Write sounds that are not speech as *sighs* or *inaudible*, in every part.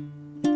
Something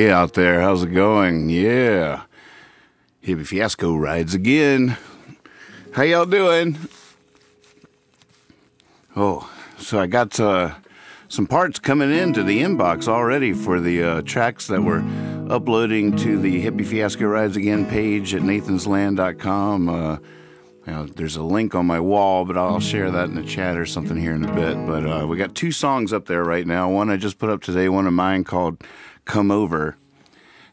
Hey out there, how's it going? Yeah. Hippy Fiasco rides again. How y'all doing? Oh, so I got uh, some parts coming into the inbox already for the uh, tracks that we're uploading to the Hippy Fiasco Rides Again page at nathansland.com. Uh, you know, there's a link on my wall, but I'll share that in the chat or something here in a bit. But uh, we got two songs up there right now. One I just put up today, one of mine called "Come Over,"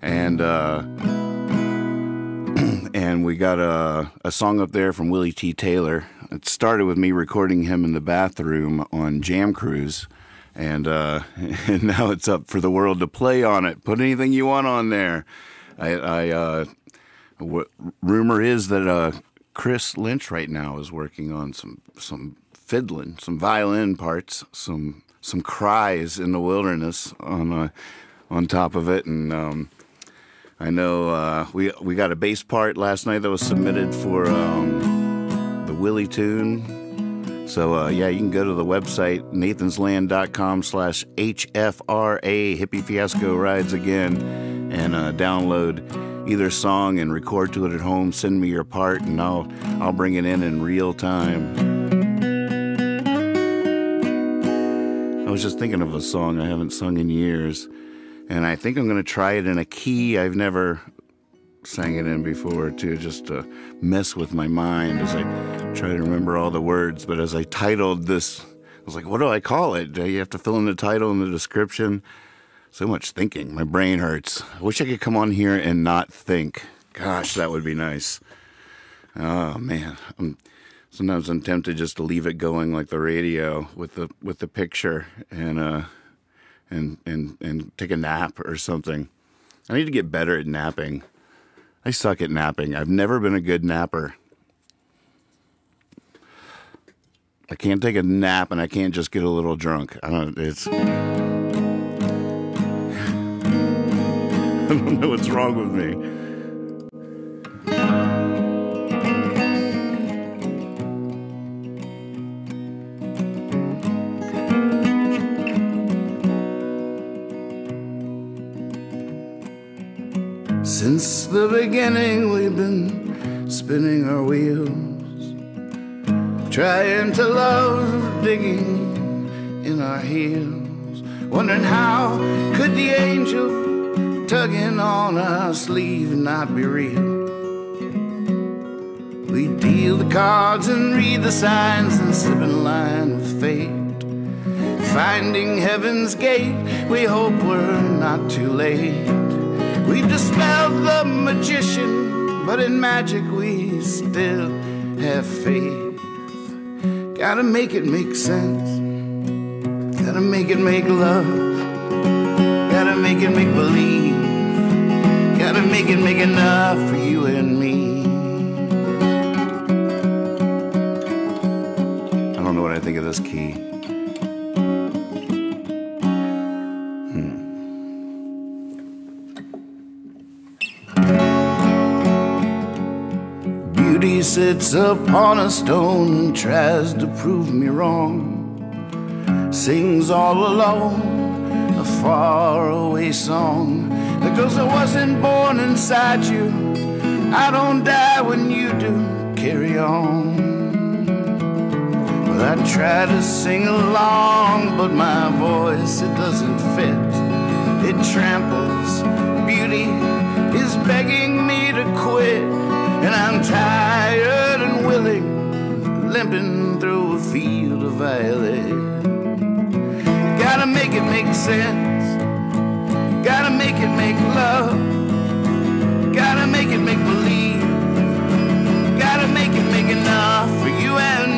and uh, *clears throat* and we got a a song up there from Willy Tea Taylor. It started with me recording him in the bathroom on Jam Cruise. And, uh, *laughs* and now it's up for the world to play on it. Put anything you want on there. I, I uh, w- rumor is that uh, Chris Lynch right now is working on some some fiddling, some violin parts, some some cries in the wilderness on uh, on top of it, and um, I know uh, we we got a bass part last night that was submitted for um, the Willy tune. So uh, yeah, you can go to the website nathansland.com slash HFRA Hippy Fiasco Rides Again and uh, download either song and record to it at home. Send me your part and I'll I'll bring it in in real time. I was just thinking of a song I haven't sung in years, and I think I'm going to try it in a key I've never sang it in before, too, just to mess with my mind as I try to remember all the words. But as I titled this, I was like, what do I call it? You have to fill in the title and the description? So much thinking. My brain hurts. I wish I could come on here and not think. Gosh, that would be nice. Oh man, I'm, sometimes I'm tempted just to leave it going like the radio with the with the picture and uh and and and take a nap or something. I need to get better at napping. I suck at napping. I've never been a good napper. I can't take a nap and I can't just get a little drunk. I don't it's *laughs* I don't know what's wrong with me. Since the beginning, we've been spinning our wheels, trying to love, digging in our heels, wondering how could the angel tugging on our sleeve not be real. We deal the cards and read the signs and slip in line with fate. Finding heaven's gate, we hope we're not too late. We've dispelled the magician, but in magic we still have faith. Gotta make it make sense. Gotta make it make love. Gotta make it make believe. Gotta make it make enough for you and me. I don't know what I think of this key. Sits upon a stone, tries to prove me wrong. Sings all alone a faraway song that goes, I wasn't born inside you. I don't die when you do. Carry on. Well, I try to sing along, but my voice it doesn't fit. It tramples. Beauty is begging me to quit. And I'm tired and willing, limping through a field of violet. Gotta make it make sense. Gotta make it make love. Gotta make it make believe. Gotta make it make enough for you and me.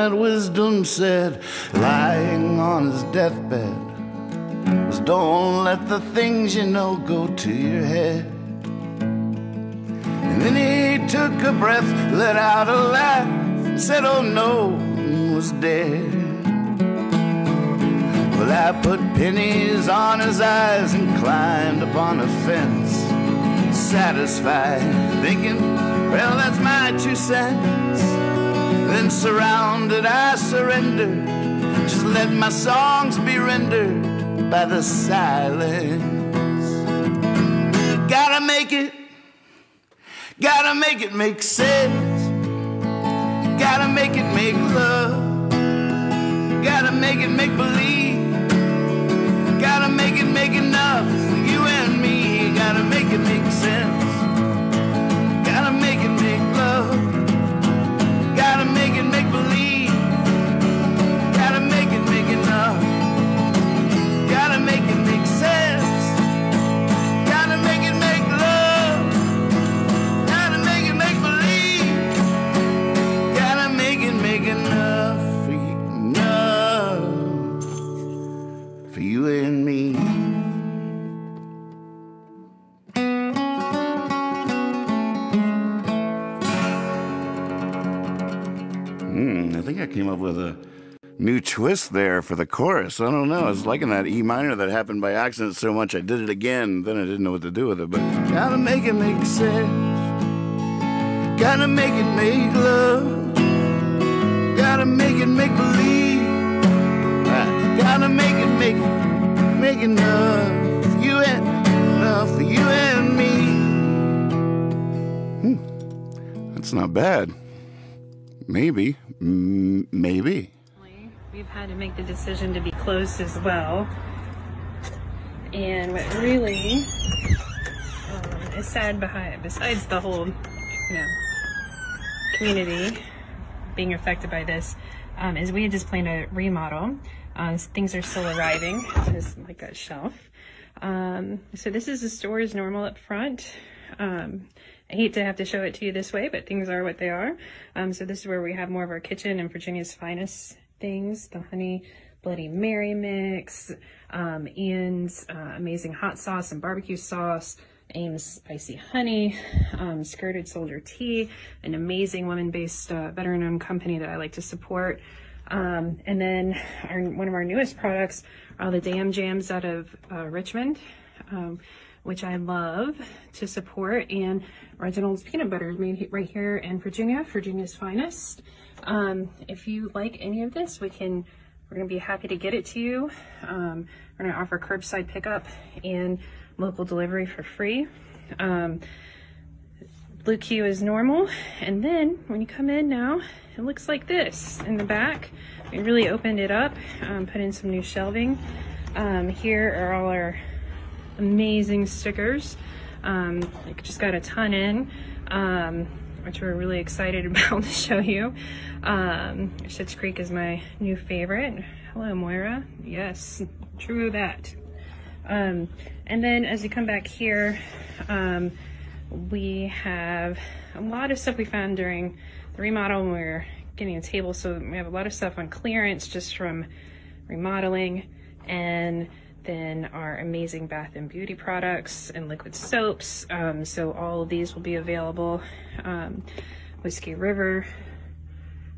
That wisdom said, lying on his deathbed, was don't let the things you know go to your head. And then he took a breath, let out a laugh, and said, Oh no, and was dead. Well, I put pennies on his eyes and climbed upon a fence, satisfied, thinking, Well, that's my two cents. Then surrounded, I surrender. Just let my songs be rendered by the silence. Gotta make it, gotta make it make sense. Gotta make it make love. Gotta make it make believe. Gotta make it make enough for you and me. Gotta make it make sense. Up with a new twist there for the chorus. I don't know. I was liking that E minor that happened by accident so much I did it again. Then I didn't know what to do with it. But gotta make it make sense. Gotta make it make love. gotta make it make believe. Gotta make it make make enough for you and enough for you and me. Hmm. That's not bad. Maybe, maybe. We've had to make the decision to be closed as well. And what really um, is sad behind, besides the whole, you know, community being affected by this, um, is we had just planned a remodel. Uh, things are still arriving. Like that shelf. Um, so this is the store as normal up front. Um, I hate to have to show it to you this way, but things are what they are. Um, so this is where we have more of our kitchen and Virginia's finest things, the honey Bloody Mary mix, um, Ian's uh, amazing hot sauce and barbecue sauce, Ames spicy honey, um, skirted soldier tea, an amazing women-based uh, veteran-owned company that I like to support. Um, and then our, one of our newest products are the Dam Jams out of uh, Richmond, um, which I love to support. And Reginald's peanut butter is made right here in Virginia, Virginia's finest. Um, if you like any of this, we can, we're to be happy to get it to you. Um, we're to offer curbside pickup and local delivery for free. Um, Blue Q is normal. And then when you come in now, it looks like this in the back. We really opened it up, um, put in some new shelving. Um, here are all our amazing stickers. Um, I just got a ton in, um, which we're really excited *laughs* about to show you. Um, Schitt's Creek is my new favorite. Hello, Moira. Yes, true that. Um, and then as you come back here, um, we have a lot of stuff we found during the remodel when we were getting a table. So we have a lot of stuff on clearance just from remodeling and then our amazing bath and beauty products and liquid soaps. Um, so all of these will be available. Um, Whiskey River.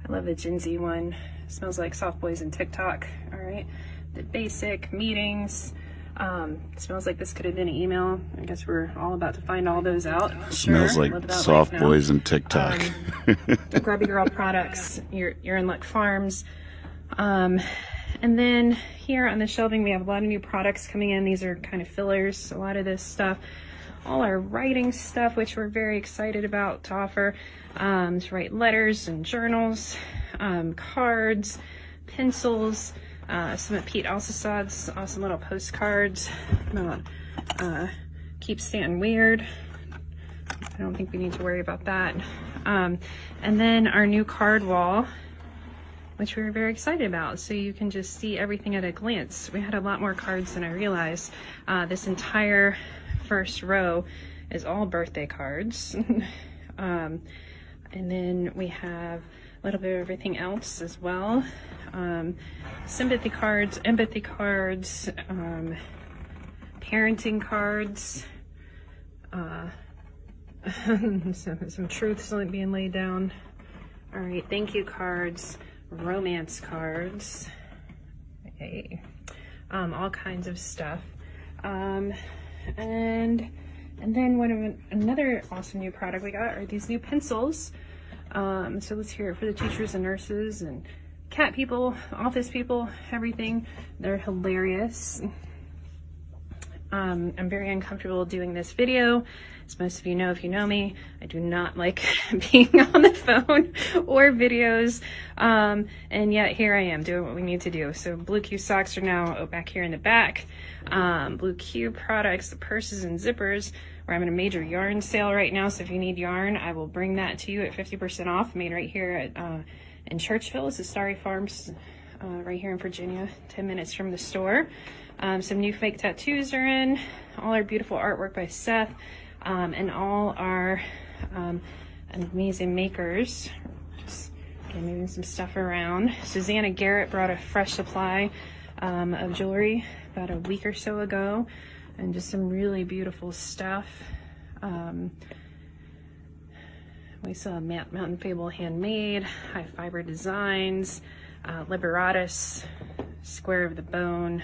I love the Ginzy one. It smells like Soft Boys and TikTok. All right. The basic meetings. Um, smells like this could have been an email. I guess we're all about to find all those out. Smells like live that life soft boys and TikTok. the Grubby Girl products. You're, you're in Luck Farms. Um, and then here on the shelving, we have a lot of new products coming in. These are kind of fillers, a lot of this stuff. All our writing stuff, which we're very excited about to offer. Um, to write letters and journals, um, cards, pencils, uh, some of Pete Alsasad's awesome little postcards about uh, Keep Staunton Weird. I don't think we need to worry about that. Um, and then our new card wall, which we were very excited about. So you can just see everything at a glance. We had a lot more cards than I realized. Uh, this entire first row is all birthday cards. *laughs* um, and then we have a little bit of everything else as well. Um, sympathy cards, empathy cards, um, parenting cards, uh, *laughs* some, some truths being laid down. All right, thank you cards, romance cards, hey, um, all kinds of stuff. Um, and and then one of another awesome new product we got are these new pencils. Um, so let's hear it for the teachers and nurses and cat people, office people, everything. They're hilarious. Um, I'm very uncomfortable doing this video. As most of you know, if you know me, I do not *laughs* like *laughs* being on the phone or videos. Um, and yet here I am doing what we need to do. So Blue Q socks are now back here in the back. Um, Blue Q products, the purses and zippers. where I'm in a major yarn sale right now. So if you need yarn, I will bring that to you at 50% off. Made right here at uh, in Churchville. This is Starry Farms uh, right here in Virginia, 10 minutes from the store. Um, some new fake tattoos are in, all our beautiful artwork by Seth, um, and all our um, amazing makers. Just moving some stuff around. Susanna Garrett brought a fresh supply um, of jewelry about a week or so ago, and just some really beautiful stuff. Um, we saw Mount, Mountain Fable Handmade, High Fiber Designs, uh, Liberatus, Square of the Bone.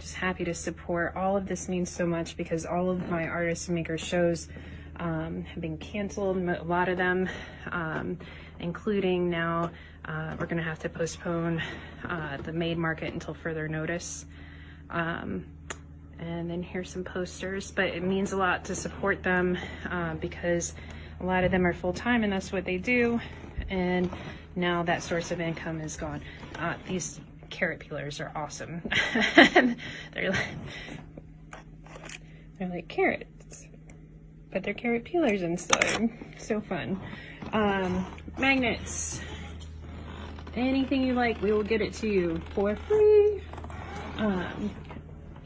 Just happy to support. All of this means so much because all of my artists and makers shows um, have been canceled, a lot of them, um, including now uh, we're going to have to postpone uh, the maid market until further notice. Um, and then here's some posters, but it means a lot to support them uh, because a lot of them are full time and that's what they do. And now that source of income is gone. Uh, these carrot peelers are awesome. *laughs* they're like, they're like carrots, but they're carrot peelers inside. So fun. Um, magnets. Anything you like, we will get it to you for free. Um,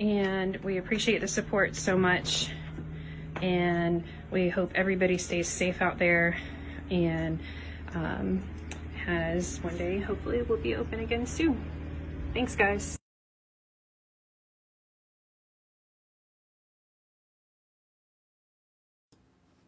and we appreciate the support so much. And we hope everybody stays safe out there and um, has one day, hopefully, will be open again soon. Thanks, guys.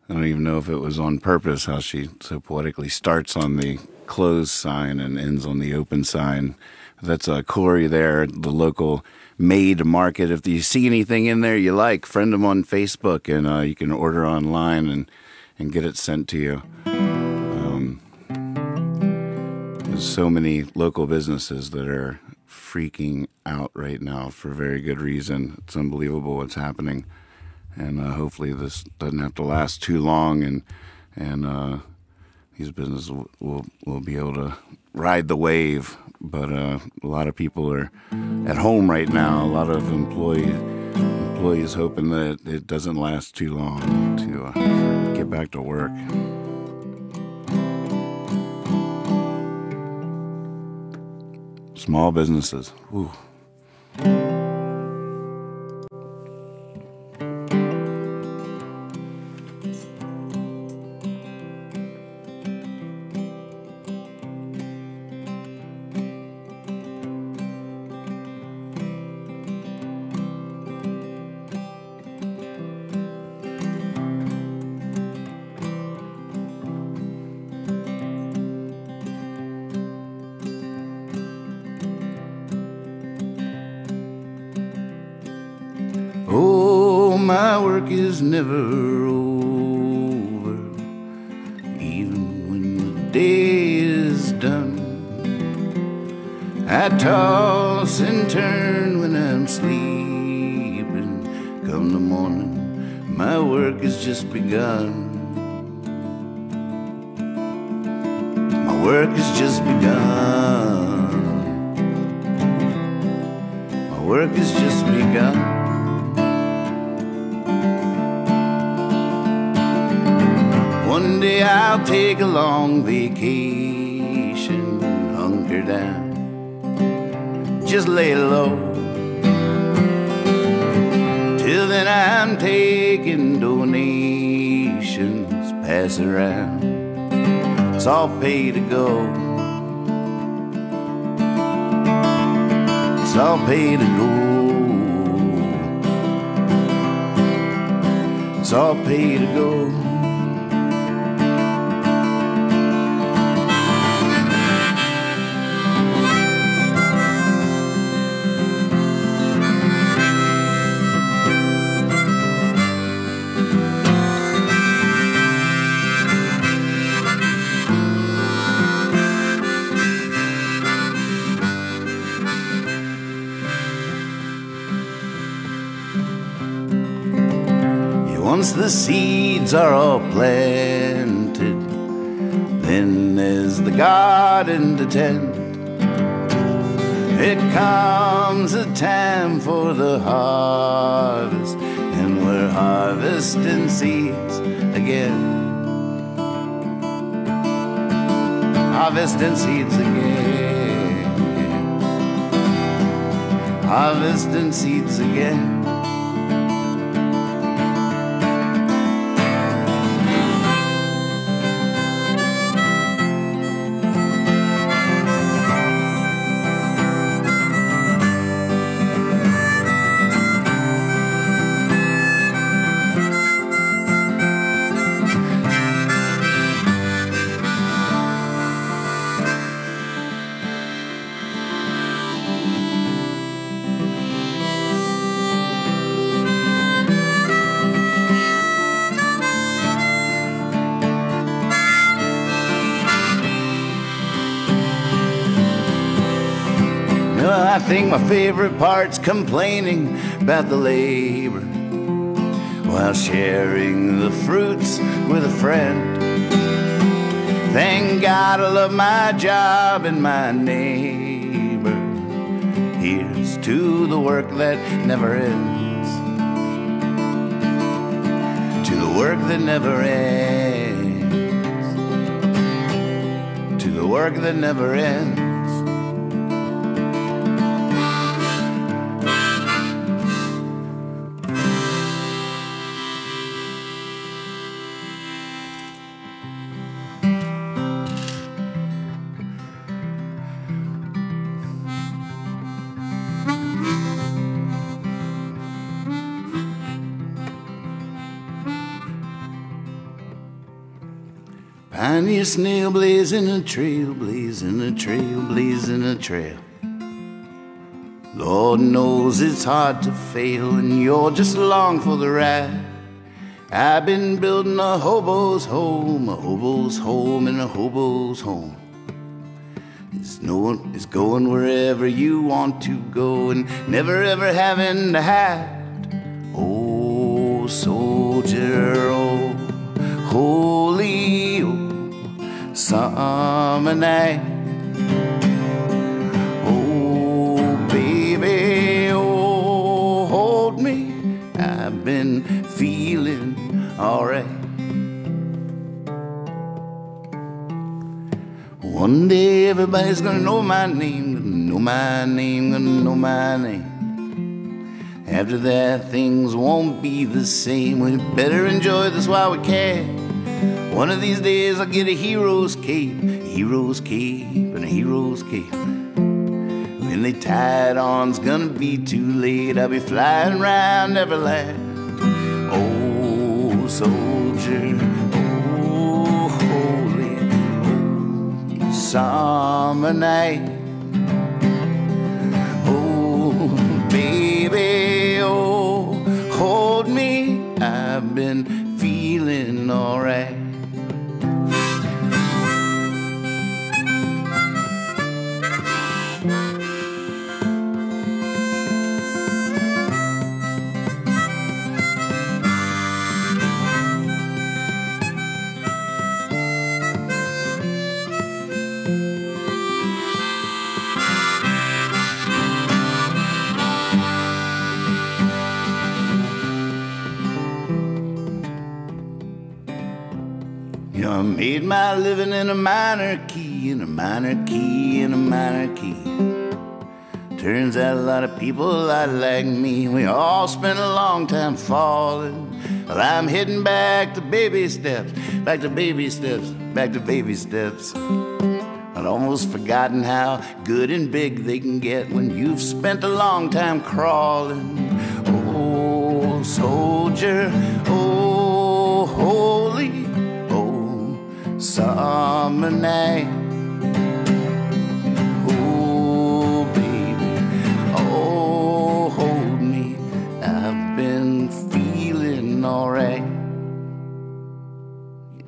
I don't even know if it was on purpose how she so poetically starts on the closed sign and ends on the open sign. That's uh, Corey there, the local maid market. If you see anything in there you like, friend them on Facebook and uh, you can order online and, and get it sent to you. Um, there's so many local businesses that are freaking out right now for very good reason. It's unbelievable what's happening and uh, hopefully this doesn't have to last too long, and and uh, these businesses will, will, will be able to ride the wave. But uh, a lot of people are at home right now. A lot of employee employees hoping that it doesn't last too long to uh, get back to work. Small businesses. Ooh. Planted, then there's the garden to tend. It comes a time for the harvest, and we're harvesting seeds again. Harvesting seeds again. Harvesting seeds again. Think my favorite part's complaining about the labor while sharing the fruits with a friend. Thank God I love my job and my neighbor. Here's to the work that never ends. To the work that never ends. To the work that never ends. Pioneer snail blazing a trail, blazing a trail, blazing a trail. Lord knows it's hard to fail, and you're just along for the ride. I've been building a hobo's home, a hobo's home, and a hobo's home. It's no one it's going wherever you want to go, and never ever having to hide. Oh, soldier, oh, holy, summer night. Oh, baby, oh, hold me. I've been feeling alright. One day everybody's gonna know my name, gonna know my name, gonna know my name. After that, things won't be the same. We better enjoy this while we can. One of these days I'll get a hero's cape, a hero's cape, and a hero's cape. When they tie it on, it's gonna be too late. I'll be flying around Neverland. Oh, soldier, oh, holy, oh, summer night. Oh, baby, oh, hold me. I've been feeling alright. Made my living in a minor key, in a minor key, in a minor key. Turns out a lot of people a like me, we all spent a long time falling. Well, I'm heading back to baby steps, back to baby steps, back to baby steps. I'd almost forgotten how good and big they can get when you've spent a long time crawling. Oh, soldier, oh, holy, summer night. Oh, baby, oh, hold me. I've been feeling alright.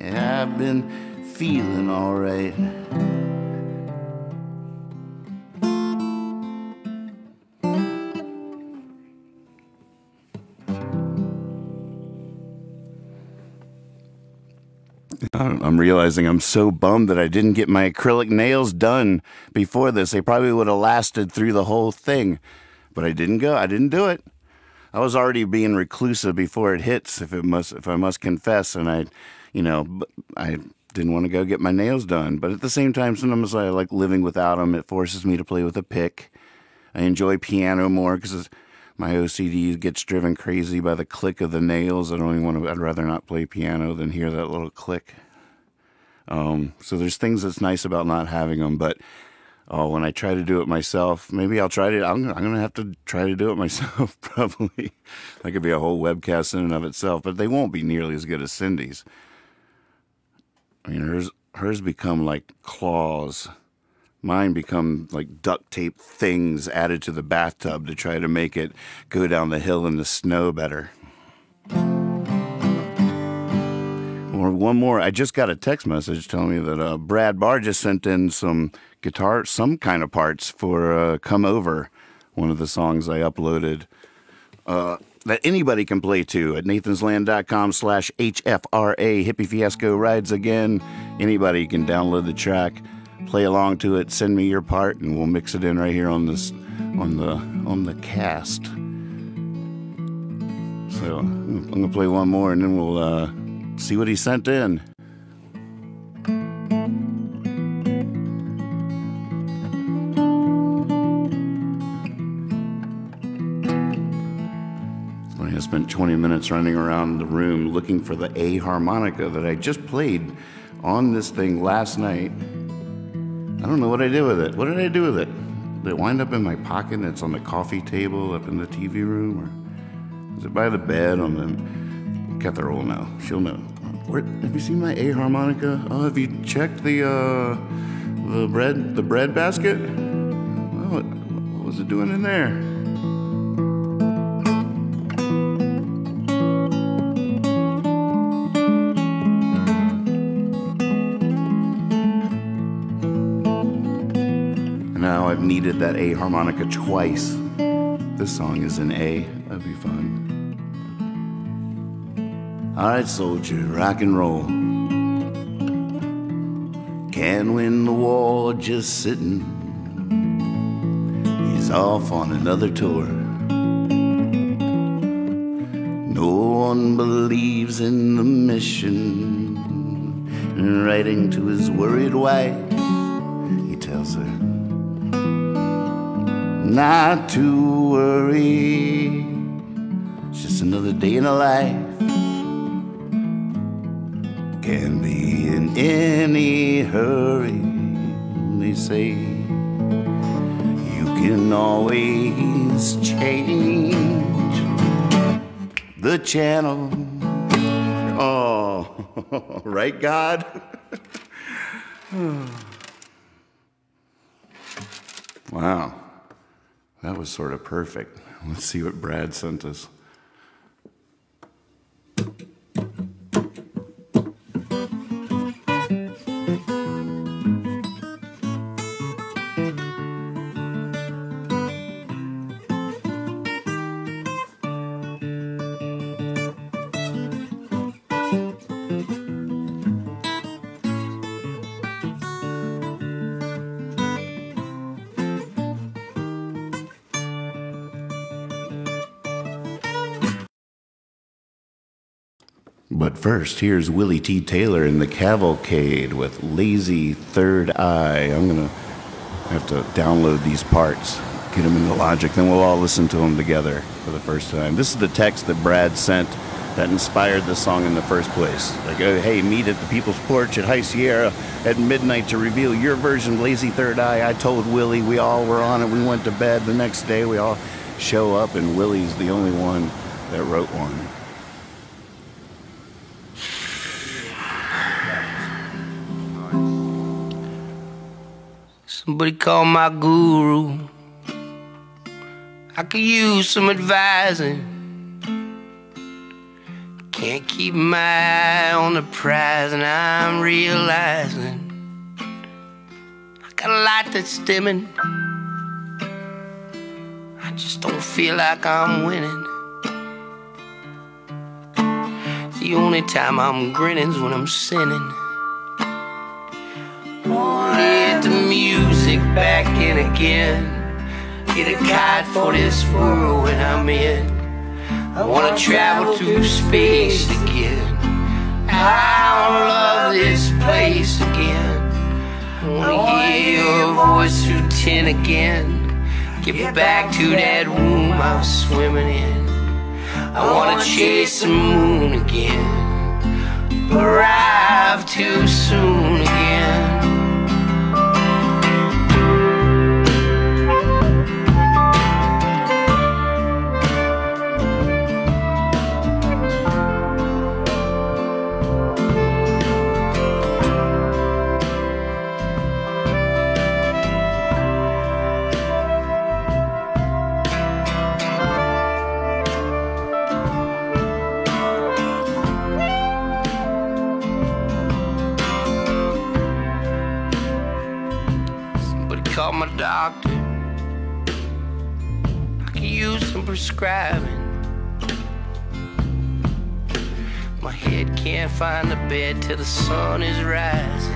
Yeah, I've been feeling alright. I'm realizing I'm so bummed that I didn't get my acrylic nails done before this. They probably would have lasted through the whole thing, but I didn't go. I didn't do it. I was already being reclusive before it hits, if it must, if I must confess, and I, you know, I didn't want to go get my nails done. But at the same time, sometimes I like living without them. It forces me to play with a pick. I enjoy piano more because my OCD gets driven crazy by the click of the nails. I don't even want to. I'd rather not play piano than hear that little click. Um, so there's things that's nice about not having them, but oh, when I try to do it myself, maybe I'll try to. I'm, I'm gonna have to try to do it *laughs* myself. Probably that could be a whole webcast in and of itself, but they won't be nearly as good as Cindy's. I mean, hers hers become like claws. Mine become like duct tape things added to the bathtub to try to make it go down the hill in the snow better. Or one more. I just got a text message telling me that uh, Brad Barr just sent in some guitar, some kind of parts for uh, "Come Over." one of the songs I uploaded uh, that anybody can play to at nathansland.com slash HFRA. Hippy Fiasco rides again. Anybody can download the track, play along to it, send me your part, and we'll mix it in right here on this on the on the cast. So I'm gonna play one more and then we'll uh, see what he sent in. I spent 20 minutes running around the room looking for the A harmonica that I just played on this thing last night. I don't know what I did with it. What did I do with it? Did it wind up in my pocket it's on the coffee table up in the TV room? Or is it by the bed on the. Catherine will know. She'll know. Where, have you seen my A harmonica? Oh, have you checked the uh, the bread the bread basket? Well, what, what was it doing in there? Now I've needed that A harmonica twice. This song is in A. That'd be fun. Alright, soldier, rock and roll. Can't win the war just sitting. He's off on another tour. No one believes in the mission. And writing to his worried wife, he tells her not to worry. It's just another day in a life. Can be in any hurry. They say you can always change the channel. Oh, *laughs* right, God? *sighs* wow. That was sort of perfect. Let's see what Brad sent us. First, here's Willy Tea Taylor in the Cavalcade with Lazy Third Eye. I'm going to have to download these parts, get them into Logic, then we'll all listen to them together for the first time. This is the text that Brad sent that inspired the song in the first place. Like, oh, hey, meet at the People's Porch at High Sierra at midnight to reveal your version of Lazy Third Eye. I told Willie we all were on it. We went to bed. The next day, we all show up, and Willy's the only one that wrote one. Somebody call my guru. I could use some advising. Can't keep my eye on the prize, and I'm realizing I got a lot that's dimming. I just don't feel like I'm winning. The only time I'm grinning's when I'm sinning. Wanted the music back in again. Get a kite for this world when I'm in. I wanna travel through space again. I wanna love this place again. I wanna hear your voice through tin again. Get back to that womb I was swimming in. I wanna chase the moon again. Arrive too soon again. Somebody call use some prescribing. My head can't find a bed till the sun is rising.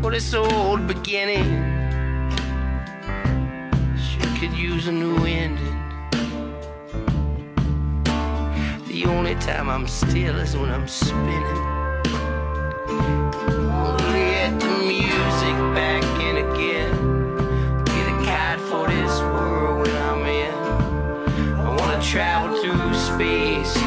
Well, this old beginning sure could use a new ending. The only time I'm still is when I'm spinning. Get a kite for this world when I'm in. I wanna travel through space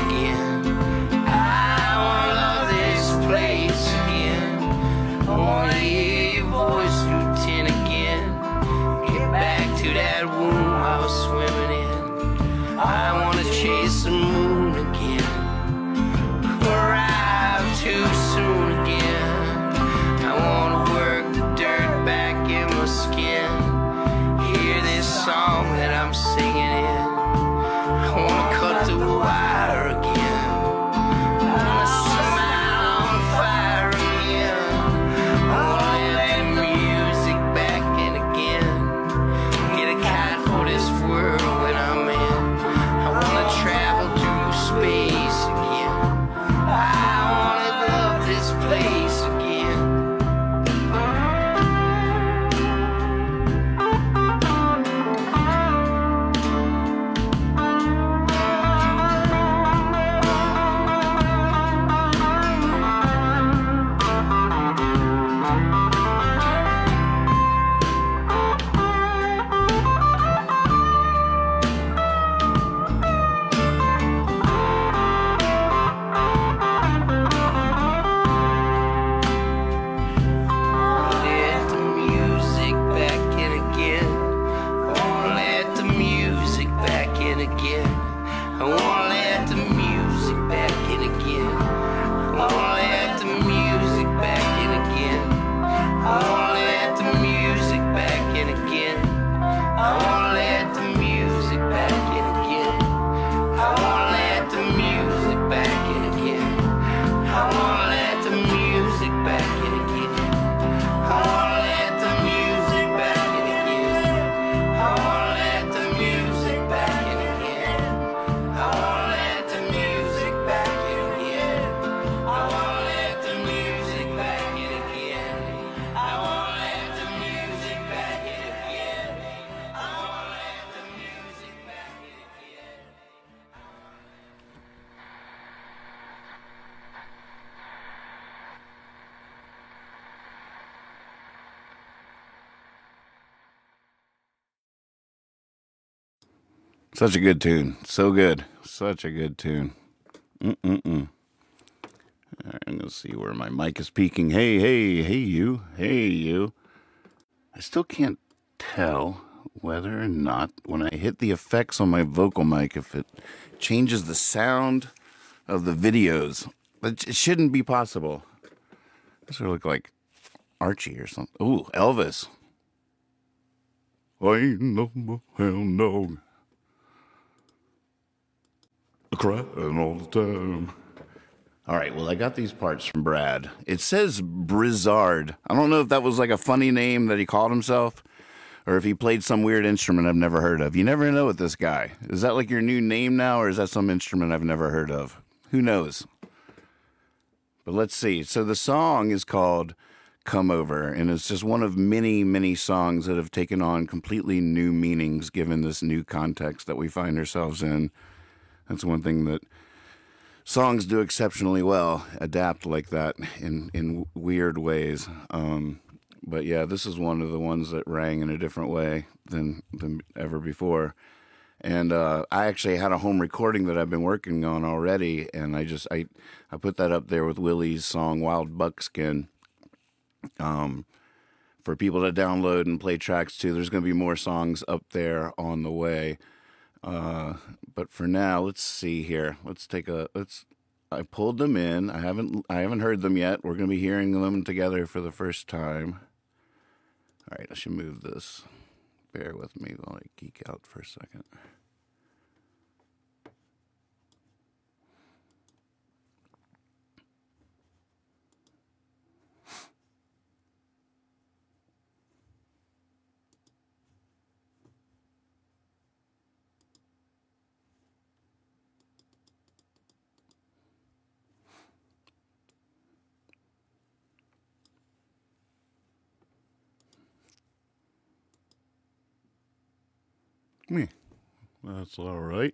Such a good tune. So good. Such a good tune. Mm-mm-mm. All right, I'm going to see where my mic is peaking. Hey, hey, hey, you. Hey, you. I still can't tell whether or not when I hit the effects on my vocal mic, if it changes the sound of the videos. But it shouldn't be possible. This of look like Archie or something. Ooh, Elvis. I ain't no hound dog crying all the time. All right, well, I got these parts from Brad. It says Brizzard. I don't know if that was like a funny name that he called himself or if he played some weird instrument I've never heard of. You never know with this guy. Is that like your new name now or is that some instrument I've never heard of? Who knows? But let's see. So the song is called Come Over, and it's just one of many, many songs that have taken on completely new meanings given this new context that we find ourselves in. That's one thing that songs do exceptionally well, adapt like that in in weird ways. Um, but yeah, this is one of the ones that rang in a different way than than ever before. And uh, I actually had a home recording that I've been working on already, and I just I I put that up there with Willy's song "Wild Buckskin." Um, for people to download and play tracks to. There's going to be more songs up there on the way. Uh, but for now, let's see here. Let's take a let's. I pulled them in. I haven't I haven't heard them yet. We're to be hearing them together for the first time. All right, I should move this. Bear with me while I geek out for a second. Me. That's all right.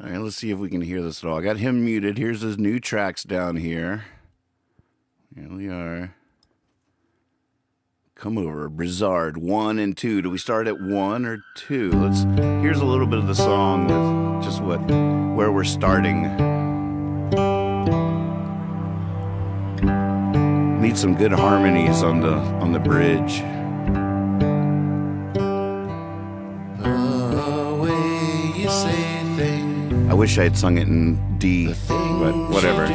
All right, let's see if we can hear this at all. I got him muted. Here's his new tracks down here. Here we are. Come over, Brizard, one and two. Do we start at one or two? Let's. Here's a little bit of the song with just what, where we're starting. Need some good harmonies on the on the bridge. Wish I had sung it in D, but whatever.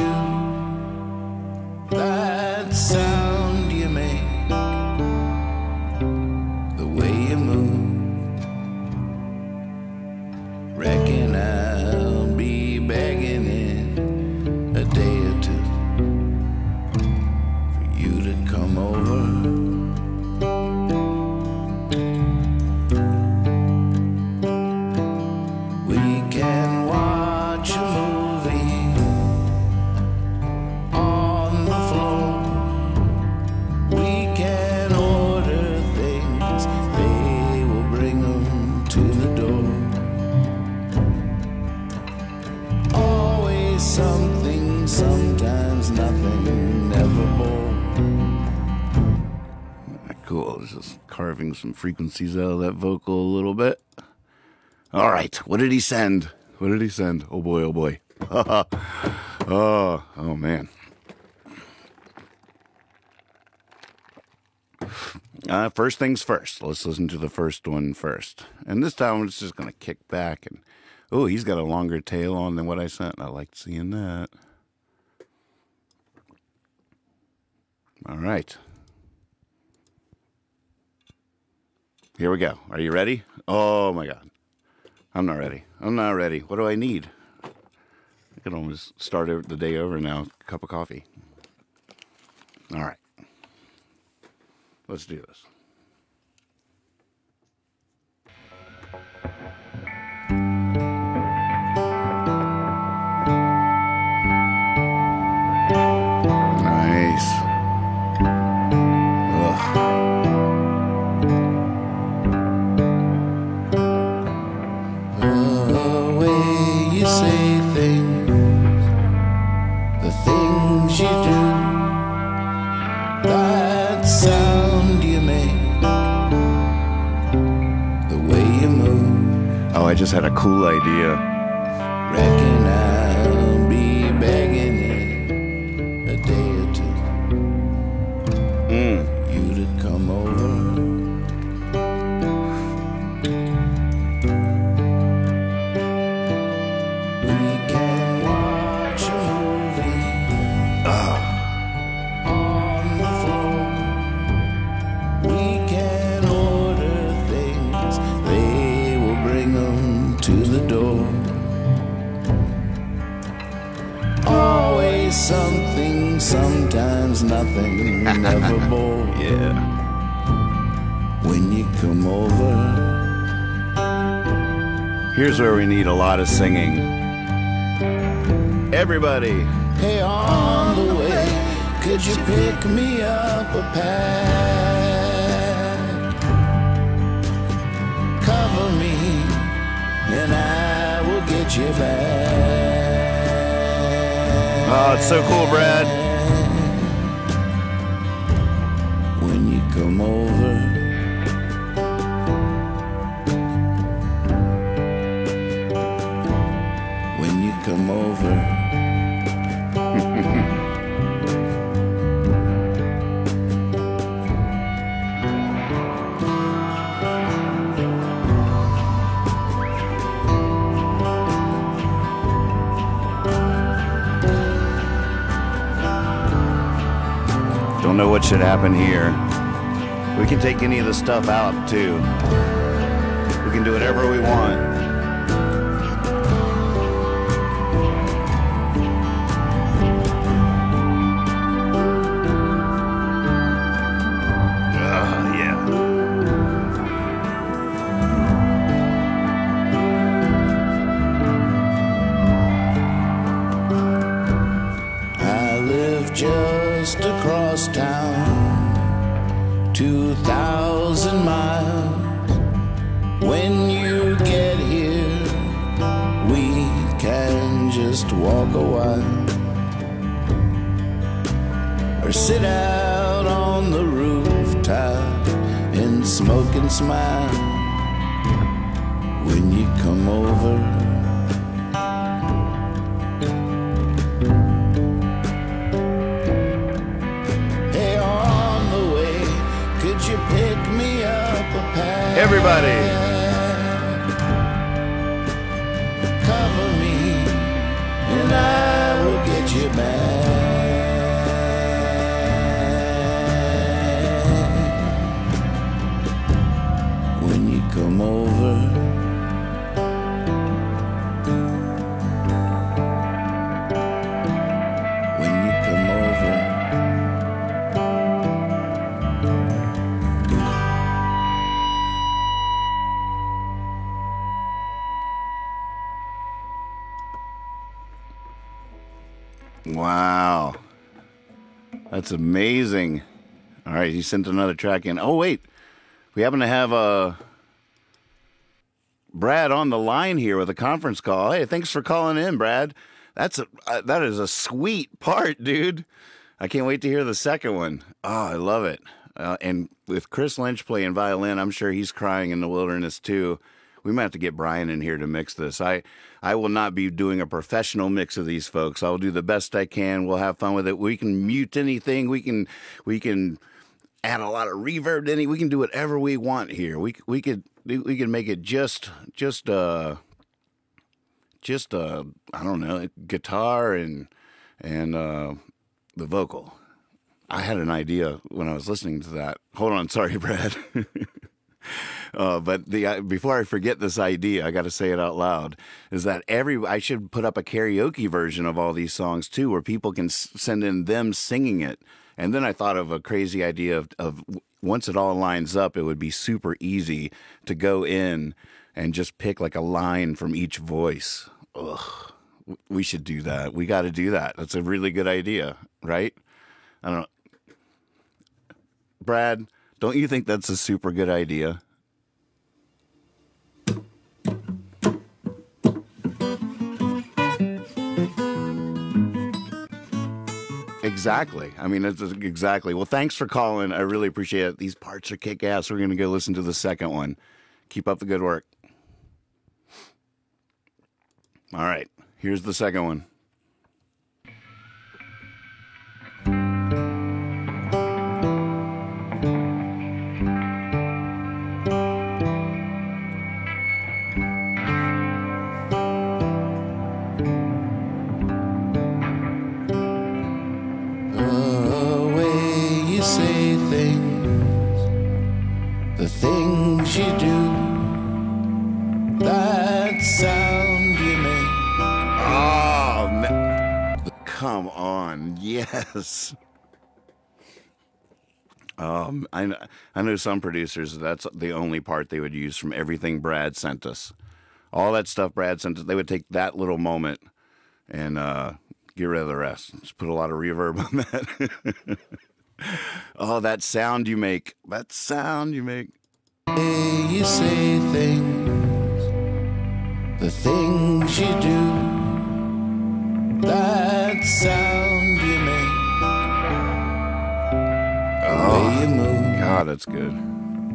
Frequencies out of that vocal a little bit. All right. What did he send? What did he send? Oh boy, oh boy. *laughs* oh, oh man. Uh, first things first. Let's listen to the first one first. And this time I'm just going to kick back and. Oh, he's got a longer tail on than what I sent. I liked seeing that. All right. Here we go. Are you ready? Oh my God. I'm not ready. I'm not ready. What do I need? I can almost start the day over now. A cup of coffee. All right. Let's do this. Just had a cool idea. Nothing, never more. *laughs* Yeah. When you come over. Here's where we need a lot of singing. Everybody. Hey, on the way, could you pick me up a pack? Cover me, and I will get you back. Oh, it's so cool, Brad. Come over. When you come over. *laughs* Don't know what should happen here. We can take any of the stuff out too. We can do whatever we want. Just walk a while. Or sit out on the rooftop and smoke and smile when you come over. Hey, on the way, could you pick me up a pack? Everybody. Wow. That's amazing. All right, he sent another track in. Oh, wait. We happen to have uh, Brad on the line here with a conference call. Hey, thanks for calling in, Brad. That's a uh, that is a sweet part, dude. I can't wait to hear the second one. Oh, I love it. Uh, and with Chris Lynch playing violin, I'm sure he's crying in the wilderness too. We might have to get Brian in here to mix this. I I will not be doing a professional mix of these folks. I'll do the best I can. We'll have fun with it. We can mute anything. We can we can add a lot of reverb to any. We can do whatever we want here. We we could we could make it just just uh just uh I don't know guitar and and uh the vocal. I had an idea when I was listening to that. Hold on, sorry, *laughs* Brad. *laughs* Uh, but the uh, before I forget this idea, I got to say it out loud. Is that every I should put up a karaoke version of all these songs too, where people can send in them singing it. And then I thought of a crazy idea of, of once it all lines up, it would be super easy to go in and just pick like a line from each voice. Ugh, we should do that. We got to do that. That's a really good idea, right? I don't know. Brad, don't you think that's a super good idea? Exactly. I mean, it's exactly. Well, thanks for calling. I really appreciate it. These parts are kick ass. We're going to go listen to the second one. Keep up the good work. All right. Here's the second one. You do, that sound you make. Oh, man. come on. Yes. Um, I, I know some producers, that's the only part they would use from everything Brad sent us. All that stuff Brad sent us, they would take that little moment and uh, get rid of the rest. Just put a lot of reverb *laughs* on that. oh, that sound you make. That sound you make. You say things, the things you do, that sound you make, oh, way you move, God, that's good.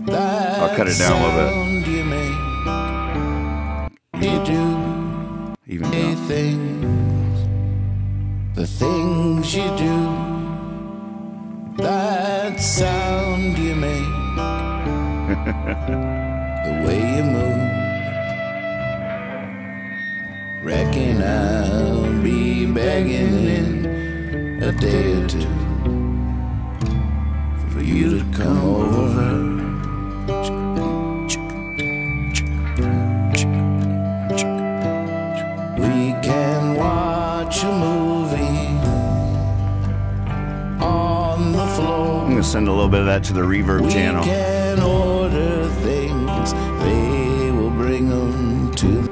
that I'll cut it down a little bit. sound you make. You do Even say though. things, the things you do, that sound you make, the way you move. Reckon I'll be begging in a day or two for you to come over. We can watch a movie on the floor. I'm going to send a little bit of that to the reverb channel. Can order things, they will bring them to.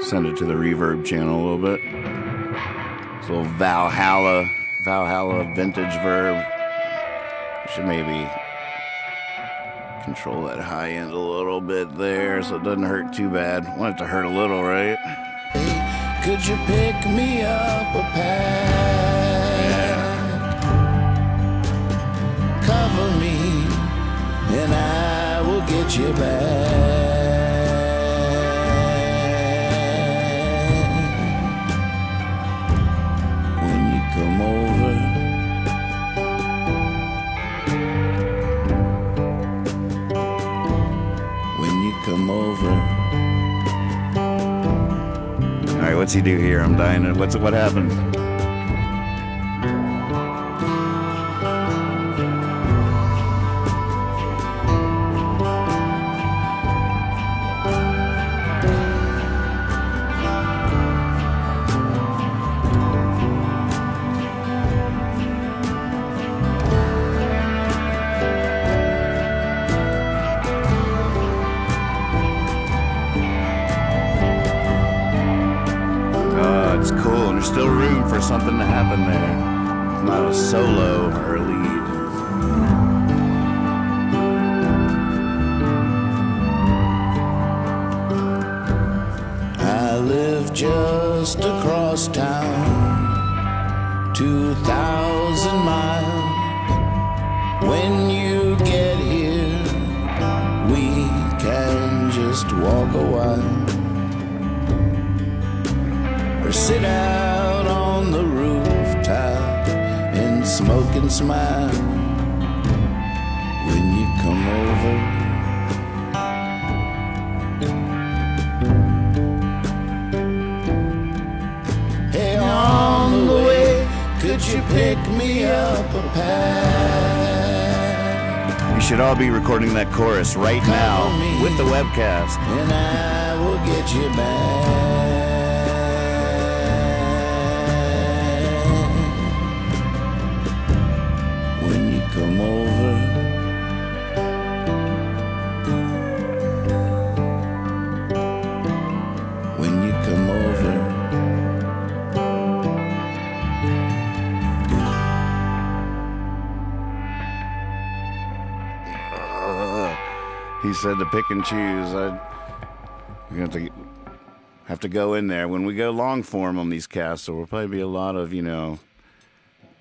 Send it to the reverb channel a little bit. This little Valhalla, Valhalla VintageVerb. Should maybe control that high end a little bit there so it doesn't hurt too bad. Want it to hurt a little, right? Could you pick me up a pad? You back. When you come over. When you come over. All right, what's he do here? I'm dying. What's what happened? For something to happen there. Not a solo or a lead. I live just across town, 2,000 miles. When you get here, we can just walk a while or sit out and smile when you come over. Hey, on the way, could you pick me up a pad? You should all be recording that chorus right now with the webcast. And I will get you back come over. When you come over. Uh, he said to pick and choose. I have to have to go in there when we go long form on these casts. There will probably be a lot of you know,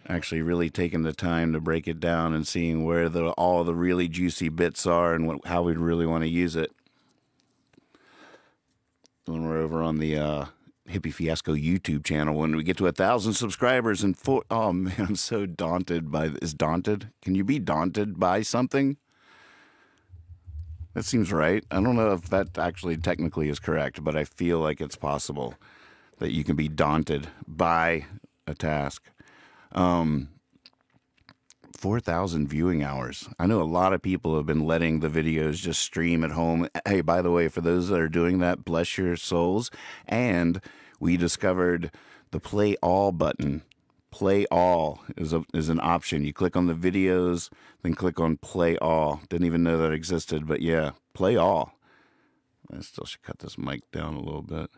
actually really taking the time to break it down and seeing where the all the really juicy bits are and what, how we'd really want to use it. When we're over on the uh, Hippy Fiasco YouTube channel, when we get to a thousand subscribers and four, oh man, I'm so daunted by is daunted. Can you be daunted by something? That seems right. I don't know if that actually technically is correct, but I feel like it's possible that you can be daunted by a task. Um, 4,000 viewing hours. I know a lot of people have been letting the videos just stream at home. Hey, by the way, for those that are doing that, bless your souls. And we discovered the play all button. Play all is a, is an option. You click on the videos, then click on play all. Didn't even know that existed, but yeah, play all. I still should cut this mic down a little bit.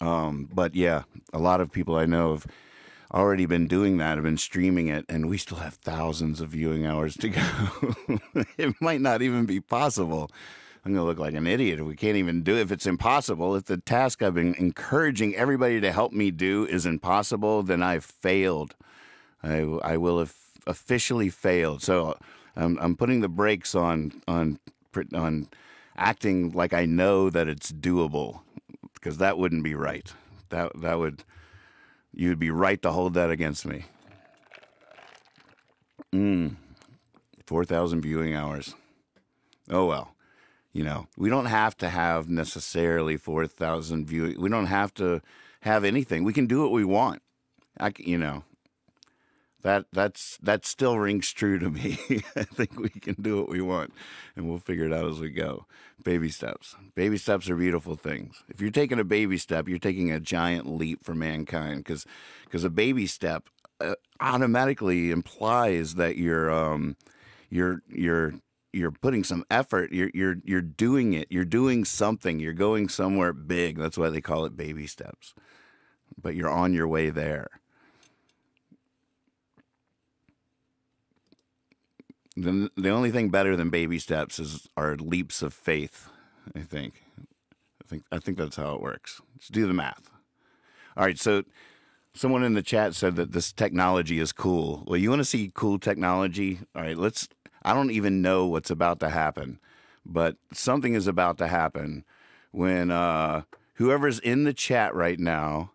Um, but yeah, a lot of people I know have already been doing that, have been streaming it, and we still have thousands of viewing hours to go. *laughs* it might not even be possible. I'm going to look like an idiot if we can't even do it. If it's impossible, if the task I've been encouraging everybody to help me do is impossible, then I've failed. I, I will have officially failed. So I'm, I'm putting the brakes on on on acting like I know that it's doable because that wouldn't be right. That that would you would be right to hold that against me. Mm. Four thousand viewing hours. Oh well. You know, we don't have to have necessarily 4,000 viewing. We don't have to have anything. We can do what we want. I, you know, that that's that still rings true to me. *laughs* I think we can do what we want, and we'll figure it out as we go. Baby steps. Baby steps are beautiful things. If you're taking a baby step, you're taking a giant leap for mankind because because a baby step uh, automatically implies that you're um you're you're you're putting some effort. You're you're you're doing it. You're doing something. You're going somewhere big. That's why they call it baby steps. But you're on your way there. The, the only thing better than baby steps is are leaps of faith, I think. I think I think that's how it works. Let's do the math. All right, so someone in the chat said that this technology is cool. Well, you want to see cool technology? All right, let's I don't even know what's about to happen, but something is about to happen when uh whoever's in the chat right now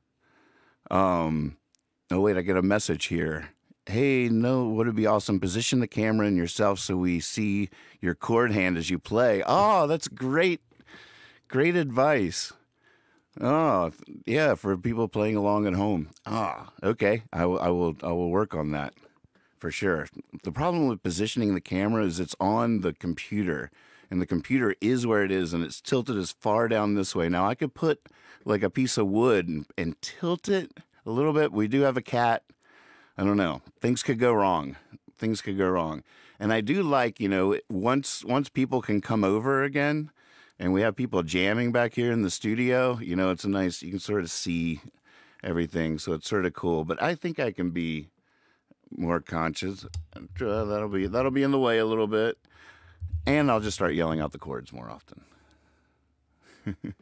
um oh wait, I get a message here hey, no, would it be awesome? Position the camera and yourself so we see your chord hand as you play. Oh, that's great. Great advice. Oh, yeah, for people playing along at home. Ah, okay. I, will- I will I will work on that for sure. The problem with positioning the camera is it's on the computer and the computer is where it is and it's tilted as far down this way. Now I could put like a piece of wood and, and tilt it a little bit. We do have a cat I don't know. Things could go wrong. Things could go wrong. And I do like, you know, once once people can come over again and we have people jamming back here in the studio, you know, it's a nice you can sort of see everything. So it's sort of cool. But I think I can be more conscious. Uh, that'll be that'll be in the way a little bit. And I'll just start yelling out the chords more often. *laughs*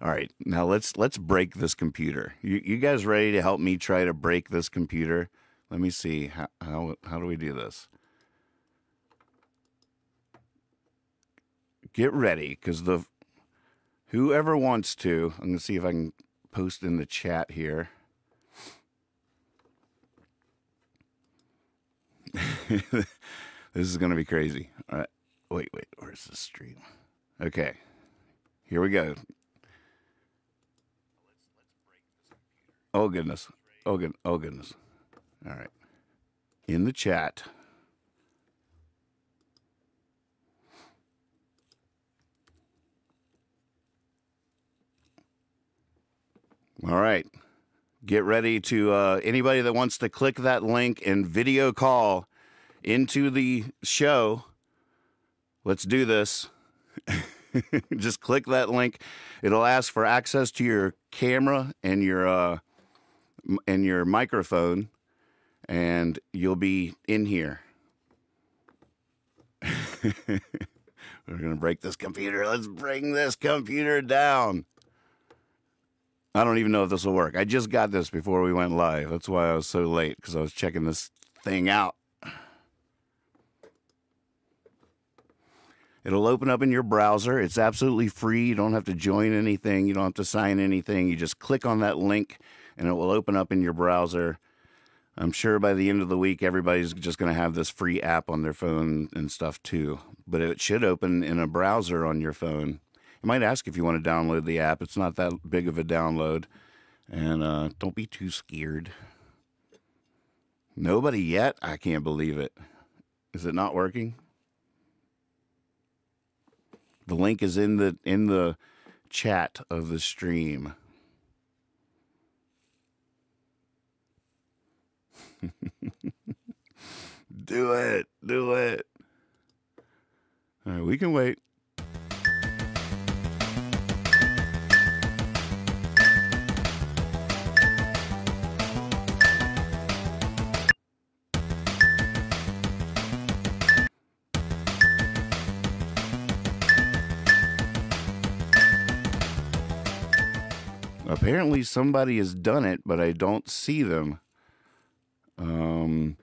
All right, now let's let's break this computer. You, you guys ready to help me try to break this computer? Let me see how how, how do we do this? Get ready, because the whoever wants to, I'm gonna see if I can post in the chat here. *laughs* this is gonna be crazy. All right, wait, wait, where's the stream? Okay, here we go. Oh goodness. Oh. Oh goodness. All right. In the chat. All right. Get ready to uh, anybody that wants to click that link and video call into the show. Let's do this. *laughs* Just click that link. It'll ask for access to your camera and your uh, and your microphone, and you'll be in here. *laughs* We're gonna break this computer. Let's bring this computer down. I don't even know if this will work. I just got this before we went live. That's why I was so late because I was checking this thing out. It'll open up in your browser. It's absolutely free. You don't have to join anything. You don't have to sign anything. You just click on that link and it will open up in your browser. I'm sure by the end of the week, everybody's just going to have this free app on their phone and stuff too. But it should open in a browser on your phone. It might ask if you want to download the app. It's not that big of a download. And uh, don't be too scared. Nobody yet? I can't believe it. Is it not working? The link is in the in the chat of the stream. *laughs* do it. Do it. All right, we can wait. Apparently somebody has done it, but I don't see them. Um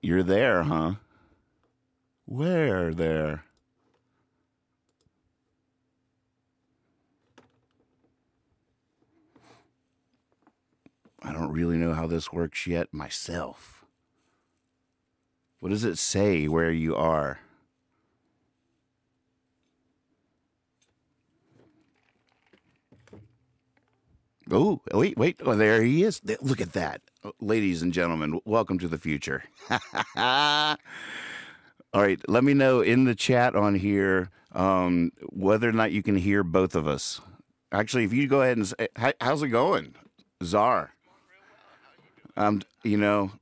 You're there, huh? Where there? I don't really know how this works yet myself. What does it say where you are? Oh, wait, wait. Oh, there he is. Look at that. Uh, Ladies and gentlemen, welcome to the future. *laughs* All right, let me know in the chat on here um, whether or not you can hear both of us. Actually, if you go ahead and say, how's it going, Czar? Um, you know,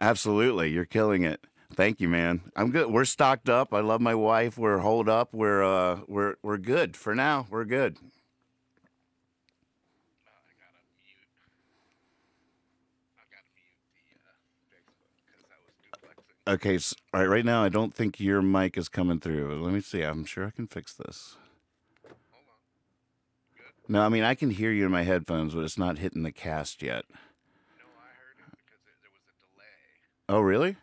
Absolutely, you're killing it. Thank you, man. I'm good. We're stocked up. I love my wife. We're holed up. We're uh we're we're good for now. We're good. Okay, s all right. Right now, I don't think your mic is coming through. Let me see. I'm sure I can fix this. No, I mean I can hear you in my headphones, but it's not hitting the cast yet. Oh, really?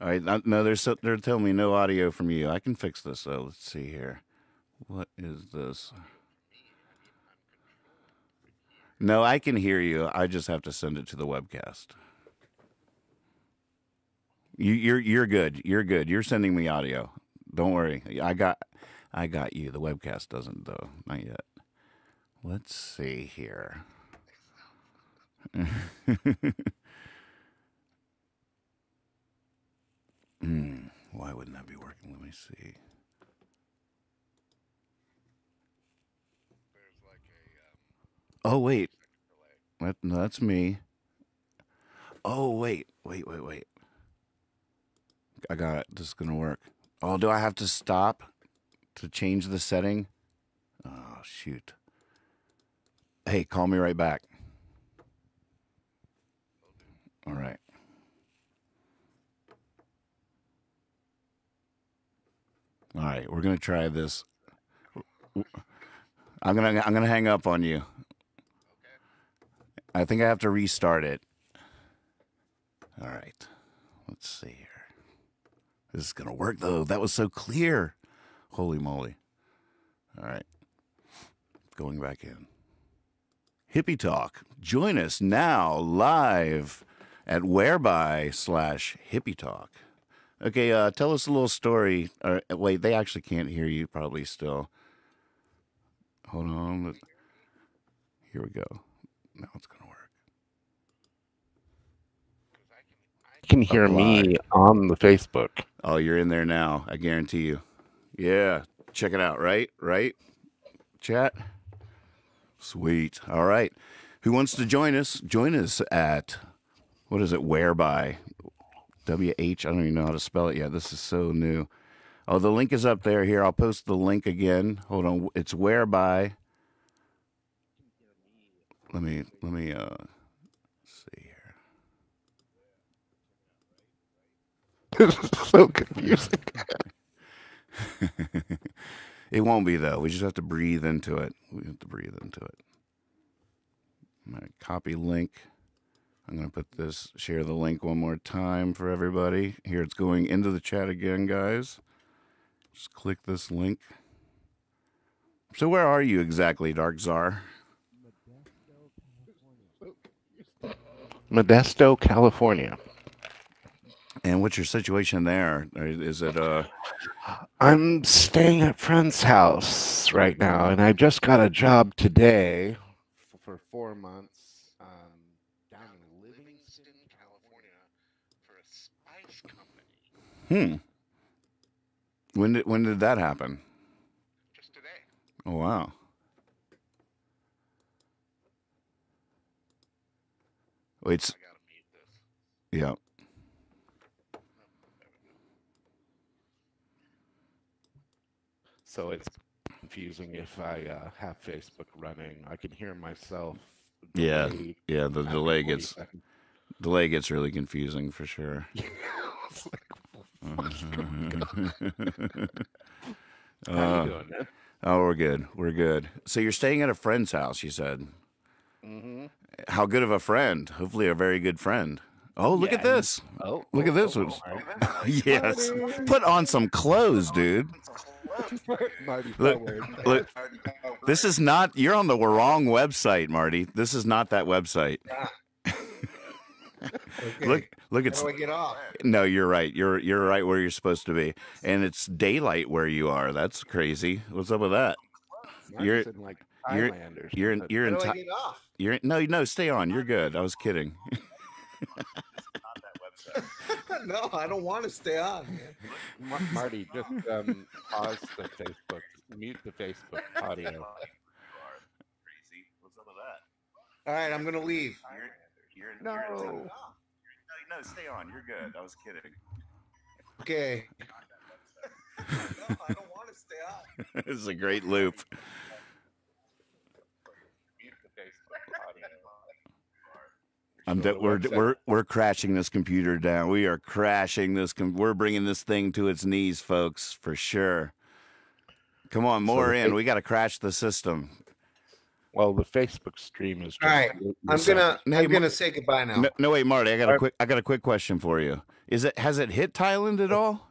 All right. No, they're they're telling me no audio from you. I can fix this though. Let's see here. What is this? No, I can hear you. I just have to send it to the webcast. You, you're you're good. You're good. You're sending me audio. Don't worry. I got I got you. The webcast doesn't though. Not yet. Let's see here. *laughs* Hmm. Why wouldn't that be working? Let me see. Oh wait, that, no, that's me. Oh wait, wait, wait, wait. I got it. This is gonna work. Oh, do I have to stop to change the setting? Oh shoot. Hey, call me right back. All right. All right, we're gonna try this. I'm gonna I'm gonna hang up on you. I think I have to restart it. All right. Let's see here. This is gonna work though. That was so clear. Holy moly. All right. Going back in. Hippie Talk. Join us now live at whereby slash hippie talk. Okay, uh, tell us a little story. Uh, wait, they actually can't hear you probably still. Hold on. Here we go. Now it's going to work. You can hear me on the Facebook. Oh, you're in there now. I guarantee you. Yeah. Check it out, right? Right? Chat? Sweet. All right. Who wants to join us? Join us at, what is it? Whereby? W H. I don't even know how to spell it yet. This is so new. Oh, the link is up there. Here, I'll post the link again. Hold on. It's whereby. Let me, let me, uh, see here. This *laughs* is so confusing. *laughs* it won't be though. We just have to breathe into it. We have to breathe into it. I'm gonna copy link. I'm gonna put this share the link one more time for everybody. Here it's going into the chat again, guys. Just click this link. So where are you exactly, Dark Czar? Modesto, California. And what's your situation there? Is it uh I'm staying at friend's house right now, and I just got a job today for four months um, down in Livingston, California, for a spice company. Hmm. When did when did that happen? Just today. Oh wow. Wait, s- I gotta mute this. yeah. So it's confusing if I uh, have Facebook running. I can hear myself. Yeah, yeah, the delay gets seconds. delay gets really confusing for sure. *laughs* It's like, what's going on? How Uh, you doing, man? oh, we're good. We're good. So you're staying at a friend's house, you said. Mm-hmm. How good of a friend? Hopefully a very good friend. Oh, look at this. Oh, Look at this one. *laughs* yes. Put on some clothes, dude. *laughs* Look, look. This is not you're on the wrong website, Marty. This is not that website. *laughs* Look look it's How do get off? No, you're right. You're you're right where you're supposed to be. And it's daylight where you are. That's crazy. What's up with that? You're- Marty's in like you're- You're in you're in How do I Thi- get off? you're no no stay on. You're good. I was kidding. *laughs* no, I don't want to stay on, man. *laughs* Marty, just um, pause the Facebook Mute the Facebook audio. Crazy. What's up with that? All right, I'm gonna leave. You're, No. You're, no, no, stay on. You're good. I was kidding. Okay. *laughs* no, I don't want to stay on. *laughs* this is a great loop. Mute the Facebook audio. I'm de- we're, we're we're crashing this computer down. We are crashing this. Com- we're bringing this thing to its knees, folks, for sure. Come on, more the in. We got to crash the system. Well, the Facebook stream is just. All right, I'm gonna I'm Ma- gonna say goodbye now. No, no, wait, Marty. I got a quick. I got a quick question for you. Is it has it hit Thailand at all?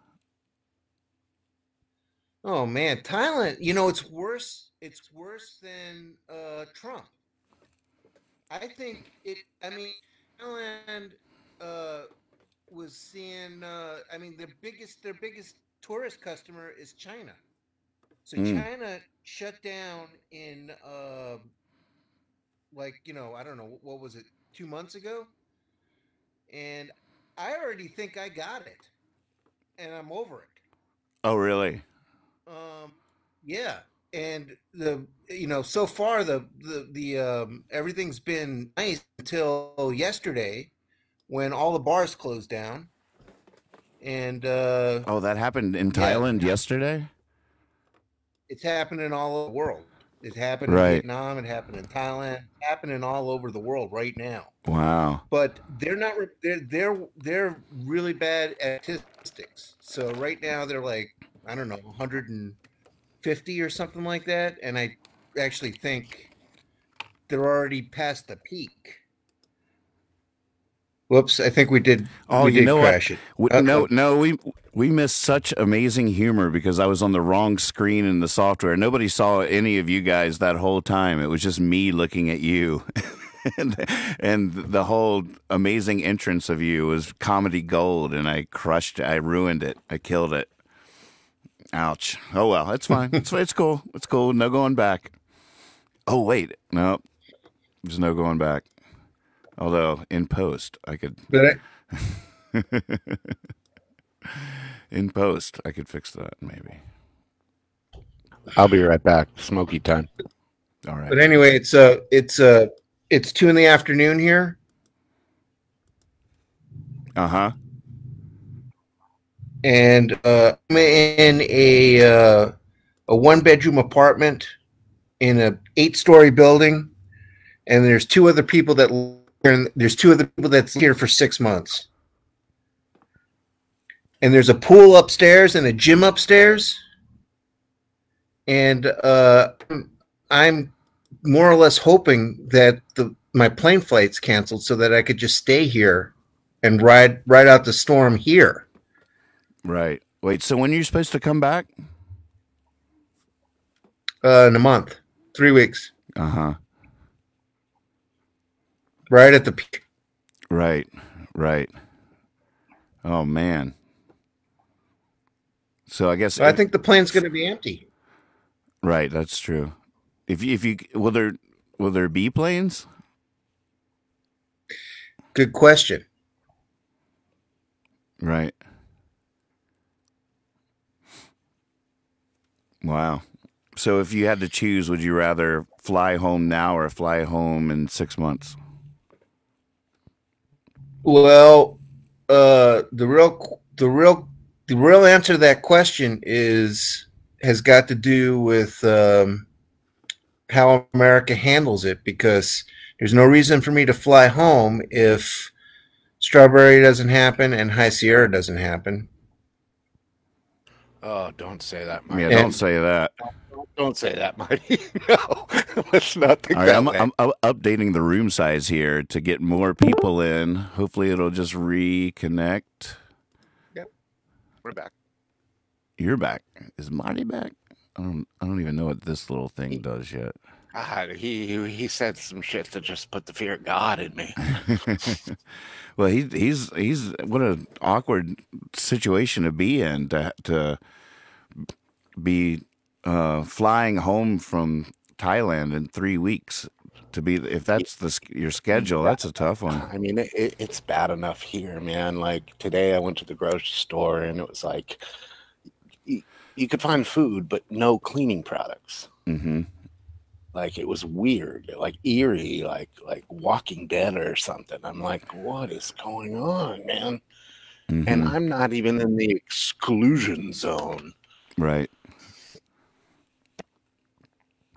Oh man, Thailand. You know it's worse. It's worse than uh, Trump. I think it. I mean, Thailand uh, was seeing. Uh, I mean, their biggest their biggest tourist customer is China. So Mm. China shut down in uh, like you know I don't know what was it two months ago, and I already think I got it, and I'm over it. Oh, really? Um, yeah, and the you know so far the the the um everything's been nice until yesterday when all the bars closed down, and uh, Oh, that happened in Yeah. Thailand yesterday. It's happening all over the world. It happened Right. in Vietnam. It happened in Thailand. It's happening all over the world right now. Wow. But they're not. They're they're they're really bad at statistics. So right now they're like I don't know 150 or something like that, and I actually think they're already past the peak. Whoops! I think we did. Oh, we you did know what? it. We, no, no, we we missed such amazing humor because I was on the wrong screen in the software. Nobody saw any of you guys that whole time. It was just me looking at you. *laughs* and, and the whole amazing entrance of you was comedy gold and I crushed it. I ruined it. I killed it. Ouch. Oh well, it's fine. it's it's cool. It's cool. No going back. Oh wait. No. There's no going back. Although in post I could But I, *laughs* in post, I could fix that maybe. I'll be right back. Smoky time. All right. but anyway, it's uh it's uh it's two in the afternoon here, Uh huh. and uh, I'm in a uh, a one bedroom apartment in a eight story building, and there's two other people that live here, and there's two other people that's here for six months, and there's a pool upstairs and a gym upstairs, and uh, I'm more or less hoping that the my plane flight's canceled so that I could just stay here and ride ride out the storm here. Right. Wait. So when are you supposed to come back? uh, in a month, three weeks, Uh huh. Right at the peak. Right. Right. Oh man. So I guess So I think the plane's going to be empty. right. That's true. If you, if you will there will there be planes? Good question. Right. Wow. So if you had to choose, would you rather fly home now or fly home in six months? Well, uh, the real, the real, the real answer to that question is has got to do with um, how America handles it. Because there's no reason for me to fly home if Strawberry doesn't happen and High Sierra doesn't happen. Oh, don't say that, Yeah, Marty. don't And- say that. Don't say that, Marty. *laughs* no, let's not think All right, that I'm. I'm, I'm updating the room size here to get more people in. Hopefully, it'll just reconnect. Yep, we're back. You're back. Is Marty back? I don't. I don't even know what this little thing does yet. God, he he- he said some shit to just put the fear of God in me. *laughs* well, he, he's he's what an awkward situation to be in to to be uh, flying home from Thailand in three weeks. To be if that's the your schedule, that's a tough one. I mean, it, it, it's bad enough here, man. Like today, I went to the grocery store and it was like, you, you could find food, but no cleaning products. Mm-hmm. Like it was weird, like eerie, like like Walking Dead or something. I'm like, what is going on, man? And mm-hmm. I'm not even in the exclusion zone. right.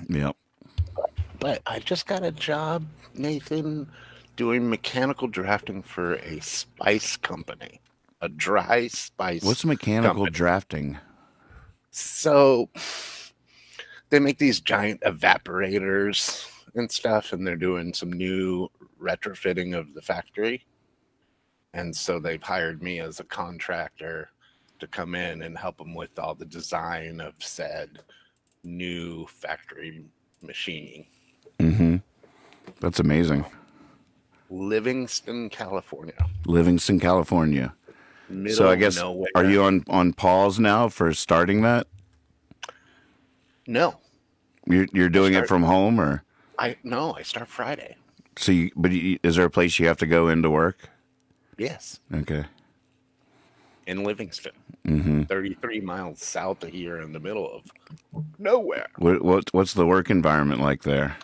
Yep. But I just got a job, Nathan, doing mechanical drafting for a spice company, a dry spice. What's mechanical company. drafting? So they make these giant evaporators and stuff, and they're doing some new retrofitting of the factory. And so they've hired me as a contractor to come in and help them with all the design of said new factory machining. Mm-hmm. That's amazing. Livingston, California. Livingston, California. Middle so I guess nowhere. are you on on pause now for starting that? No, You're you're doing it from home or I no. I start Friday. so? You, but you, is there a place you have to go into work? Yes, Okay. In Livingston, Mm-hmm. 33 miles south of here, in the middle of nowhere. What, what what's the work environment like there?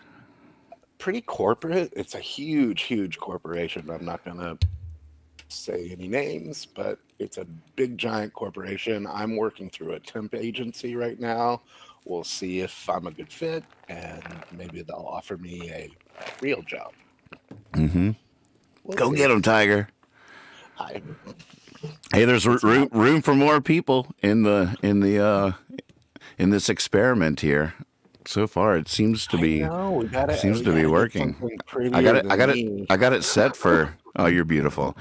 Pretty corporate. It's a huge, huge corporation. I'm not gonna say any names, but it's a big, giant corporation. I'm working through a temp agency right now. We'll see if I'm a good fit, and maybe they'll offer me a real job. Mm-hmm. We'll Go see. get them, Tiger. I, Hey, there's room room for more people in the in the uh in this experiment here. So far, it seems to be. I know, we gotta, seems to be working. I got it. I got me. it. I got it set for. Oh, you're beautiful.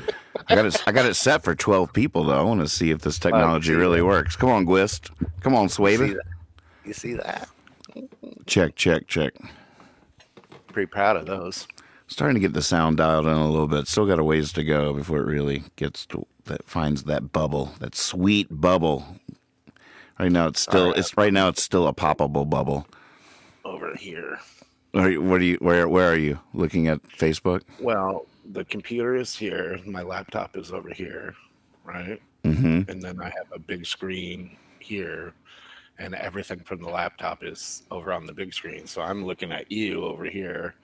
I got it. I got it set for twelve people though. I want to see if this technology see really works. Come on, Gwist. Come on, Swaby. You see that? Check, check, check. Pretty proud of those. Starting to get the sound dialed in a little bit. Still got a ways to go before it really gets to that finds that bubble, that sweet bubble. Right now, it's still. Alright. It's right now. It's still a poppable bubble. over here. Are what are you? Where? Where are you? Looking at Facebook? Well, the computer is here. My laptop is over here, right? Mm-hmm. And then I have a big screen here, and everything from the laptop is over on the big screen. So I'm looking at you over here,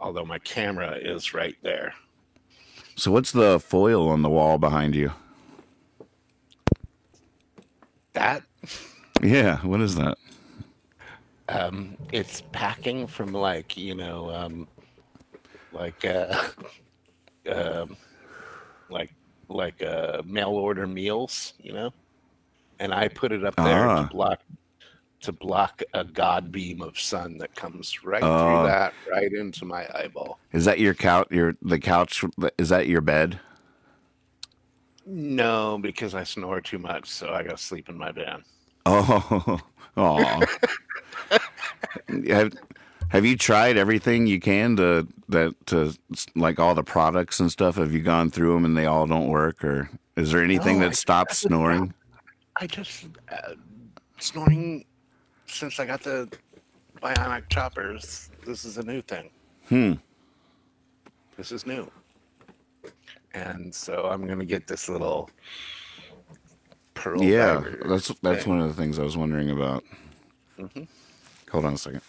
although my camera is right there. So what's the foil on the wall behind you? That Yeah. What is that? um, it's packing from like you know, um, like uh, *laughs* um, like like uh, mail order meals, you know. And I put it up there Ah. to block to block a god beam of sun that comes right Oh. through that, right into my eyeball. Is that your couch? Your the couch? Is that your bed? No, because I snore too much, so I got to sleep in my van. Oh, *laughs* oh. have Have you tried everything you can to that to like all the products and stuff? Have you gone through them and they all don't work, or is there anything No, that I- stops snoring? I just uh, snoring since I got the bionic choppers. This is a new thing. Hmm. This is new, and so I'm gonna get this little pearl. Yeah, that's that's thing. one of the things I was wondering about. Mhm. Hold on a second.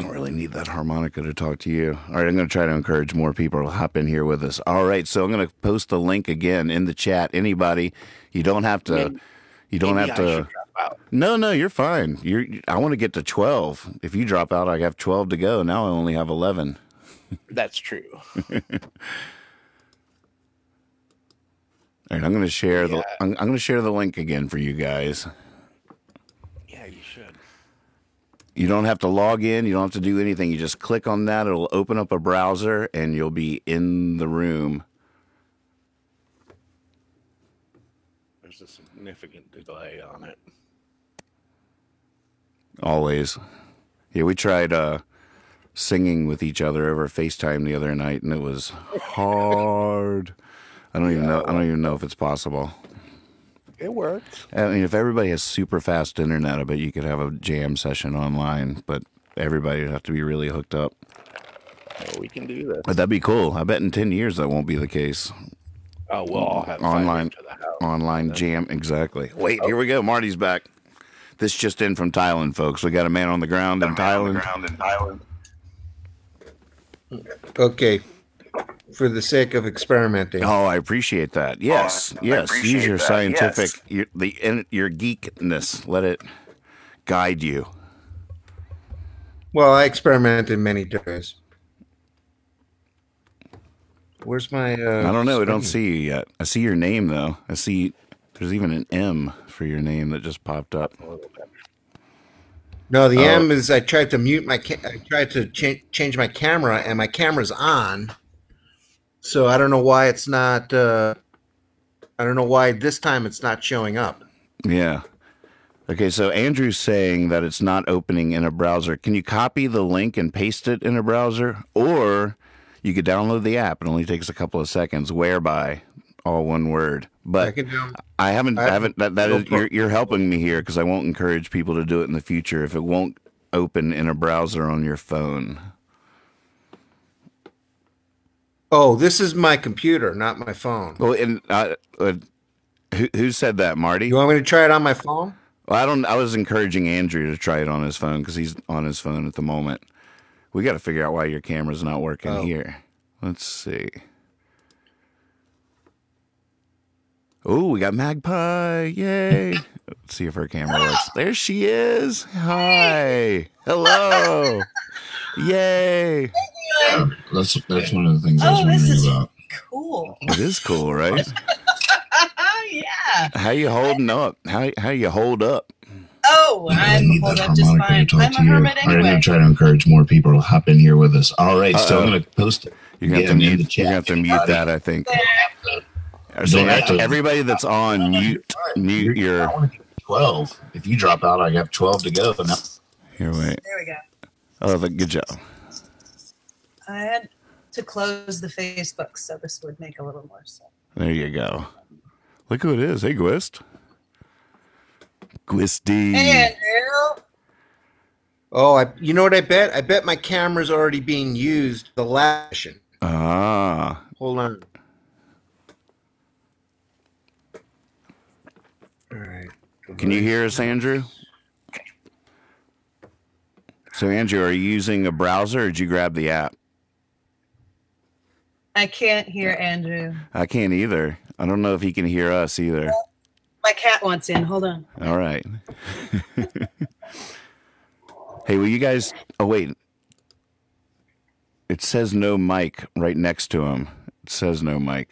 Don't really need that harmonica to talk to you. All right, I'm going to try to encourage more people to hop in here with us. All right, so I'm going to post the link again in the chat. Anybody, you don't have to. Maybe- You don't have I to. should drop out. No, no, you're fine. You're. I want to get to 12. If you drop out, I have 12 to go. Now I only have 11. *laughs* That's true. *laughs* All right, I'm going to share the. Yeah. I'm, I'm going to share the link again for you guys. Yeah, you should. You don't have to log in. You don't have to do anything. You just click on that. It'll open up a browser, and you'll be in the room. There's a significant delay on it. Always. Yeah, we tried uh, singing with each other over FaceTime the other night, and it was hard. I don't even know. I don't even know if it's possible. It worked. I mean, if everybody has super fast internet, I bet you could have a jam session online. But everybody would have to be really hooked up. Oh, we can do this. But that'd be cool. I bet in ten years that won't be the case. Oh, we'll all have Online. to the house. Online jam. Exactly. Wait, here we go. Marty's back. This just in from Thailand, folks. We got a man on the ground in Thailand. Okay. For the sake of experimenting. Oh, I appreciate that. Yes, yes. Use your scientific, your, the in- your geekness. Let it guide you. Well, I experimented many times. Where's my? Uh, I don't know. I don't see you yet. I see your name though. I see there's even an M for your name that just popped up. No, the Oh. M is. I tried to mute my. Ca- I tried to cha- change my camera, and my camera's on. So I don't know why it's not. Uh, I don't know why this time it's not showing up. Yeah. Okay, so Andrew's saying that it's not opening in a browser. Can you copy the link and paste it in a browser? Or you could download the app. It only takes a couple of seconds, whereby all one word. I But can do. I haven't I I- haven't that, that is you're you're helping me here because I won't encourage people to do it in the future if it won't open in a browser on your phone. Oh, this is my computer, not my phone. Well, and uh, uh, who who said that, Marty? You want me to try it on my phone? Well, I don't. I was encouraging Andrew to try it on his phone because he's on his phone at the moment. We got to figure out why your camera's not working Oh. here. Let's see. Oh, we got Magpie! Yay! *laughs* Let's see if her camera works. *laughs* There she is. Hi. Hello. *laughs* Yay! That's that's one of the things I was Oh, this is about. cool. It is cool, right? Oh *laughs* yeah. How you holding up? How how you hold up? Oh, I I'm need hold that up just harmonica fine. to talk I'm to a you. hermit All right, I'm gonna try to encourage more people to hop in here with us. All right, so Uh-oh. I'm gonna post it. You're gonna have to mute. You're gonna have to mute that. I think. So don't have to- everybody that's on mute mute I your. want to get twelve. If you drop out, I have twelve to go. Now, Here, wait. There we go. Oh, the, good job. I had to close the Facebook, so this would make a little more sense. There you go. Look who it is. Hey, Gwist. Gwisty. Hey, Andrew. Oh, I. You know what? I bet. I bet my camera's already being used. The last. session. Ah. Hold on. All right. Can you hear us, Andrew? So, Andrew, are you using a browser or did you grab the app? I can't hear Andrew. I can't either. I don't know if he can hear us either. My cat wants in. Hold on. All right. hey, will you guys? Oh, wait. It says no mic right next to him. It says no mic.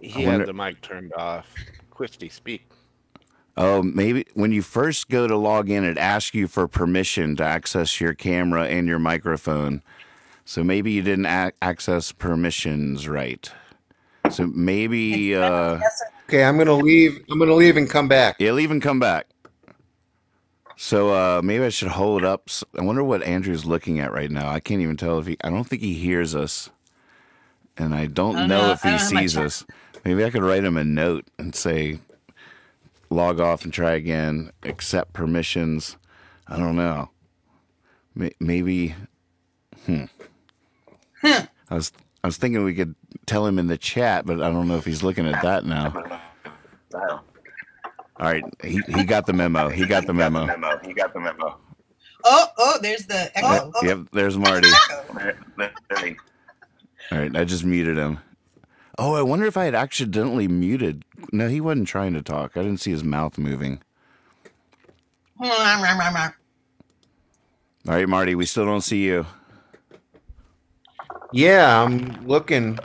He wonder- had the mic turned off. Quisty, speak. Oh, maybe when you first go to log in, it asks you for permission to access your camera and your microphone. So maybe you didn't ac access permissions right. So maybe uh, Okay, I'm gonna leave. I'm gonna leave and come back. he'll even come back. So uh, maybe I should hold up. I wonder what Andrew's looking at right now. I can't even tell if he. I don't think he hears us, and I don't, I don't know know. if I he don't have my sees us. Maybe I could write him a note and say, log off and try again. Accept permissions. I don't know. Maybe. Hmm. I was I was thinking we could tell him in the chat, but I don't know if he's looking at that now. All right, he, he got the memo. He got the memo. He got the memo. Oh, oh, there's the echo. Yep, Oh, yep, there's Marty. All right, I just muted him. Oh, I wonder if I had accidentally muted. No, he wasn't trying to talk. I didn't see his mouth moving. All right, Marty, we still don't see you. Yeah, I'm looking.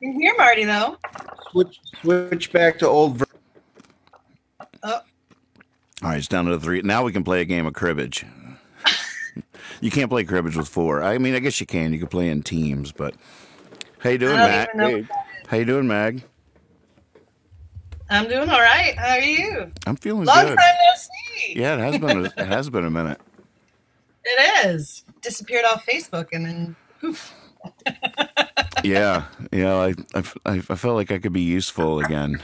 You can hear Marty though. Switch. Switch back to old. Ver- oh. All right, it's down to three. Now we can play a game of cribbage. *laughs* you can't play cribbage with four. I mean, I guess you can. You can play in teams, but how you doing, I don't Matt? even know Hey, how you doing, Mag? I'm doing all right. How are you? I'm feeling Long good. Long time no see. Yeah, it has been. A, it has been a minute. *laughs* It is. Disappeared off Facebook and then poof. Yeah, yeah. I, I, I I felt like I could be useful again.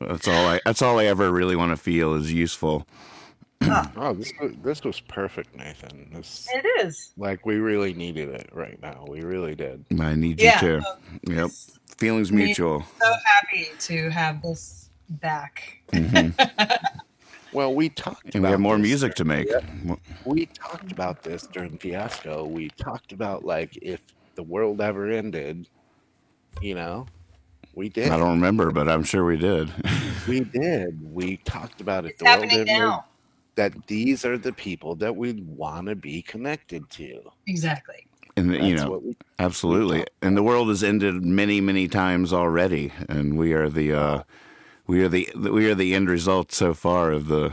That's all I. That's all I ever really want to feel is useful. *clears throat* Oh, this was, this was perfect, Nathan. This It is. like we really needed it right now. We really did. I need Yeah. you too. Yep. feelings mutual. So happy to have this back. Mhm. *laughs* Well, we talked. And we have more this music to make. we talked about this during fiasco we talked about like if the world ever ended you know we did I don't remember, but I'm sure we did. we *laughs* did we talked about it. It's the world happening ended now. that these are the people that we want to be connected to Exactly. And you know, what we- absolutely. And the world has ended many, many times already, and we are the uh, we are the we are the end result so far of the.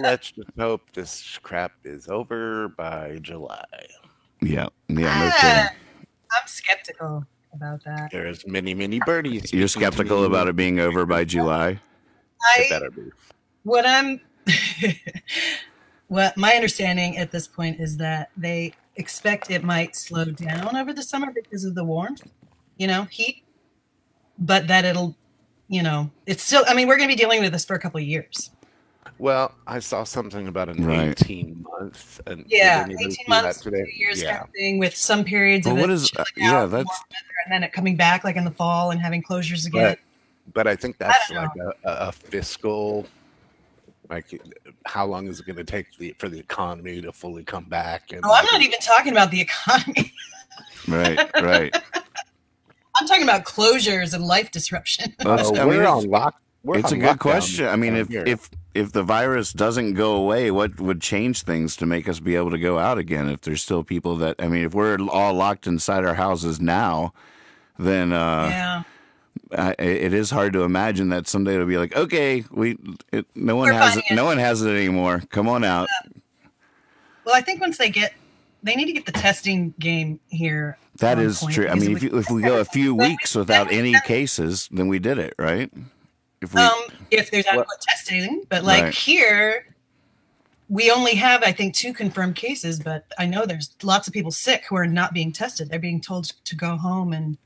let's just hope this crap is over by july Yeah, yeah. No Ah, kidding. I'm skeptical about that. there's many many birdies You're skeptical about it being over by July. it better be what I'm *laughs* what my understanding at this point is that they expect it might slow down over the summer because of the warmth, you know, heat, but that it'll, you know, it's still. I mean, we're going to be dealing with this for a couple of years. well i saw something about an Right. 18 month and Yeah, any of you eighteen months, two today? years yeah kind of thing, with some periods Well, of what it is? Uh, yeah, that's warm weather, and then it coming back like in the fall and having closures again. but but I think that's don't like a, a, a fiscal. Like, how long is it going to take the, for the economy to fully come back? And Oh, I'm not even talking about the economy. right, right. *laughs* I'm talking about closures and life disruption. *laughs* That's- Oh, I mean, we're it's- on lock. We're it's a good question. I mean, if here. if if the virus doesn't go away, what would change things to make us be able to go out again? If there's still people that, I mean, if we're all locked inside our houses now, then uh, yeah. I, it is hard to imagine that someday it'll be like, okay, we it, no one We're has it, it. no one has it anymore. Come on out. Well, I think once they get, they need to get the testing game here. That on is point, true. I mean, if you, if we go a *laughs* few weeks without any cases, then we did it, right? If we, um, if there's adequate testing, but like Right. here, we only have, I think, two confirmed cases, but I know there's lots of people sick who are not being tested. They're being told to go home and,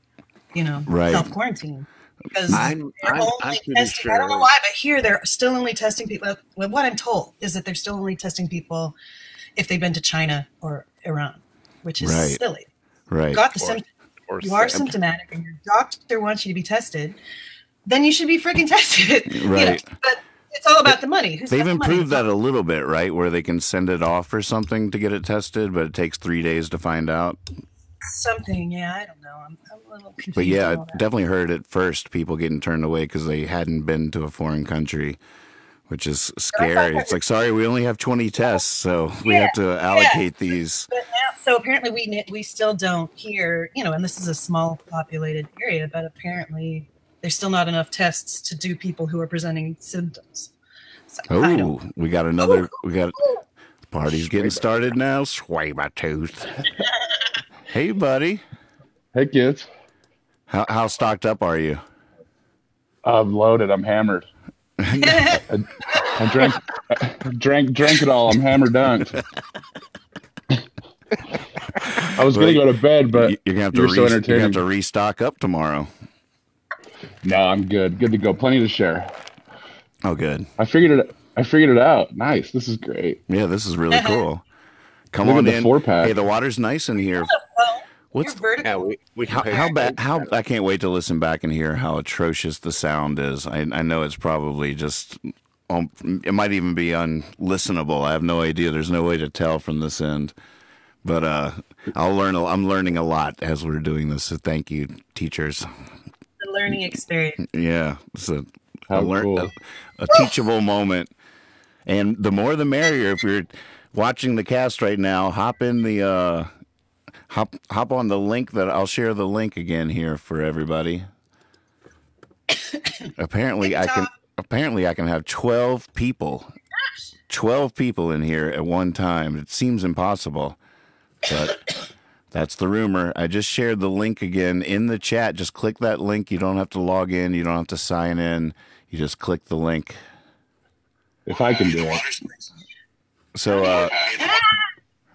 you know, Right. self quarantine because I'm- they're I'm- only I'm pretty testing. I don't know why, but here they're still only testing people. Well, what I'm told is that they're still only testing people if they've been to China or Iran, which is Right. silly. Right. Got the Or- symptoms. or You are Sam- symptomatic, and your doctor wants you to be tested. Then you should be freaking *laughs* tested. you know? Right. But it's all about the money. Who's They've got the money? improved that a little bit, right? Where they can send it off or something to get it tested, but it takes three days to find out. Something, yeah, I don't know. I'm, I'm a little confused. But yeah, I definitely heard at first people getting turned away because they hadn't been to a foreign country, which is *laughs* scary. It's like, sorry, we only have 20 tests, so we have to allocate these. But now, so apparently we we still don't hear, you know, and this is a small populated area, but apparently there's still not enough tests to do people who are presenting symptoms. So, Oh, we got another. We got party's getting started now. Sway my tooth. *laughs* Hey, buddy. Hey kids, How how stocked up are you? I'm loaded. I'm hammered. I, I drank, drank, drank it all. I'm hammered dunked. I was gonna go to bed, but You- You're gonna have to, re- so you're gonna have to restock up tomorrow. no, I'm good. Good to go. Plenty to share. Oh, good. I figured it. I figured it out. Nice. This is great. Yeah, this is really *laughs* cool. Come Look at on the in. four pack. Hey, the water's nice in here. *laughs* What's You're vertical. Yeah, we, we how, how bad? How I can't wait to listen back and hear how atrocious the sound is. I, I know it's probably just. Um, it might even be unlistenable. I have no idea. There's no way to tell from this end. But uh, I'll learn. a- I'm learning a lot as we're doing this. So thank you, teachers. The learning experience. Yeah, it's a, a, learn, cool. a, a teachable moment, and the more the merrier. If you're watching the cast right now, hop in the uh, hop hop on the link that I'll share the link again here for everybody. *coughs* apparently, I can apparently I can have twelve people, twelve people in here at one time. It seems impossible, but. *coughs* That's the rumor. I just shared the link again in the chat. Just click that link. You don't have to log in. You don't have to sign in. You just click the link. If I can do it. So, uh,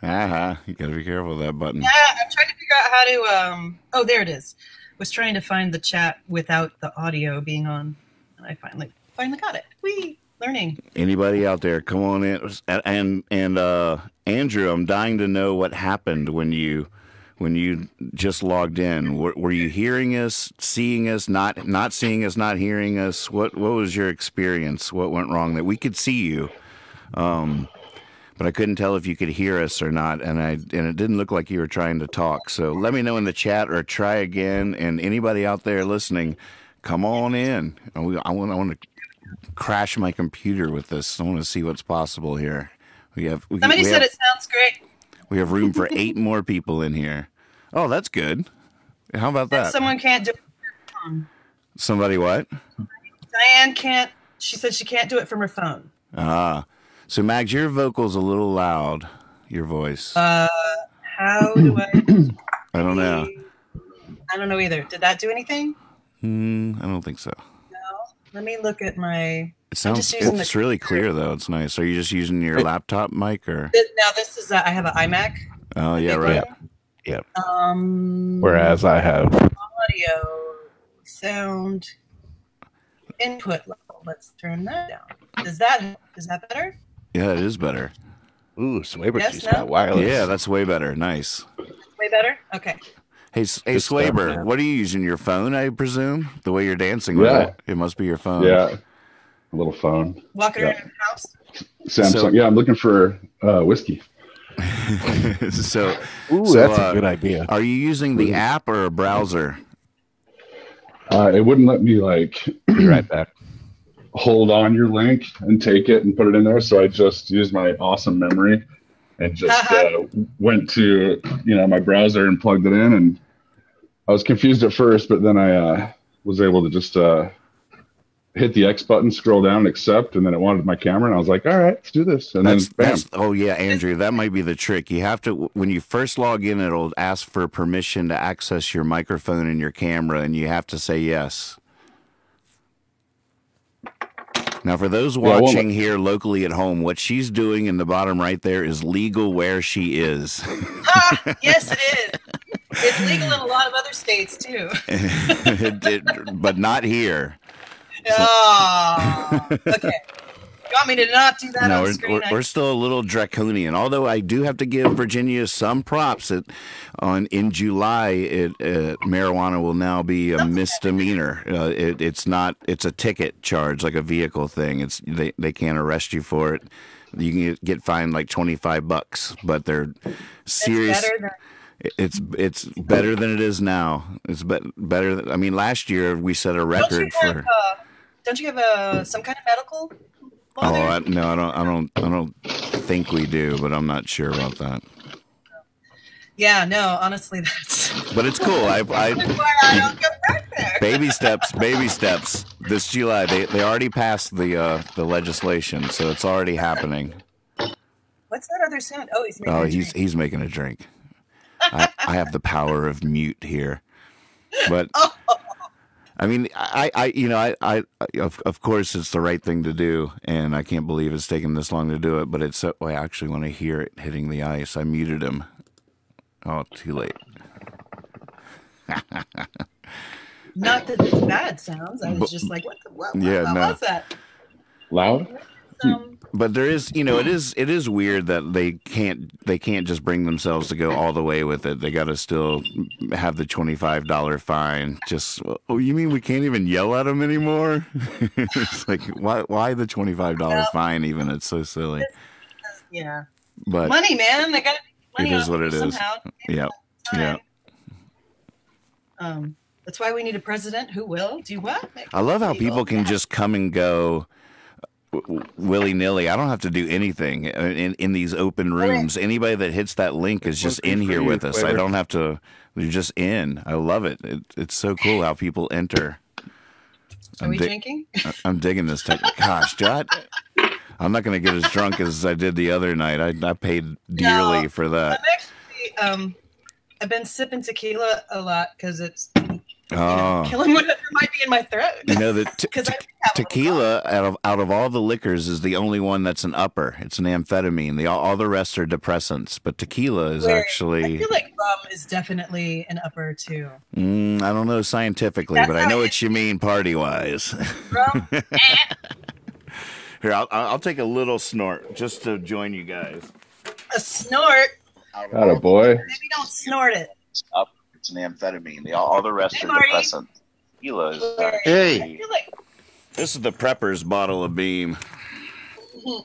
uh huh. you gotta be careful with that button. Yeah, I'm trying to figure out how to. Um. Oh, there it is. Was trying to find the chat without the audio being on, and I finally finally got it. We learning. Anybody out there, come on in. And and uh, Andrew, I'm dying to know what happened when you when you just logged in? Were, were you hearing us, seeing us, not not seeing us, not hearing us? What what was your experience? What went wrong? That we could see you, um, but I couldn't tell if you could hear us or not, and I and it didn't look like you were trying to talk. So let me know in the chat or try again. And anybody out there listening, come on in. I want I want to crash my computer with this. I want to see what's possible here. We have we, Somebody we said have, it sounds great. we have room for eight more people in here. Oh, that's good. How about that? Someone can't do it. Somebody what? Diane can't. She said she can't do it from her phone. Ah, so Mags, your vocal's a little loud. Your voice. Uh, how do I? I don't know. I don't know either. Did that do anything? Hmm, I don't think so. No. Let me look at my. It sounds it's the really clear though. It's nice. Are you just using your laptop mic or? Now this is. A, I have an iMac. Oh yeah, right. Yep. Um. Whereas I have audio, sound, input level. Let's turn that down. Does that is that better? Yeah, it is better. Ooh, Swaber Yes, she's no? got wireless. Yeah, that's way better. Nice. Way better. Okay. Hey, S- hey, Good stuff, Swaber, man. what are you using? Your phone, I presume. The way you're dancing with Yeah. it, it must be your phone. Yeah, a little phone. Walking Yeah. around the house. Samsung. So- yeah, I'm looking for uh, whiskey. *laughs* so, Ooh, so, that's uh, a good idea. Are you using the app or a browser? Uh, it wouldn't let me like *clears throat* Be right back. Hold on your link and take it and put it in there. So I just used my awesome memory and just uh, went to you know my browser and plugged it in. And I was confused at first, but then I uh, was able to just uh, hit the X button, scroll down, and accept, and then it wanted my camera, and I was like, all right, let's do this. And That's, then bam, oh yeah, Andrew, that might be the trick. You have to when you first log in, it'll ask for permission to access your microphone and your camera, and you have to say yes. Now, for those well, watching here locally at home, what she's doing in the bottom right there is legal where she is. Ah, *laughs* yes, it is. It's legal in a lot of other states too. *laughs* It- it- but not here. *laughs* Oh, okay. You want me to not do that No, on we're, screen? we're, I- we're still a little draconian. Although I do have to give Virginia some props. That on in July, it uh, marijuana will now be a misdemeanor. Uh, it, it's not. It's a ticket charge, like a vehicle thing. It's they they can't arrest you for it. You can get- fined like twenty five bucks, but they're serious. It's it's better than it is now. It's be, better. Than, I mean, last year we set a don't record you have, for. uh, don't you have uh, some kind of medical? Oh I, no, I don't. I don't. I don't think we do, but I'm not sure about that. Yeah, no, honestly, *laughs* that's But it's cool. I, I *laughs* I don't go back there. baby steps, baby steps. This July, they they already passed the uh, the legislation, so it's already happening. What's that other sound? Oh, he's making Oh, a he's drink. he's making a drink. I, *laughs* I have the power of mute here, but I mean, I, I you know, I, I, of, of course, it's the right thing to do, and I can't believe it's taken this long to do it. But it's so, I actually want to hear it hitting the ice. I muted him. Oh, too late. *laughs* Not that it's bad sounds. I was just like, what? The, what, what, Yeah, what no. was that? loud. Um, But there is, you know, it is it is weird that they can't they can't just bring themselves to go all the way with it. They got to still have the twenty five dollar fine. Just oh, you mean we can't even yell at them anymore? *laughs* it's like why why the twenty five dollar Well- fine? Even it's so silly. yeah, But money, man. They got money. it is what it is. Yeah, yeah. Um, that's why we need a president who will do what? Make I love how people can just come and go willy nilly. I don't have to do anything uh, in in these open rooms. Anybody that hits that link is just in here with us. I don't have to. You're just in. I love it. it it's so cool how people enter. Are we dig- drinking? I'm digging this. Tech. Gosh, Jot. I'm not going to get as drunk as I did the other night. I, I paid dearly No. for that. I'm actually um, I've been sipping tequila a lot because it's you know, Oh. killing whatever might be in my throat. You know that *laughs* t- because I te- have a little tequila out of out of all the liquors is the only one that's an upper. It's an amphetamine. The all, all the rest are depressants, but tequila is Where- I actually feel like rum is definitely an upper too. mm, I don't know scientifically, That's but I know what you mean party wise. Rum, *laughs* Here, I'll I'll take a little snort just to join you guys. a snort. Got a boy. Maybe don't snort it. up. It's an amphetamine. The, all the rest Hey, are Marty. depressants. Kilos. are Hey. actually- This is the Prepper's bottle of Beam. *laughs*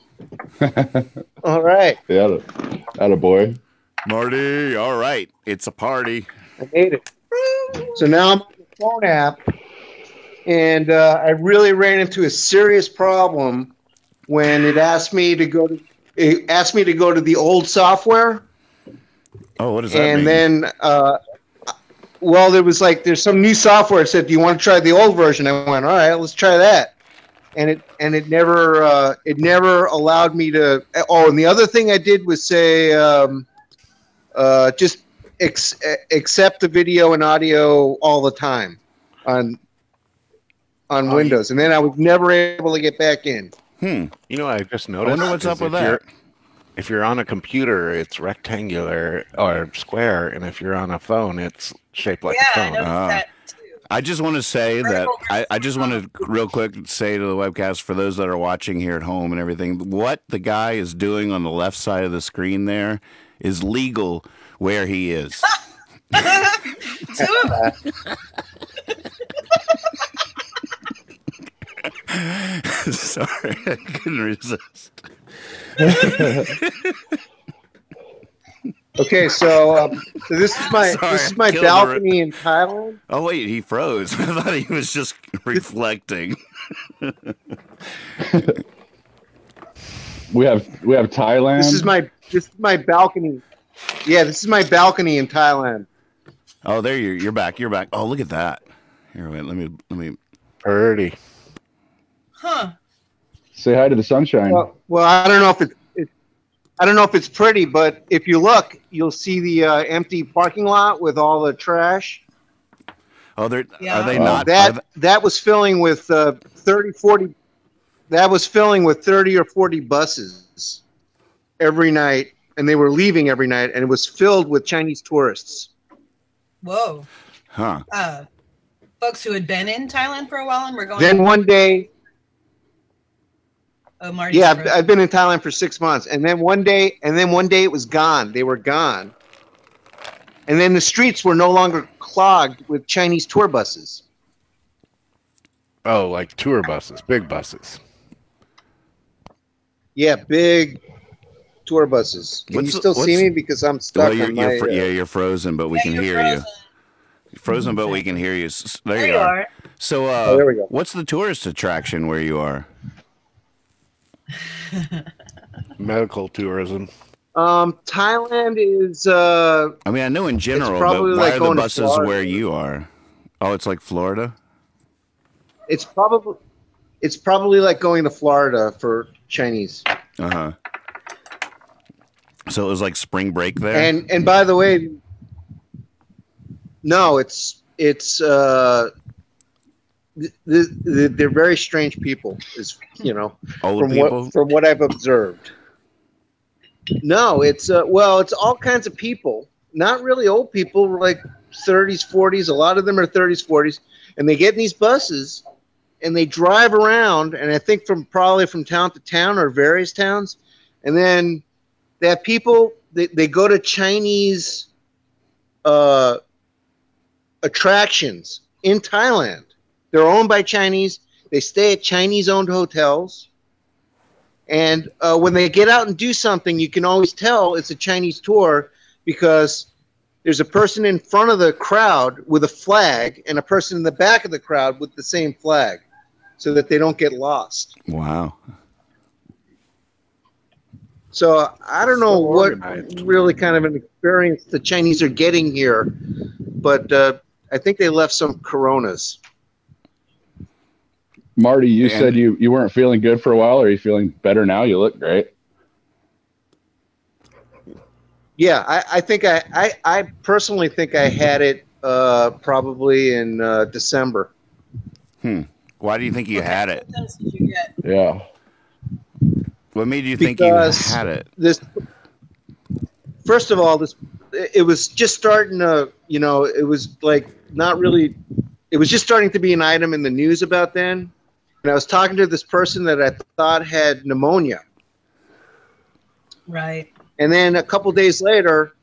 All right. Yeah, at a boy. Marty, all right. It's a party. I made it. So now I'm on the phone app, and uh, I really ran into a serious problem when it asked me to go to it asked me to go to the old software, Oh, what does that and mean? then uh, well, there was like there's some new software. It said, "Do you want to try the old version?" I went, "All right, let's try that." And it and it never uh, it never allowed me to. Oh, and the other thing I did was say um, uh, just ex- accept the video and audio all the time on on Oh, Windows, and then I was never able to get back in. Hmm. You know, I just I noticed. wonder what's up with if you're- that. If you're on a computer, it's rectangular or square, and if you're on a phone, it's shaped like yeah, a I phone. noticed Ah. that too. I just want to say that I, I just want to real quick say to the webcast for those that are watching here at home and everything, what the guy is doing on the left side of the screen there is legal where he is. *laughs* Two of them. *laughs* *laughs* Sorry, I couldn't resist. Okay, so, um, so this is my Sorry, this is my killed the balcony in Thailand. Oh wait, he froze. *laughs* I thought he was just reflecting. We have we have Thailand. This is my this is my balcony. Yeah, this is my balcony in Thailand. Oh, there you're. You're back. You're back. Oh, look at that. Here, wait. Let me. Let me. Pretty. Huh. Say hi to the sunshine. Well, well, I don't know if it's, it, I don't know if it's pretty, but if you look, you'll see the uh, empty parking lot with all the trash. Oh, they're. Yeah. Are they not? are That they- that was filling with uh, 30, 40. That was filling with thirty or forty buses every night, and they were leaving every night, and it was filled with Chinese tourists. Whoa. huh. Uh, folks who had been in Thailand for a while and were going. Then one day, oh, Marty. yeah, I've, I've been in Thailand for six months, and then one day, and then one day it was gone. They were gone, and then the streets were no longer clogged with Chinese tour buses. Oh, like tour buses, big buses. Yeah, big tour buses. Can What's you the- still see me because I'm stuck Well, you're, on you're my? fr- uh, yeah, you're frozen, but we Yeah, can hear frozen. you. You're frozen, but we can hear you. There, There you you are. are. So, uh, Oh, there we go. what's the tourist attraction where you are? *laughs* Medical tourism. Um, Thailand is uh, I mean, I know in general, but why like are the buses where you are? Oh, it's like Florida. it's probably it's probably like going to Florida for Chinese. Uh huh. So it was like spring break there. And and by the way, no, it's it's uh, th- th- th- they're very strange people. Is you know from people. what from what I've observed. No, it's uh, well, it's all kinds of people. Not really old people, like 30s, 40s. A lot of them are 30s, 40s, and they get in these buses and they drive around. And I think from probably from town to town or various towns, and then they have people. They, they go to Chinese uh, attractions in Thailand. They're owned by Chinese. They stay at Chinese-owned hotels. And uh, when they get out and do something, you can always tell it's a Chinese tour because there's a person in front of the crowd with a flag and a person in the back of the crowd with the same flag so that they don't get lost. Wow. So I don't know So what really kind of an experience the Chinese are getting here, but uh, I think they left some coronas. Marty, you And- said you, you weren't feeling good for a while. Are you feeling better now? You look great. Yeah, I, I think I, I, I personally think I had it uh, probably in uh, December. Why do you think you had it? What you? Yeah. What made you think Because- you had it? This, first of all, this it was just starting to, you know, it was like not really, it was just starting to be an item in the news about then. And I was talking to this person that I thought had pneumonia. Right. And then a couple days later,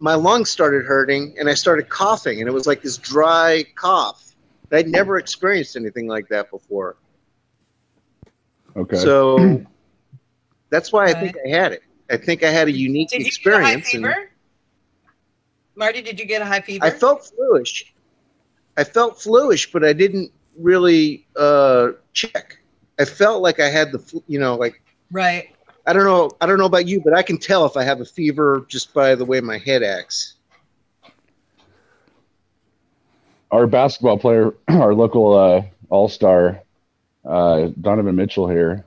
my lungs started hurting and I started coughing, and it was like this dry cough. I'd never experienced anything like that before. Okay. So *clears throat* that's why I think I had it. I think I had a unique Did you get a high experience. and fever? Marty, did you get a high fever? I felt fluish. I felt fluish, but I didn't really uh, check. I felt like I had the, flu- you know, like right. I don't know. I don't know about you, but I can tell if I have a fever just by the way my head acts. our basketball player, *clears throat* our local uh, all star, uh, Donovan Mitchell here,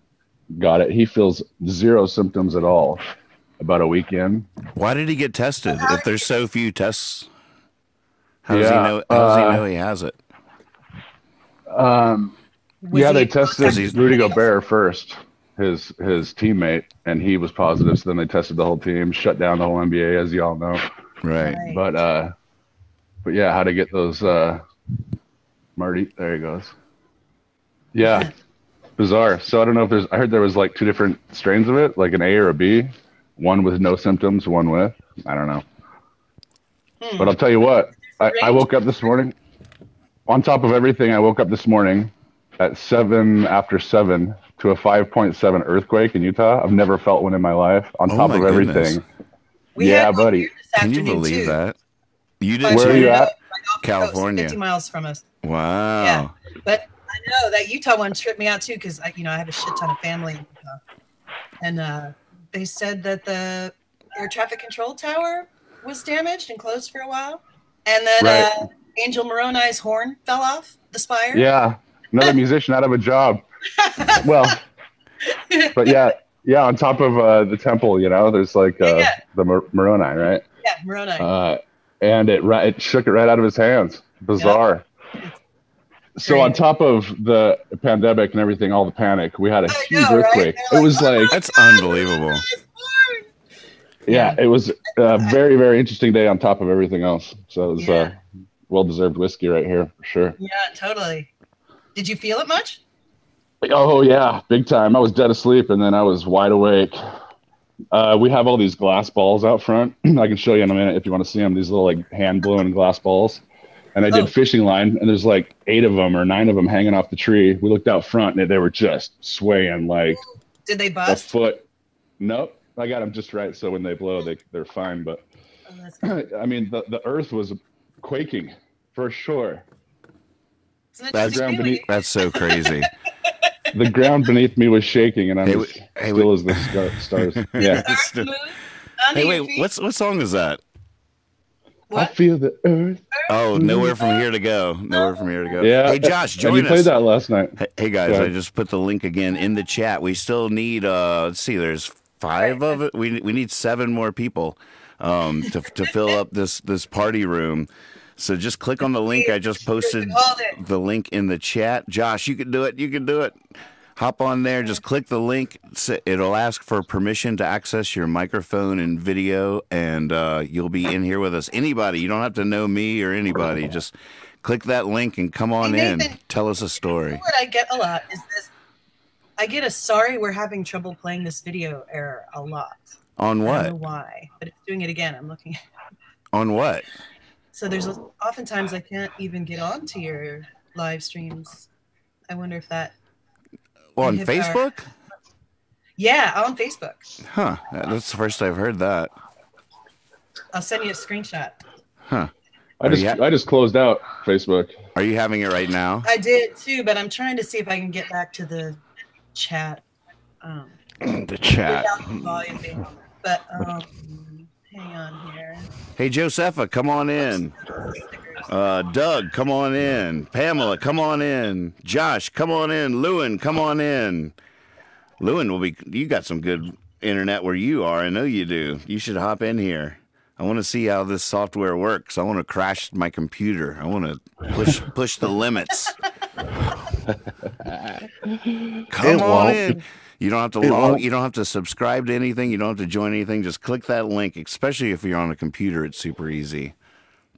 got it. He feels zero symptoms at all about a weekend. Why did he get tested? If there's so few tests, how does he know? How does uh, he know he has it? Um, yeah, they tested contact with Rudy Gobert first, his his teammate, and he was positive. So then they tested the whole team, shut down the whole NBA, as you all know. Right. Right. But uh, but yeah, how to get those uh, Marty? There he goes. Yeah, bizarre. So I don't know if there's. I heard there was like two different strains of it, like an A or a B. One with no symptoms, one with. I don't know. Hmm. But I'll tell you what. I, I woke up this morning. On top of everything, I woke up this morning at seven after seven to a 5.7 earthquake in Utah. I've never felt one in my life. On Oh top of goodness. everything. We yeah, had buddy. Can you believe too. that? You But did Where are you at? like off coast, California. 50 miles from us. Wow. Yeah. But I know that Utah one tripped me out too because I, you know, I have a shit ton of family in Utah, and uh, they said that the air traffic control tower was damaged and closed for a while, and then Right. uh, Angel Moroni's horn fell off the spire. Yeah, another *laughs* musician out of a job. Well, but yeah, yeah. On top of uh, the temple, you know, there's like uh, Yeah, yeah. the Mor- Moroni, right? yeah, Moroni. Uh, and it ri- it shook it right out of his hands. Bizarre. So on top of the pandemic and everything, all the panic, we had a I huge know, earthquake. They're It was like, "Oh like, That's unbelievable. yeah, it was a very very interesting day on top of everything else. So it was Yeah. Well deserved whiskey right here for sure. yeah, totally. Did you feel it much? Oh yeah, big time. I was dead asleep and then I was wide awake. Uh, we have all these glass balls out front. *clears throat* I can show you in a minute if you want to see them. These little like hand blown glass balls. And I did Oh. fishing line, and there's like eight of them or nine of them hanging off the tree. We looked out front, and they were just swaying like Did they bust? a foot. Nope, I got them just right, so when they blow, they they're fine. But Oh. *clears throat* I mean, the the earth was quaking for sure. It's That ground beneath That's so crazy. *laughs* the ground beneath me was shaking, and I'm Hey, as w- hey, still as the scar- stars. *laughs* Yeah. Earth moved under hey, wait. feet? What's what song is that? I feel the earth. Oh, nowhere from here to go. Nowhere from here to go. Yeah. Hey, Josh, And join you played that last night. Hey- Hey guys, Go I just put the link again in the chat. We still need uh let's see, there's five of it. We we need seven more people um to to fill up this this party room. So just click on the link I just posted the link in the chat. Josh, you can do it. You can do it. Hop on there, just click the link. It'll ask for permission to access your microphone and video, and uh, you'll be in here with us. Anybody, you don't have to know me or anybody. Just click that link and come on Hey, in. Tell us a story. What I get a lot is this. I get a sorry we're having trouble playing this video error a lot. On I don't what? know why, but it's doing it again. I'm looking. On what? So there's oftentimes I can't even get onto your live streams. I wonder if that. Well, on If our- Facebook? Yeah, on Facebook. Huh. That's the first I've heard that. I'll send you a screenshot. Huh. I Are just you, I just closed out Facebook. are you having it right now? I did too, but I'm trying to see if I can get back to the chat. Um, *clears throat* The chat. Without the volume being on. But um, hang on here. Hey, Josepha, come on in. Uh, Doug, come on in. Pamela, come on in. Josh, come on in. Lewin, come on in. Lewin will be. You got some good internet where you are. I know you do. You should hop in here. I want to see how this software works. I want to crash my computer. I want to push push the limits. *laughs* *laughs* Come It on won't. in. You don't have to log. You don't have to subscribe to anything. You don't have to join anything. Just click that link. Especially if you're on a computer, it's super easy.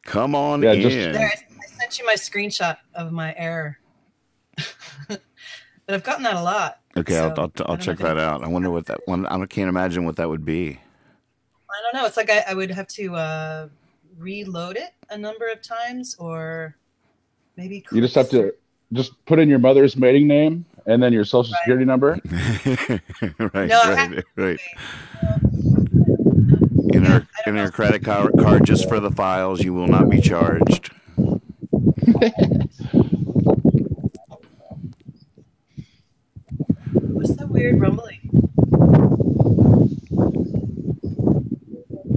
Come on Yeah, in. just- There, I I sent you my screenshot of my error. *laughs* but I've gotten that a lot. okay, so I'll, I'll, I I'll check if it- that out. I wonder what that one. I can't imagine what that would be. I don't know. It's like I, I would have to uh, reload it a number of times, or maybe You just have to just put in your mother's maiden name and then your social security number. *laughs* right, No, I right, right. Enter, enter your credit card, card just for the files. You will not be charged. *laughs* What's that weird rumbling?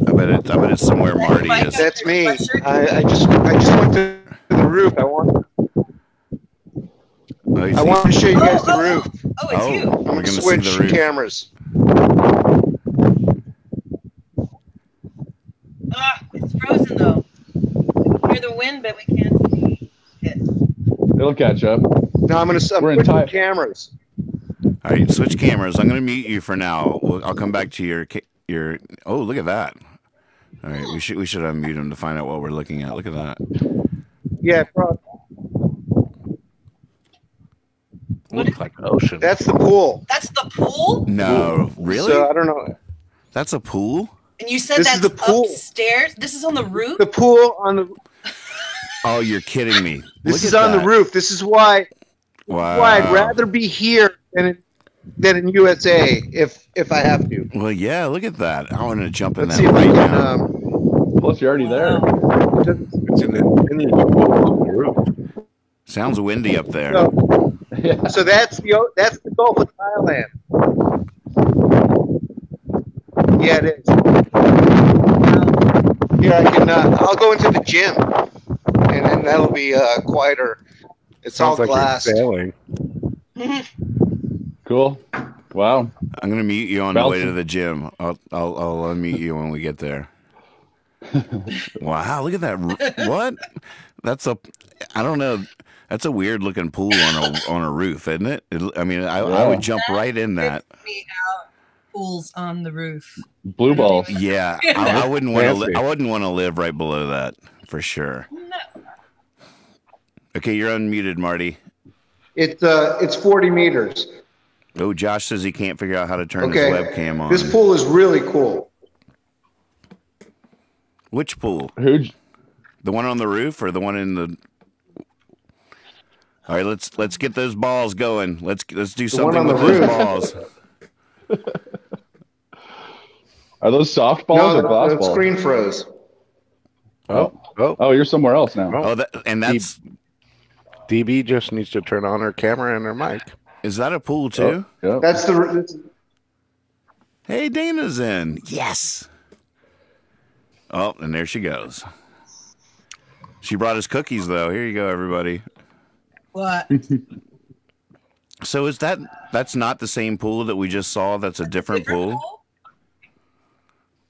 I bet it. I bet it's somewhere Marty is. That's me. I, I just I just went to the roof. I want Oh, I want to show you guys the roof. Oh, it's you. I'm gonna gonna switch the cameras. Ah, it's frozen though. We can hear the wind, but we can't see it. It'll catch up. No, I'm gonna I'm We're in switching cameras. All right, switch cameras. I'm going to mute you for now. I'll come back to your your. Oh, look at that. All right, we should we should unmute him to find out what we're looking at. Look at that. Yeah, bro. Looks like an ocean. That's the pool. That's the pool, No, really? So I don't know. That's a pool. and you said This is that's the pool. upstairs. This is on the roof. The pool on the *laughs* Oh, you're kidding me. this Look is on that. the roof. This is why Wow. why I'd rather be here than in, than in USA if if I have to. Well, yeah. Look at that. I want to jump in Let's that see right can. now. Um, Plus, you're already there. It's in the, in the roof. Sounds windy up there. so, Yeah. so that's the o- that's the Gulf of Thailand. Yeah, it is. Here I can. Uh, I'll go into the gym, and then that'll be uh, quieter. It's Sounds all glass. you're sailing. *laughs* Cool. Wow. I'm going to mute you on the way to the gym. I'll I'll, I'll unmute you when we get there. *laughs* wow, look at that. What? That's a. I don't know. That's a weird looking pool on a *laughs* on a roof, isn't it? It- I mean, I, I would jump right in that. Pools on the roof. Blue balls. Yeah, I, I wouldn't want to. I wouldn't want to live right below that for sure. No. Okay, you're unmuted, Marty. It's uh, it's 40 meters. Oh, Josh says he can't figure out how to turn Okay. his webcam on. This pool is really cool. Which pool? Who? The one on the roof or the one in the? All right, let's let's get those balls going. Let's let's do one something on the with those balls. Are those soft balls no, or glass balls? screen froze. Oh, oh, oh. Oh, you're somewhere else now. Oh, that, and that's DB just needs to turn on her camera and her mic. is that a pool oh, too? Yeah. That's the. That's, Hey, Dana's in. Yes. Oh, and there she goes. She brought us cookies though. Here you go, everybody. What? *laughs* So is that that's not the same pool that we just saw? That's a different, pool.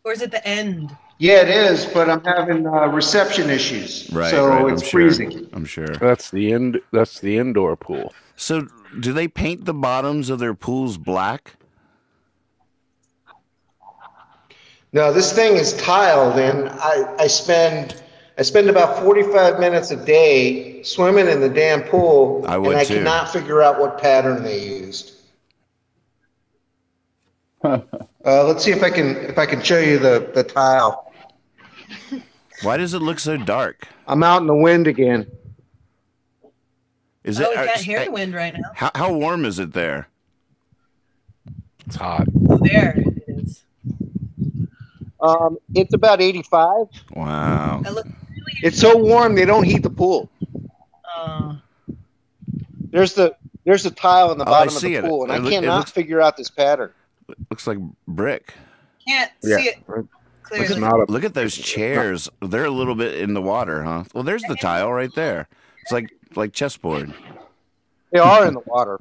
Or is it the end? yeah, it is, but I'm having uh, reception issues. Right. So right, it's I'm sure. freezing. I'm sure. That's the ind. That's the indoor pool. So do they paint the bottoms of their pools black? No, this thing is tiled, and I, I spend I spend about 45 minutes a day swimming in the damn pool, I would and I too. cannot figure out what pattern they used. *laughs* Uh, let's see if I can if I can show you the the tile. Why does it look so dark? I'm out in the wind again. Is oh, it we uh, can't hear the wind right now. how how warm is it there? It's hot. Oh, there it is. Um, it's about 85. Wow. That look, It's so warm they don't heat the pool. uh, There's the there's the tile in the Oh, bottom of the it. pool, and It I look- cannot looks- figure out this pattern. Looks like brick. can't Yeah. see it It's clearly. not a. Look at those chairs. They're a little bit in the water, huh? Well, there's the tile right there. It's like like chessboard. They are in the water.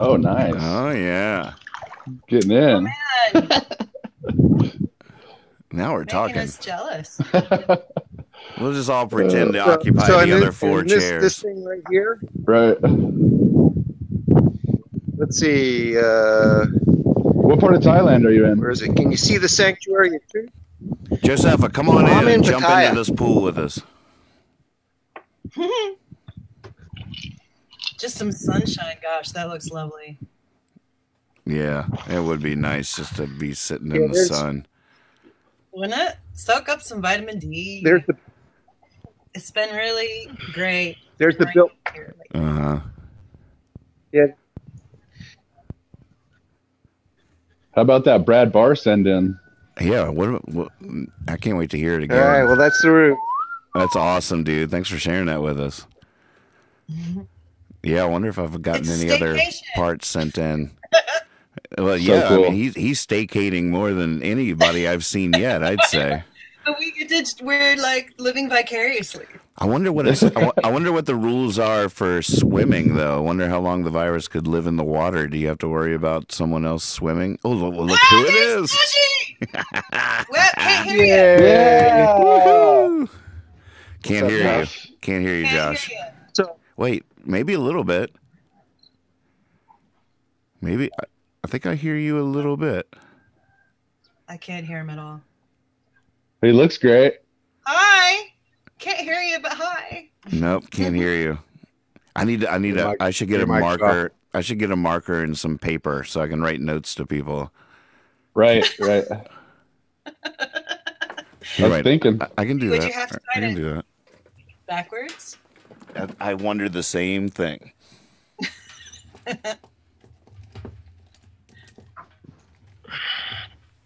Oh, nice. Oh yeah. Getting in. Man, *laughs* Now we're making talking. us jealous. *laughs* We'll just all pretend to So- occupy so the other this- four in this, chairs. This thing right here. right. Let's see. Uh, What part of Thailand are you in? where is it? Can you see the sanctuary too? Josepha, come on I'm in and in jump Pattaya. into this pool with us. *laughs* Just some sunshine. Gosh, that looks lovely. Yeah, it would be nice just to be sitting Yeah, in the sun. Wouldn't it? Soak up some vitamin D. There's the It's been really great. there's the right bill. Uh huh. Yeah, How about that Brad Barr send in? Yeah. What, what? I can't wait to hear it again. All right, Well, that's the route. That's awesome, dude. Thanks for sharing that with us. *laughs* Yeah, I wonder if I've gotten It's a any other parts sent in. *laughs* Well, yeah, I cool. mean, he's he's staycating more than anybody I've seen yet. I'd *laughs* say. But we did. We're like living vicariously. I wonder what it's, I wonder what the rules are for swimming, though. I wonder how long the virus could live in the water. Do you have to worry about someone else swimming? Oh, look, look Ah, who it there's is! Sushi! *laughs* well, can't hear you. Yeah. Woohoo! Can't up, hear you. Josh? Can't hear you, Can't Josh. hear you. So Wait, maybe a little bit. Maybe I- I think I hear you a little bit. I can't hear him at all. He looks great. Hi. Can't hear you, but hi. Nope, can't hear you. I need to, I need Your a mic- I should get a your mic's marker. I should get a marker and some paper so I can write notes to people. Right, *laughs* right. I You're was thinking. I, I can do Would that. you have to I write can it? do that. Backwards. I, I wondered the same thing. *laughs*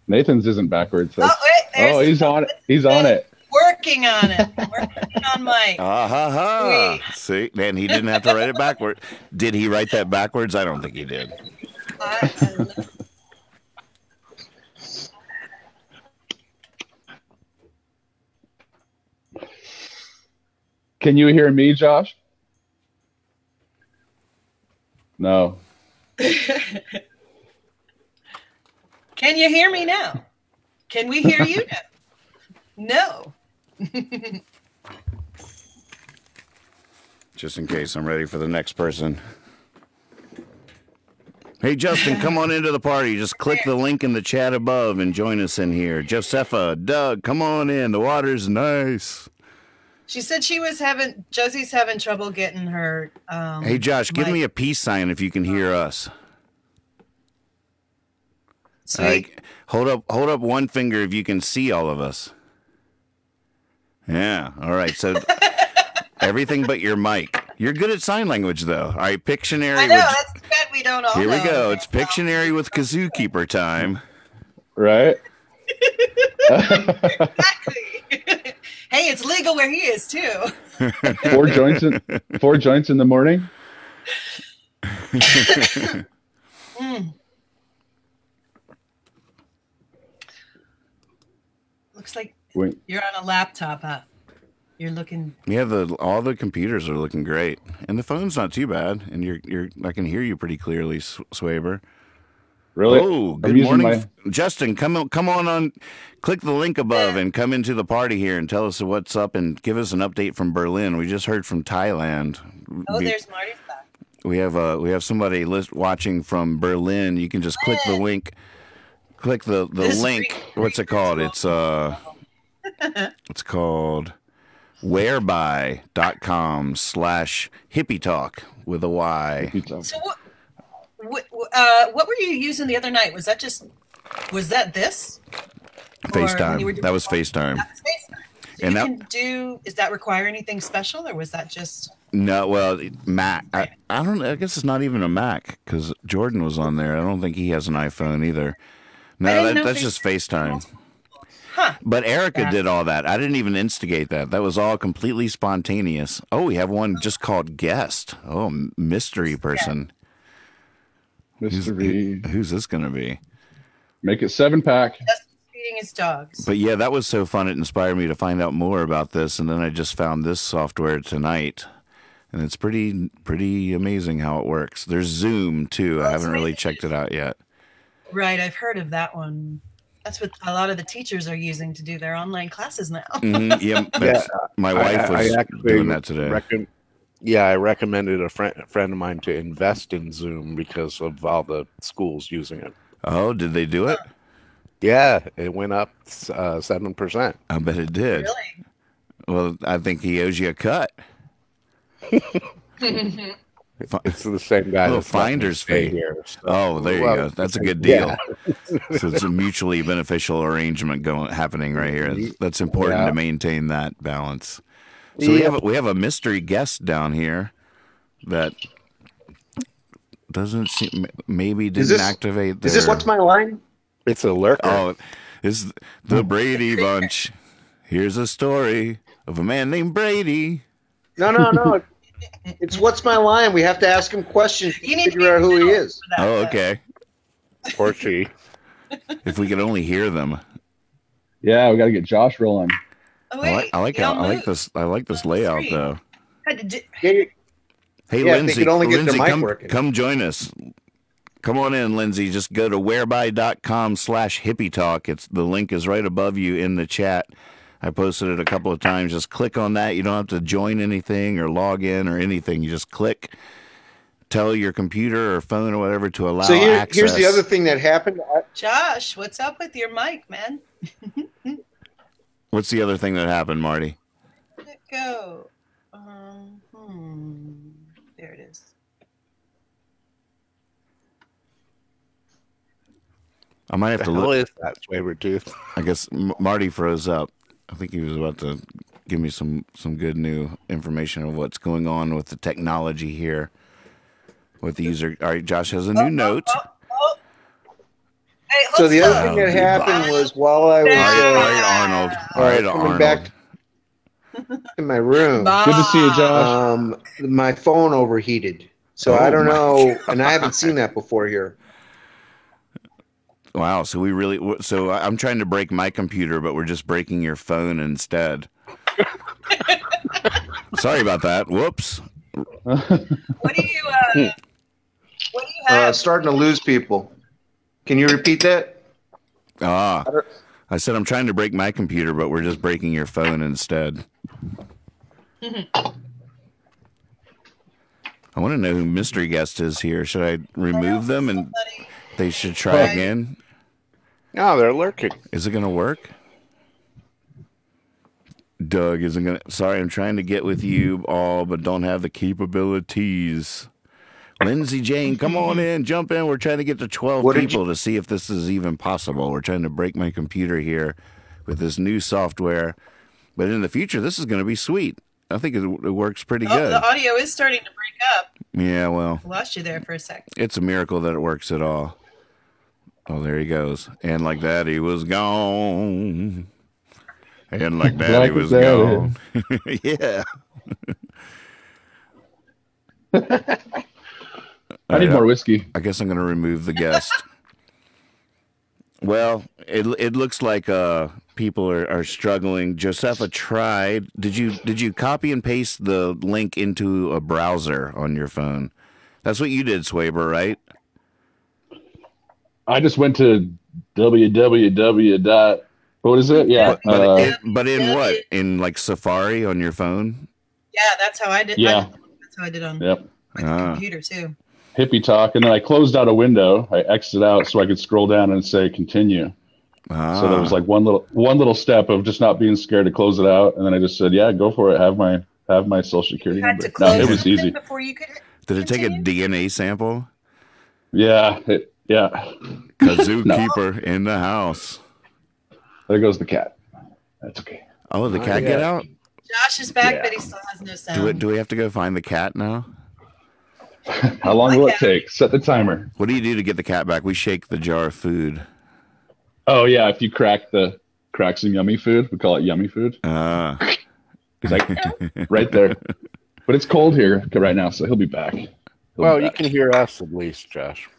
Nathan's isn't backwards. Oh, wait. Oh, he's on it. He's on it. working on it. Working on Mike. Ah ha ha! See, man, he didn't have to write it backward. Did he write that backwards? I don't think he did. I, I don't know. Can you hear me, Josh? No. *laughs* Can you hear me now? Can we hear you now? No. *laughs* Just in case I'm ready for the next person. Hey, Justin, come on into the party. Just click the link in the chat above and join us in here. Josepha, Doug, come on in. The water's nice. She said she was having Josie's having trouble getting her. Um, Hey, Josh, give mic. me a peace sign if you can hear us. Sweet. Like, hold up, hold up one finger if you can see all of us. Yeah. All right. So *laughs* everything but your mic. You're good at sign language, though. All right, Pictionary. I know with- that's the bad we don't all here we know. go. It's Pictionary with Kazoo Keeper time. Right? *laughs* Exactly. *laughs* hey, it's legal where he is too. four joints in four joints in the morning. Mm. Looks like Wait. you're on a laptop, huh? You're looking. Yeah, the all the computers are looking great, and the phone's not too bad. And you're you're I can hear you pretty clearly, Sw- Swaber. Really? Oh, good morning, my- Justin. Come on, come on on. Click the link above and come into the party here and tell us what's up and give us an update from Berlin. We just heard from Thailand. Oh, we, there's Marty's back. we have uh we have somebody list, watching from Berlin. You can just click the link. Click the the This link. freak- What's it called? It's uh, it's called whereby.com slash hippy talk with a Y. So what? What, uh, what were you using the other night? Was that just? Was that this? Or when you FaceTime. That was FaceTime. So And you that- can do. is that require anything special, or was that just? No, well, Mac. I, I don't. I guess it's not even a Mac because Jordan was on there. I don't think he has an iPhone either. I No, that, that's Face- just FaceTime. Huh. But Erica Yeah. did all that. I didn't even instigate that. That was all completely spontaneous. Oh, we have one just called guest. Oh, mystery person. Who's, Mystery. who- who's this going to be? Make it seven pack. Just feeding his dogs. But yeah, that was so fun. It inspired me to find out more about this, and then I just found this software tonight, and it's pretty pretty amazing how it works. There's Zoom too. I oh, haven't really checked it out yet. Right, I've heard of that one. That's what a lot of the teachers are using to do their online classes now. Mhm, yeah, *laughs* that's- my wife was doing that today. reckon- yeah, I recommended a friend, a friend of mine to invest in Zoom because of all the schools using it. Oh, did they do it? Yeah, it went up uh, seven percent. I bet it did. Really? Well, I think he owes you a cut. *laughs* *laughs* It's the same guy. Oh, that's letting me finder's stay fee. Here, so- Oh, there you well, go. That's a good deal. yeah. *laughs* so it's a mutually beneficial arrangement going happening right here. That's- That's important Yeah. to maintain that balance. So we have a, we have a mystery guest down here that doesn't seem maybe didn't this- activate. Is this their- what's my line? It's a lurker. Oh, is the *laughs* Brady bunch. Here's a story of a man named Brady. No, no, no. *laughs* it's what's my line. We have to ask him questions to You need to figure out who he is. Oh, okay. Or she. If we could only hear them. Yeah, we got to get Josh rolling. Oh, I like I like how, I like this I like this layout though. Had to do- Yeah, you- Hey Yeah, if Lindsay, only get Lindsay, come, working. come join us. Come on in, Lindsay. Just go to whereby.com slash hippy talk. It's the link is right above you in the chat. I posted it a couple of times. Just click on that. You don't have to join anything or log in or anything. You just click, tell your computer or phone or whatever to allow So here, access. here's the other thing that happened. Josh, what's up with your mic, man? What's the other thing that happened, Marty? Where'd it go? Um, hmm. There it is. I might have The to hell look. is that Swaber Tooth? I guess M- Marty froze up. I think he was about to give me some some good new information of what's going on with the technology here with the user. All right, Josh has a new note. Oh. Hey, so the other thing that happened was while I was All right, all uh, right, Arnold. All uh, coming Arnold. back in my room, Good to see you, Josh. um, my phone overheated. So Oh, I don't my know, and I haven't seen that before here. Wow. So we really. So I- I'm trying to break my computer, but we're just breaking your phone instead. *laughs* Sorry about that. Whoops. What do you, uh, what do you Uh, have? starting to lose people. Can you repeat that? Ah. I I said I'm trying to break my computer, but we're just breaking your phone instead. I want to know who mystery guest is here. Should I remove them and Somebody- they should try Right. again? No, they're lurking. Is it going to work? Doug isn't going to. Sorry, I'm trying to get with you all, but don't have the capabilities. Lindsay Jane, come on *laughs* in, jump in. We're trying to get to 12 What did people to see if this is even possible. We're trying to break my computer here with this new software. But in the future, this is going to be sweet. I think it, it works pretty Oh, good. the audio is starting to break up. Yeah, well, I lost you there for a second. it's a miracle that it works at all. Oh, there he goes. And like that, he was gone. And like *laughs* that, he was that. gone. *laughs* *laughs* yeah. I need more whiskey. I guess I'm going to remove the guest. well, it it looks like uh people are, are struggling. Josepha tried. Did you did you copy and paste the link into a browser on your phone? That's what you did, Swaber, right? I just went to www. dot What is it? Yeah. But, but, uh, in, but in what? In like Safari on your phone? Yeah, that's how I did. Yeah. I, that's how I did on yep. my Ah. computer too. Hippy talk, and then I closed out a window. I exited out so I could scroll down and say continue. Ah. So there was like one little one little step of just not being scared to close it out, and then I just said, "Yeah, go for it. Have my have my social security You had number." to No, it was easy. before you could. Did it take a? DNA sample? Yeah, it, yeah. Kazoo Keeper in the house. There goes the cat. That's okay. Oh, the Not cat get out? Josh is back, Yeah. but he still has no sound. Do we, do we have to go find the cat now? *laughs* How long will it take? Set the timer. What do you do to get the cat back? We shake the jar of food. Oh yeah, if you crack the crack some yummy food, we call it yummy food. Ah. *laughs* He's like right there. *laughs* But it's cold here right now, so he'll be back. He'll be Well, you can hear us at least, Josh.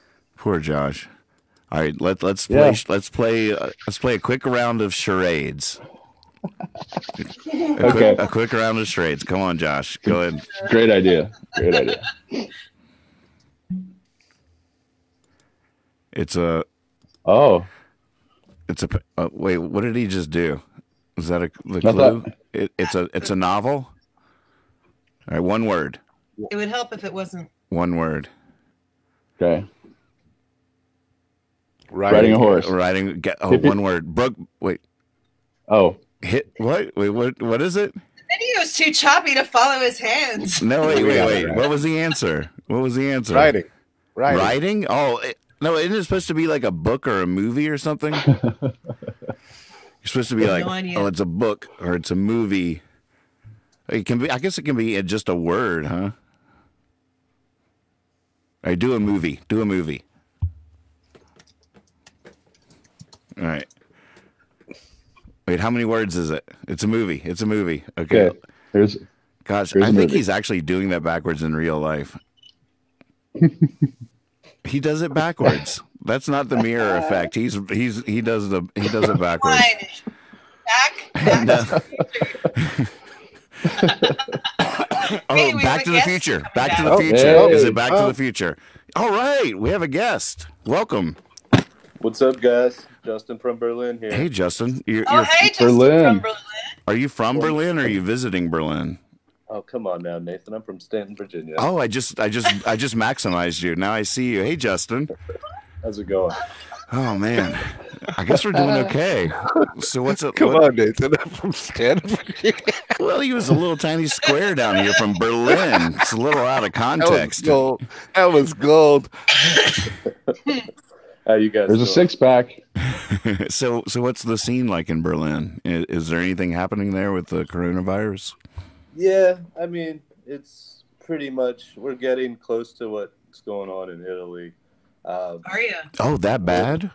Poor Josh. All right, let let's play Yeah. let's play uh, let's play a quick round of charades. A, Okay. quick, a quick round of charades. Come on, Josh. Go ahead. Great idea. Great idea. It's a Oh, it's a uh, wait. What did he just do? Is that a the Not clue? that- It, it's a it's a novel. All right, one word. It would help if it wasn't. One word. okay. Right. Riding a horse. Riding. Get oh, Hip it- one word. Brook. Wait. Oh, Hit what? Wait. What? What is it? The video was too choppy to follow his hands. No, wait, We wait, wait. right. What was the answer? What was the answer? Writing. Writing. Writing? Oh, it, no, isn't it supposed to be like a book or a movie or something? *laughs* You're supposed to be like, idea. oh, it's a book or it's a movie. It can be. I guess it can be just a word, huh? All right, do a movie. Do a movie. All right. Wait, how many words is it? It's a movie. It's a movie. Okay. Okay. Here's Gosh, Here's I a think movie. he's actually doing that backwards in real life. *laughs* he does it backwards. That's not the mirror uh, effect. He's he's he does the he does it *laughs* backwards. Fine. Back. No. oh, Hey, Back to the future. *laughs* Oh, coming Back to the oh, future. Oh, Is it Back to Oh. the Future? All right, we have a guest. Welcome. What's up, guys? Justin from Berlin here. Hey, Justin. You're, Oh, you're, hey, Justin Berlin. from Berlin. are you from Berlin or are you visiting Berlin? Oh, come on now, Nathan. I'm from Staunton, Virginia. Oh, I just I just I just maximized you. Now I see you. Hey, Justin. How's it going? Oh man, I guess we're doing okay. So what's it? Come what- on, Nathan. I'm from Staunton. Well, he was a little tiny square down here from Berlin. It's a little out of That was context. gold. That was gold. *laughs* How you guys? there's a six pack. *laughs* so, so what's the scene like in Berlin? Is, is there anything happening there with the coronavirus? Yeah, I mean, it's pretty much we're getting close to what's going on in Italy. Uh, Are you? Oh, that bad?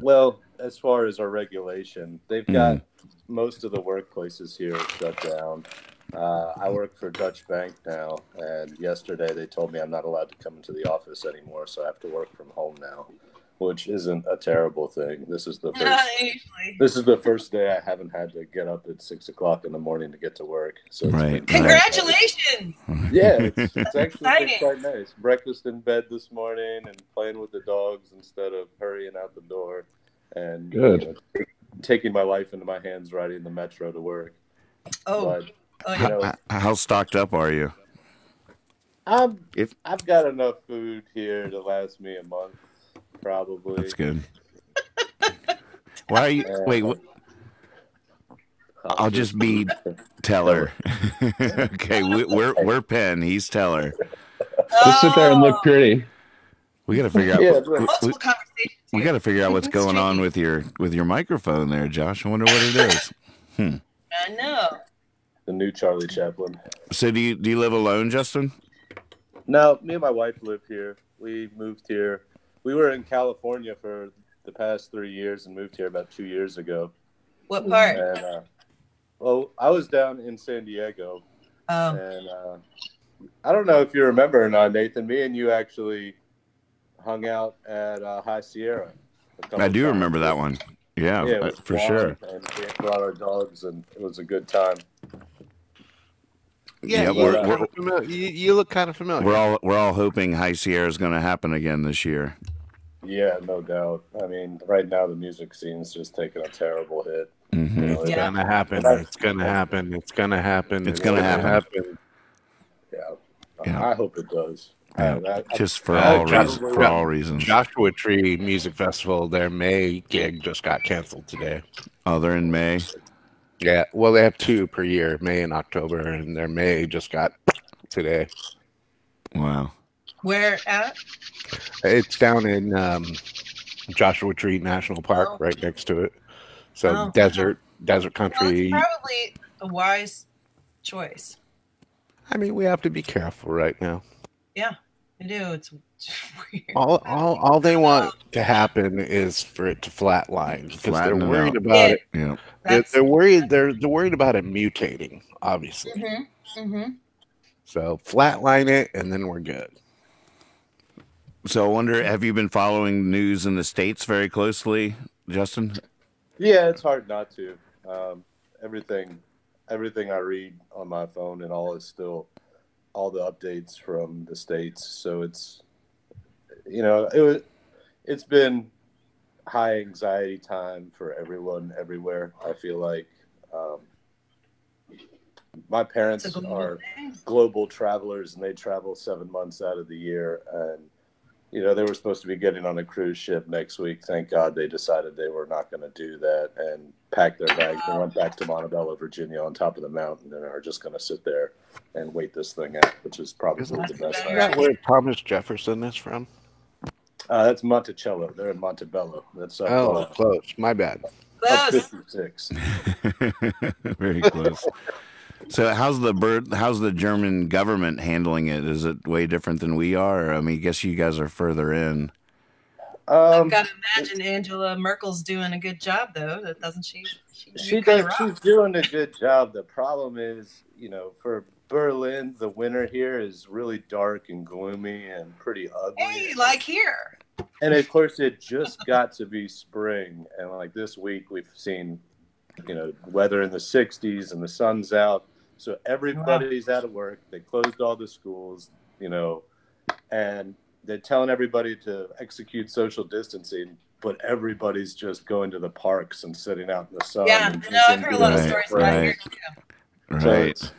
well, as far as our regulation, they've got most of the workplaces here shut down. Uh, I work for Deutsche Bank now, and yesterday they told me I'm not allowed to come into the office anymore, so I have to work from home now, which isn't a terrible thing. This is the *laughs* first. Not. This is the first day I haven't had to get up at six o'clock in the morning to get to work. So it's Right. been- Congratulations. Yeah, it's, it's actually been quite nice. Breakfast in bed this morning and playing with the dogs instead of hurrying out the door, and Good. you know, taking my life into my hands riding the metro to work. Oh, But oh you yeah. know, How, how stocked up are you? I'm If I've got enough food here to last me a month, probably. that's good. *laughs* Why are you? Wait, wh- I'll just be Teller. *laughs* *laughs* okay, we, we're we're Penn. He's Teller. Just sit there and look pretty. We got to figure out. Yeah, we- right. we, Multiple we got to figure out what's going on with your with your microphone there, Josh. I wonder what it is. hmm. I know. The new Charlie Chaplin. So do you do you live alone, Justin? No, me and my wife live here. We moved here. We were in California for the past three years and moved here about two years ago. What part? And uh, well, I was down in San Diego, Oh, and uh, I don't know if you remember or not, Nathan. Me and you actually hung out at uh, High Sierra. I do times. remember that one. Yeah, Yeah, it uh, was for sure. And we brought our dogs, and it was a good time. Yeah, Yeah, you, we're- look we're- kinda familiar. You, you look kind of familiar. We're all we're all hoping High Sierra is going to happen again this year. Yeah, no doubt. I mean, right now the music scene's just taking a terrible hit. hmm You know, It's Yeah. gonna happen. It's gonna happen. It's gonna happen. It's gonna happen. Yeah, Yeah. I hope it does. Yeah, Uh, that- just for all Josh- reasons. For all reasons. Joshua Tree Music Festival, their May gig just got canceled today. Oh, they're in May. Yeah, well, they have two per year, May and October, and their May just got today. Wow. Where at? It's down in um, Joshua Tree National Park, Oh. right next to it. So Oh. desert, desert Well, country. it's probably a wise choice. I mean, we have to be careful right now. Yeah, I do. It's weird. All, all, all they want to happen is for it to flatline because Flatten they're worried out. about Yeah. it. Yeah. They're, That's, they're worried. They're they're worried about it mutating, obviously. mm-hmm, mm-hmm. So flatline it, and then we're good. So I wonder, have you been following news in the states very closely, Justin? yeah, it's hard not to. Um, everything, everything I read on my phone and all is still all the updates from the states. So it's, you know, it was, it's been high anxiety time for everyone everywhere. I feel like um, my parents global are thing. global travelers and they travel seven months out of the year and you know, they were supposed to be getting on a cruise ship next week. Thank God they decided they were not going to do that and packed their bags and went back to Montebello, Virginia, on top of the mountain, and are just going to sit there and wait this thing out, which is probably Isn't the best. Isn't that where Thomas Jefferson is from? Uh, that's Monticello. They're in Montebello. That's uh, Oh, uh, close. My bad. up Close. 56. *laughs* Very close. So how's the bird? How's the German government handling it? Is it way different than we are? I mean, I guess you guys are further in. Um, I've got to imagine Angela Merkel's doing a good job, though, doesn't she? She, she kinda does. She's doing a good job. The problem is, you know, for Berlin, the winter here is really dark and gloomy and pretty ugly. Hey, like here. And of course, it just got to be spring, and like this week, we've seen, you know, weather in the 60s and the sun's out. So everybody's out of work. They closed all the schools, you know, and they're telling everybody to execute social distancing, but everybody's just going to the parks and sitting out in the sun. Yeah, no, I've heard a lot of Right, stories about right. here too. so Right. it's,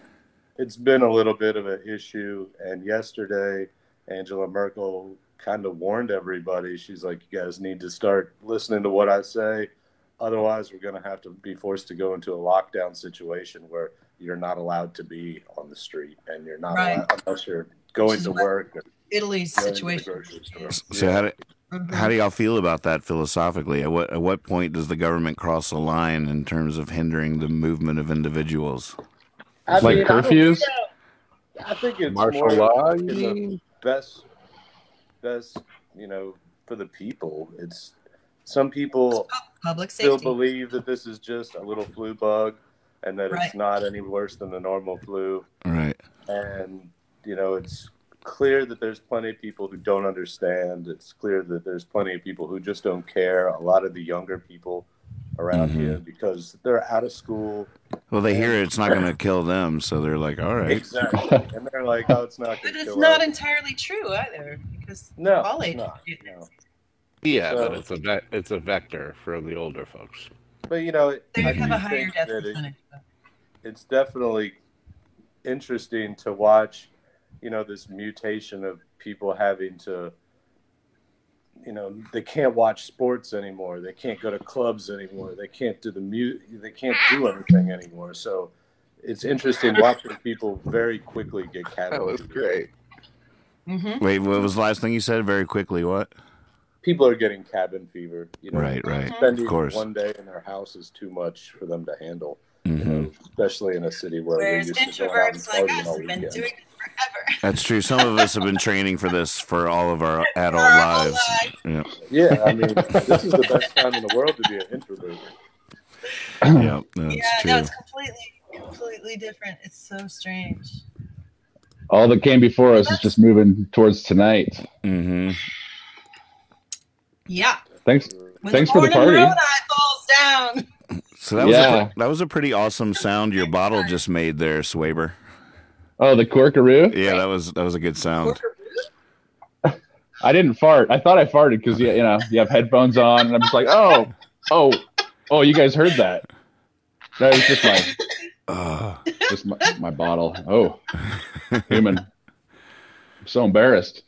it's been a little bit of an issue. And yesterday, Angela Merkel kind of warned everybody. She's like, you guys need to start listening to what I say. Otherwise, we're going to have to be forced to go into a lockdown situation where you're not allowed to be on the street and you're not Right. allowed, unless you're going to work. Italy's going to the situation. grocery store. So how do Mhm. how do y'all feel about that philosophically? At what at what point does the government cross a line in terms of hindering the movement of individuals? I Like mean, I don't- curfews? I think it's Martial more law, in you the mean? best, best, you know, for the people. It's some people Public still believe that this is just a little flu bug and that Right. it's not any worse than the normal flu. Right. And you know, it's clear that there's plenty of people who don't understand. It's clear that there's plenty of people who just don't care. A lot of the younger people around Mhm. here because they're out of school. Well, they hear it's not going to kill them, so they're like, "All right." Exactly. and they're like, oh, it's not But going to it's not us. entirely true either, because No, all ages not. No. Yeah, So- but it's a ve- it's a vector for the older folks. But you know, They I have a higher death that it, percentage. it's definitely interesting to watch, you know, this mutation of people having to, you know, they can't watch sports anymore. They can't go to clubs anymore. They can't do the mu- They can't do anything anymore. So it's interesting watching people very quickly get That was great. Mm-hmm. Wait, what was the last thing you said? Very quickly, what? People are getting cabin fever. You know, Right, right. Spending Of course. one day in their house is too much for them to handle. hmm You know, especially in a city where they're Whereas used to going out and introverts like us have been doing it forever. *laughs* That's true. Some of us have been training for this for all of our adult Our lives. lives. Yeah, Yeah, I mean, this is the best time in the world to be an introvert. yeah, that's yeah, true. no, it's completely, completely different. It's so strange. All that came before us is just moving towards tonight. hmm Yeah. Thanks. When Thanks for the morning party. road eye falls down. So that was Yeah. a, that was a pretty awesome sound your bottle just made there, Swaber. Oh, the corkaroo. Yeah, that was that was a good sound. I didn't fart. I thought I farted because you, you know you have headphones on, and I'm just like, oh, oh, oh, you guys heard that? That was just my Uh, just my, my bottle. Oh, human. I'm so embarrassed.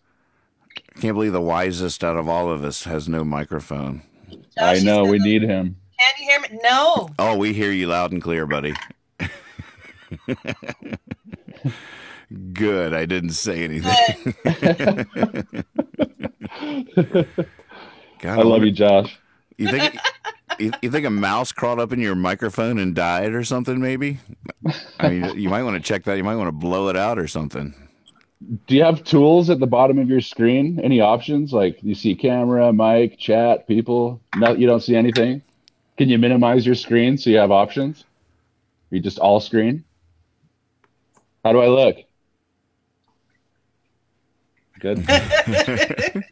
Can't believe the wisest out of all of us has no microphone. I know we need him. Can you hear me? No. Oh, we hear you loud and clear, buddy. *laughs* Good. I didn't say anything. *laughs* God, I love you, Josh. You think you, you think a mouse crawled up in your microphone and died or something? Maybe. I mean, you might want to check that. You might want to blow it out or something. Do you have tools at the bottom of your screen? Any options like you see camera, mic, chat, people? No, you don't see anything. Can you minimize your screen so you have options? Are you just all screen? How do I look? Good. *laughs* the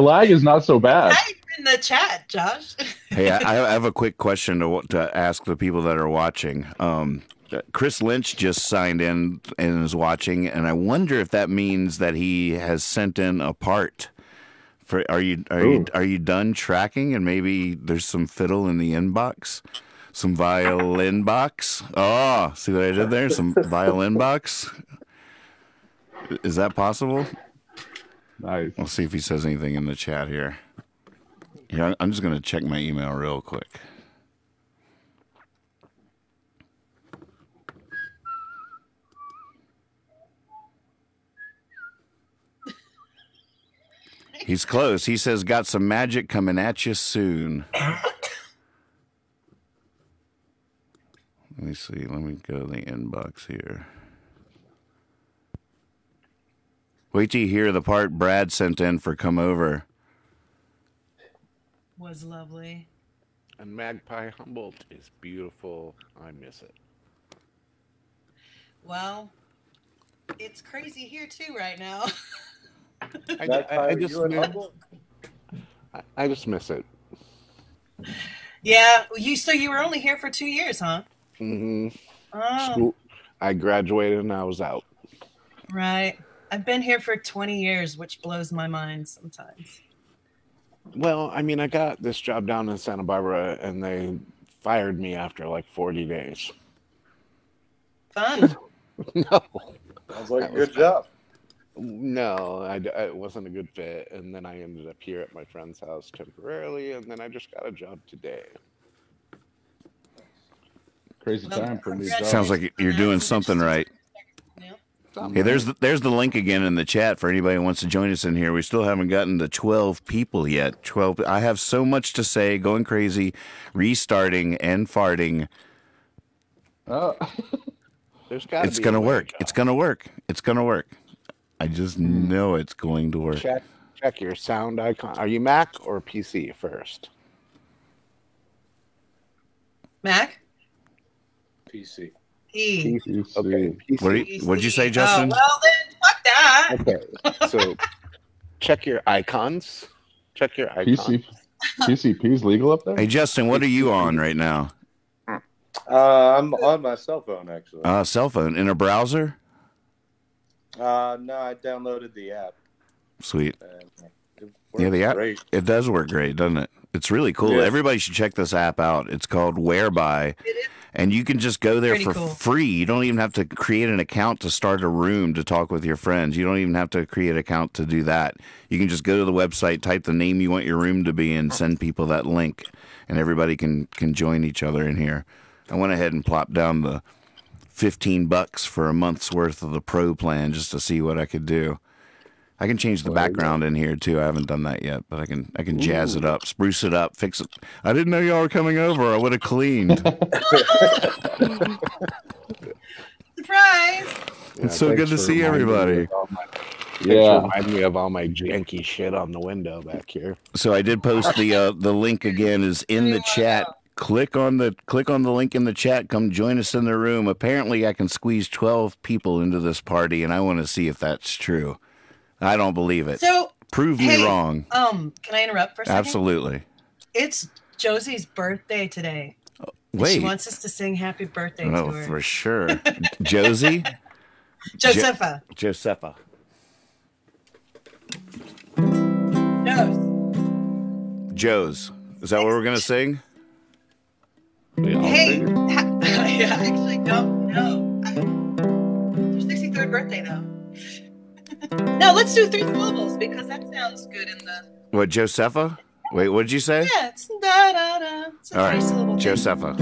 lag is not so bad. Type in the chat, Josh. Hey, I, I have a quick question to to ask the people that are watching. Um, Uh, Chris Lynch just signed in and is watching, and I wonder if that means that he has sent in a part. For are you are you are you done tracking? And maybe there's some fiddle in the inbox, some violin box. Oh, see what I did there? Some *laughs* violin box. Is that possible? Nice. We'll see if he says anything in the chat here. Yeah, I'm just gonna check my email real quick. He's close. He says, "Got some magic coming at you soon." Let me see. Let me go to the inbox here. Wait till you hear the part Brad sent in for come over. Was lovely. And Magpie Humboldt is beautiful. I miss it. Well, it's crazy here too right now. *laughs* I, I- I just miss, I, I just miss it. yeah, you so you were only here for two years, huh? Mm-hmm. Oh, School, I graduated and I was out. right. I've been here for 20 years, which blows my mind sometimes. Well, I mean, I got this job down in Santa Barbara, and they fired me after like 40 days. Fun. *laughs* no, Sounds like That a was good job. No, I, I- it wasn't a good fit. And then I ended up here at my friend's house temporarily, and then I just got a job today. Crazy Well, time for a new job. congratulations. Sounds like you're doing something right. Hey, there's the, there's the link again in the chat for anybody who wants to join us in here. We still haven't gotten to 12 people yet. 12. I have so much to say, going crazy, restarting and farting. Oh, *laughs* There's got It's gonna work. It's gonna work. It's gonna work. I just know it's going to work. Check, check your sound icon. Are you Mac or PC first? Mac? PC. E. Okay. PC. What do you, what'd you say, Oh, Justin? well, then fuck that. Okay, so check your icons. Check your icons. PC, PCP's legal up there? Hey, Justin, what are you on right now? Uh, I'm on my cell phone actually. Uh, cell phone in a browser. Uh, no, I downloaded the app. Sweet. And Yeah, the app. Great. It does work great, doesn't it? It's really cool. Yes. Everybody should check this app out. It's called Whereby. And you can just go there Pretty for cool. free. You don't even have to create an account to start a room to talk with your friends. You don't even have to create an account to do that. You can just go to the website, type the name you want your room to be, and send people that link, and everybody can can join each other in here. I went ahead and plopped down the fifteen bucks for a month's worth of the pro plan just to see what I could do. I can change the background in here too. I haven't done that yet, but I can I can jazz it up, spruce it up, fix it. I didn't know y'all were coming over. I would have cleaned. *laughs* Surprise! It's so good to see everybody. my- Yeah. reminding me of all my janky shit on the window back here. So I did post the uh, the link again is in the chat. Click on the click on the link in the chat. Come join us in the room. Apparently, I can squeeze twelve people into this party, and I want to see if that's true. I don't believe it. So, Prove me wrong. Um, can I interrupt for a second? Absolutely. It's Josie's birthday today. Wait. She wants us to sing happy birthday to Oh, her. for sure. *laughs* Josie. Josepha. Jo- Josepha. Jose. Joe's. Is that what we're gonna sing? Hey, ha- *laughs* I actually don't know. It's your 63rd birthday, though. *laughs* no, let's do three syllables because that sounds good in the. What, Josepha? Wait, what did you say? Yeah, it's da da da. It's a All three right. Josepha.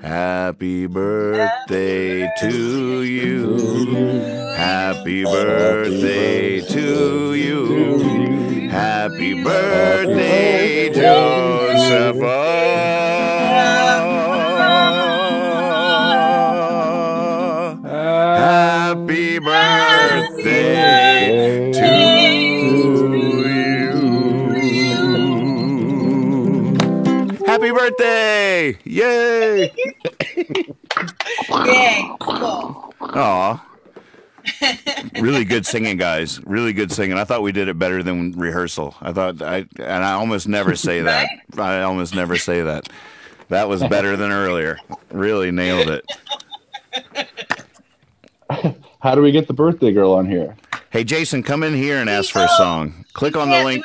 Happy birthday to you. Happy birthday to you. Happy birthday, Josepha. Happy birthday! Yay! Yay! Cool. Aw. really good singing, guys. Really good singing. I thought we did it better than rehearsal. I thought I and I almost never say *laughs* that. I almost never say that. That was better than earlier. Really nailed it. How do we get the birthday girl on here? Hey Jason, come in here and ask for a song. Click on the link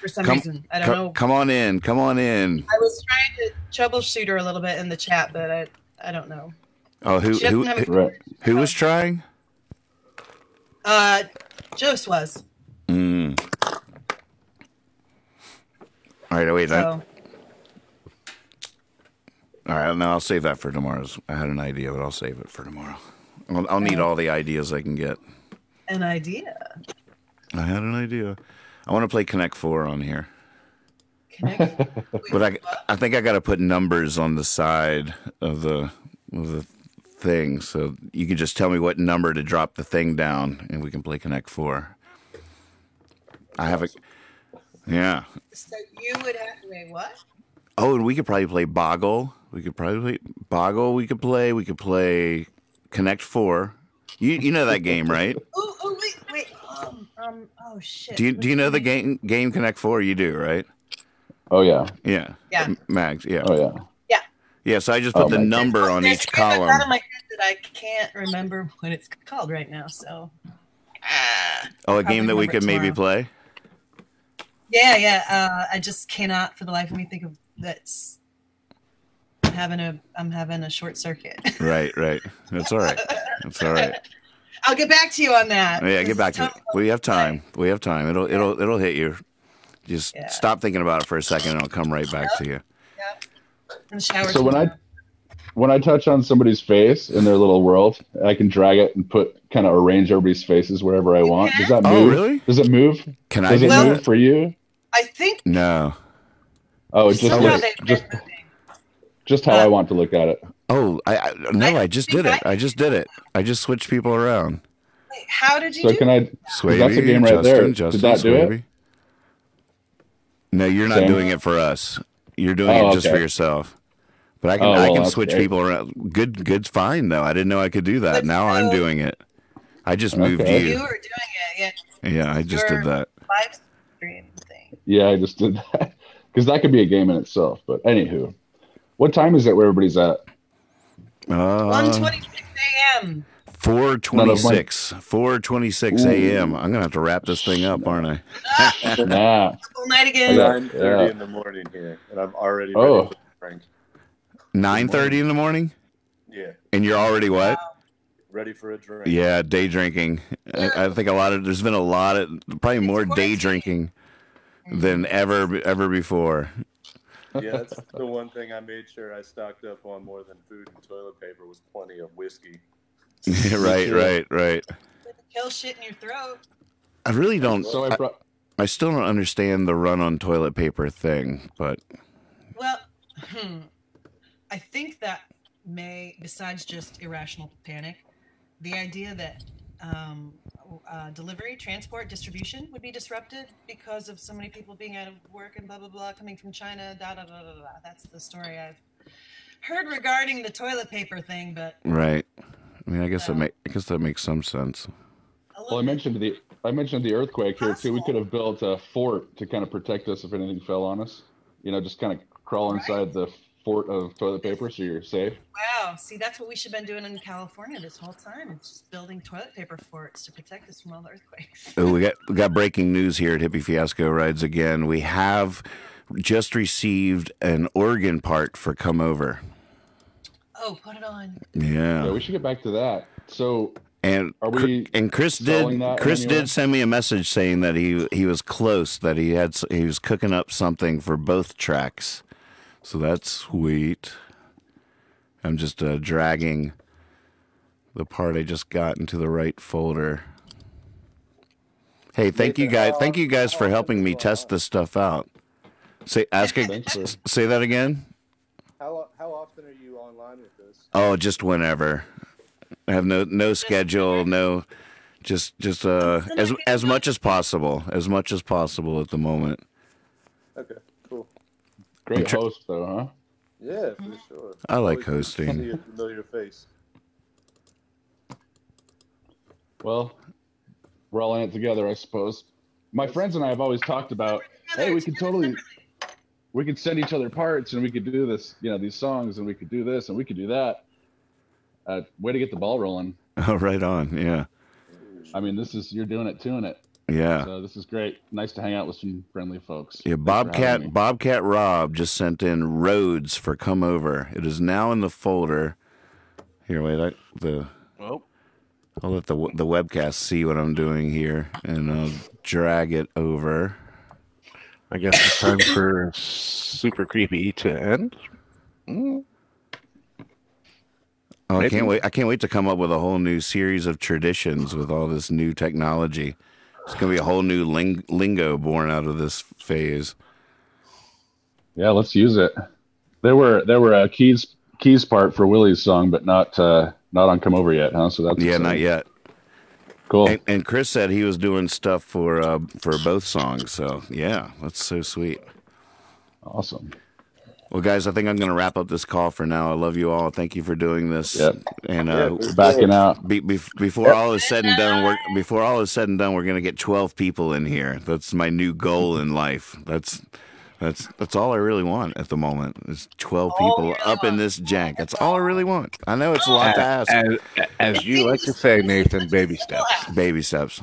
for some come, reason. I don't know. Come on in. Come on in. I was trying to troubleshoot her a little bit in the chat, but I I don't know. Oh, who who who, who was trying? Uh, Jost was. Mm. All right. Wait. So. I, all right. now I'll save that for tomorrow's. I had an idea, but I'll save it for tomorrow. I'll, I'll need all the ideas I can get. An idea. I had an idea. I want to play Connect Four on here, Connect. *laughs* but I I think I got to put numbers on the side of the of the thing, so you can just tell me what number to drop the thing down, and we can play Connect Four. I have a yeah. so you would have wait what? Oh, and we could probably play Boggle. We could probably play Boggle. We could play. We could play Connect Four. You you know that game, right? Oh oh wait wait um oh shit. Do you do you know the game game Connect Four? You do, right? Oh yeah. Yeah. Yeah. M- Mags. Yeah. Oh yeah. Yeah. Yeah. So I just put Oh, the my- number on There's each a game that's out of column. my head that I can't remember what it's called right now. So Oh, a game that we remember could maybe play. yeah yeah uh, I just cannot for the life of me think of that's. I'm having a I'm having a short circuit. Right. Right. That's all right. *laughs* That's all right. I'll get back to you on that. Yeah. Get back to it. We have time. We have time. It'll it'll it'll hit you. Just Yeah. stop thinking about it for a second, and it'll come right back to you. In the shower. So when I when I touch on somebody's face in their little world, I can drag it and put kind of arrange everybody's faces wherever I want. Does that move? Oh, move? really? Does it move? Can I Does it that? move for you? I think No. Oh, it just looks just just how uh, I want to look at it. Oh, I, I no, I, just did it. I just did it. I just switched people around. wait, how did you So do? can I? 'cause that's a game right there. Did that do it? No, you're not Same? doing it for us. You're doing Oh, it just for yourself. But I can Oh, I can that's switch great. people around. Good, good's fine though. I didn't know I could do that. But now I'm doing it. I just moved Okay. you you. were doing it, yeah. Yeah, I just Your did that. Live stream thing. Yeah, I just did that *laughs* because that could be a game in itself. But anywho, what time is it where everybody's at? Uh, One twenty six a.m. Four twenty six. Four twenty six a.m. I'm gonna have to wrap this thing up, aren't I? *laughs* Nah. All night again. Nine thirty yeah. in the morning here, and I'm already Oh. ready for drink. Nine thirty in the morning, Yeah, and you're already what? ready for a drink. Yeah, day drinking. I, I think a lot of there's been a lot of probably more day drinking than ever ever before. Yeah, that's *laughs* the one thing I made sure I stocked up on more than food and toilet paper was plenty of whiskey. *laughs* right, right, right. Kill shit in your throat. I really don't. So I I, brought. I still don't understand the run on toilet paper thing, but Well, hmm, *clears throat* I think that may, besides just irrational panic, the idea that um, uh, delivery, transport, distribution would be disrupted because of so many people being out of work and blah blah blah coming from China. Da da da da da. That's the story I've heard regarding the toilet paper thing. But right. I mean, I guess that make I guess that makes some sense. Well, I mentioned the I mentioned the earthquake here too. We could have built a fort to kind of protect us if anything fell on us. You know, just kind of crawl inside the fort of toilet paper so you're safe. wow, see, that's what we should have been doing in California this whole time. It's just building toilet paper forts to protect us from all the earthquakes. Oh, we got we got breaking news here at Hippy Fiasco Rides again. We have just received an organ part for Come Over. Oh, put it on. Yeah. Yeah, we should get back to that. So And Are we and Chris did Chris anywhere? did send me a message saying that he he was close that he had he was cooking up something for both tracks. So that's sweet. I'm just uh, dragging the part I just got into the right folder. Hey, thank you guys. Thank you guys for helping me test this stuff out. Say ask a, Thanks for- s- say that again. How how often are you online with this? Oh, just whenever. I have no no schedule, no just just uh as as much as possible, as much as possible at the moment. Okay, cool. Great tr- host though, huh? Yeah, for sure. I like Always hosting. See a familiar face. Well, we're all in it together, I suppose. My friends and I have always talked about, hey, we could totally, we could send each other parts and we could do this, you know, these songs and we could do this and we could do that. Uh, way to get the ball rolling. *laughs* Oh, right on. Yeah. I mean, this is you're doing it, doing it. Yeah. So this is great. Nice to hang out with some friendly folks. Yeah, Thanks for having me. Bobcat Bobcat Rob just sent in Rhodes for Come Over. It is now in the folder. Here, wait, I, the Oh, I'll let the the webcast see what I'm doing here, and I'll drag it over. I guess it's time for super creepy to end. Mm. Oh, I can't wait! I can't wait to come up with a whole new series of traditions with all this new technology. It's gonna be a whole new ling- lingo born out of this phase. Yeah, let's use it. There were there were a keys keys part for Willy's song, but not uh, not on "Come Over" yet, huh? So that's Yeah, not yet. Cool. And, and Chris said he was doing stuff for uh, for both songs. So yeah, that's so sweet. Awesome. Well, guys, I think I'm going to wrap up this call for now. I love you all. Thank you for doing this. Yep. And Yeah, uh, we're backing out. Be, be, before all is said and done, we're, before all is said and done, we're going to get 12 people in here. That's my new goal in life. That's that's that's all I really want at the moment. Is 12 people up in this jank. That's all I really want. I know it's a lot to ask. As, as you like to say, Nathan, baby steps. Baby steps.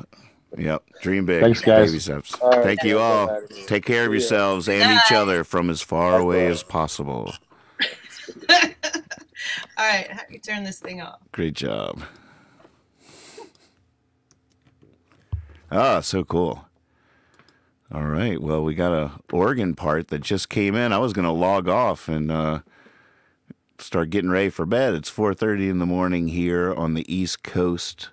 Yep. Dream big. Thanks, guys. Baby steps. All right. Thank you all. Get out of here. Take care of See ya. yourselves and each other from as far away as possible. *laughs* All right, how do you turn this thing off? Great job. Ah, so cool. All right. Well, we got a organ part that just came in. I was going to log off and uh, start getting ready for bed. It's 4:30 in the morning here on the East Coast.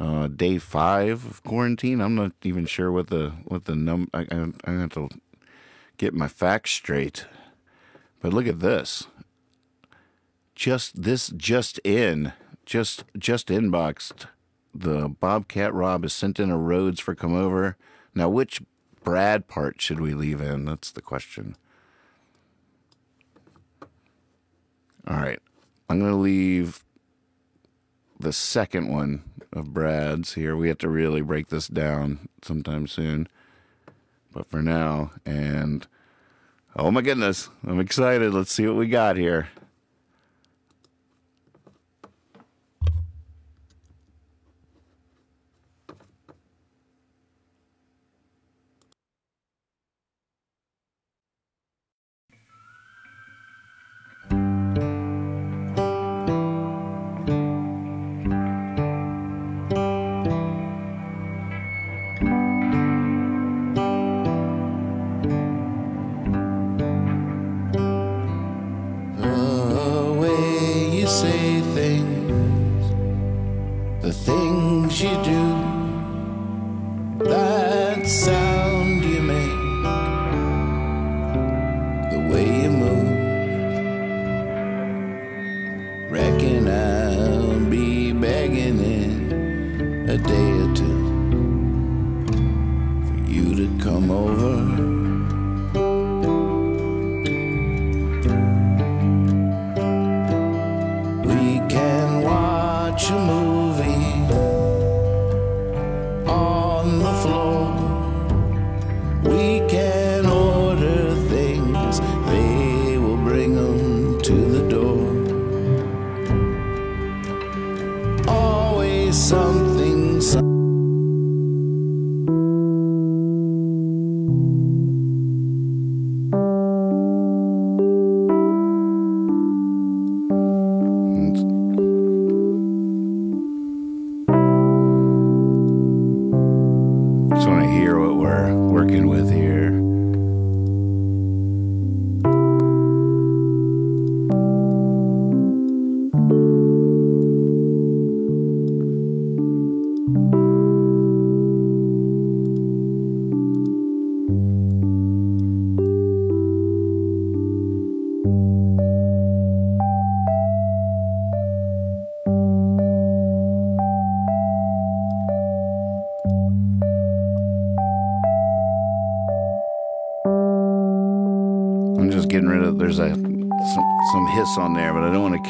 Uh, day five of quarantine. I'm not even sure what the what the num. I, I, I have to get my facts straight. But look at this. Just this just in, just just inboxed. The Bobcat Rob has sent in a Rhodes for come over. Now, which Brad part should we leave in? That's the question. All right, I'm gonna leave the second one of Brad's here. We have to really break this down sometime soon. But for now, and oh my goodness, I'm excited. Let's see what we got here.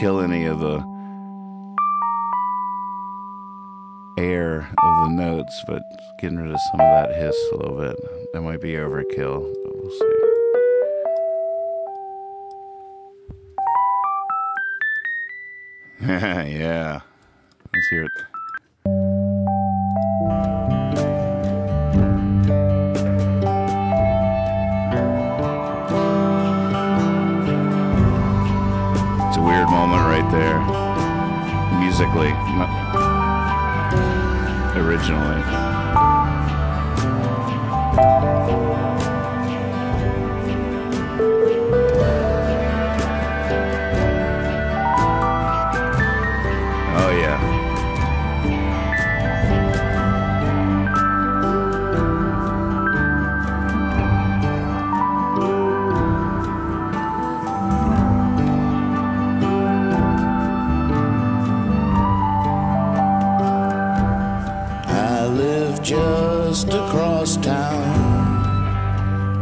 Kill any of the air of the notes. But getting rid of some of that hiss a little bit. That might be overkill. But we'll see. *laughs* yeah. Let's hear it. Musically, not originally.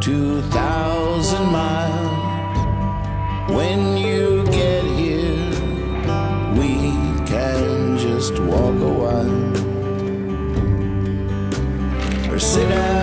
Town, 2,000 miles. When you get here, we can just walk a while. Or sit out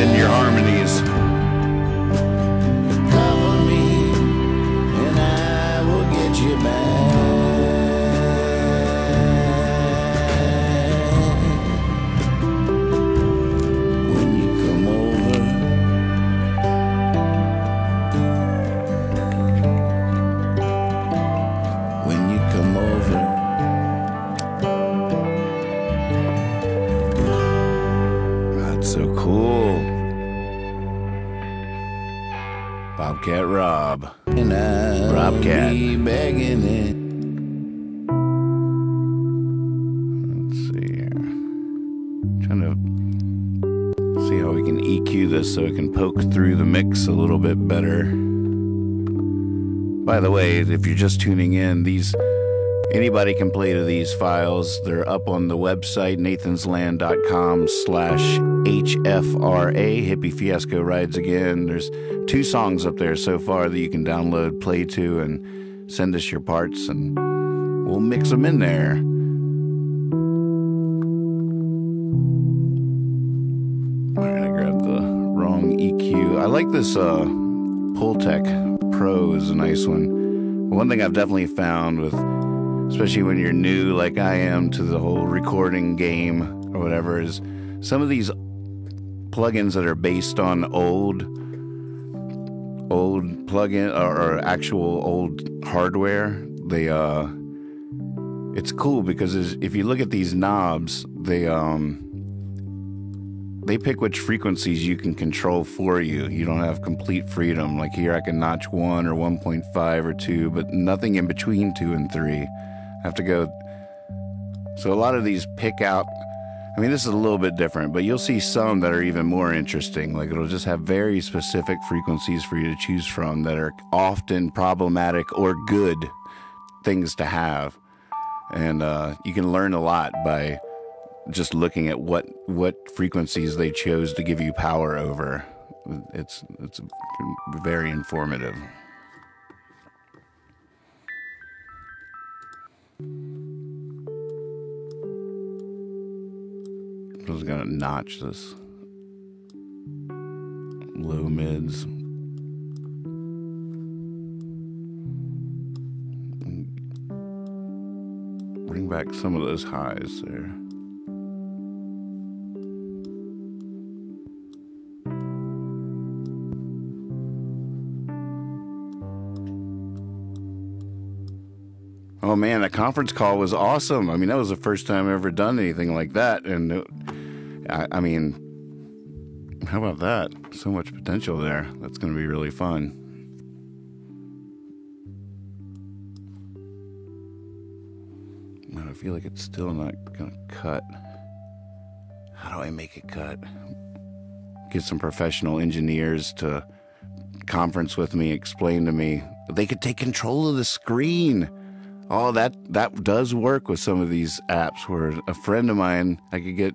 in your harmonies. Bobcat Rob. And I'll Robcat. be begging it. Let's see here. Trying to see how we can EQ this so it can poke through the mix a little bit better. By the way, if you're just tuning in, these anybody can play to these files. They're up on the website nathansland.com slash HFRA. Hippy Fiasco Rides Again. There's two songs up there so far that you can download, play to, and send us your parts, and we'll mix them in there. We're gonna grab the wrong EQ. I like this uh Pultec Pro is a nice one. One thing I've definitely found with especially when you're new like I am to the whole recording game or whatever is some of these plugins that are based on old old plugin or, or actual old hardware, they uh it's cool because if you look at these knobs, they um they pick which frequencies you can control for you. You don't have complete freedom. Like here, I can notch one or 1.5 or two, but nothing in between two and three. Have to go. So a lot of these pick out. I mean, this is a little bit different, but you'll see some that are even more interesting. Like it'll just have very specific frequencies for you to choose from that are often problematic or good things to have. And uh, you can learn a lot by just looking at what what frequencies they chose to give you power over. It's it's very informative. I'm just gonna notch this low mids. Bring back some of those highs there. Oh man, that conference call was awesome. I mean, that was the first time I've ever done anything like that. And it, I, I mean, how about that? So much potential there. That's going to be really fun. Man, I feel like it's still not going to cut. How do I make it cut? Get some professional engineers to conference with me, explain to me. They could take control of the screen. Oh, that that does work with some of these apps. Where a friend of mine, I could get,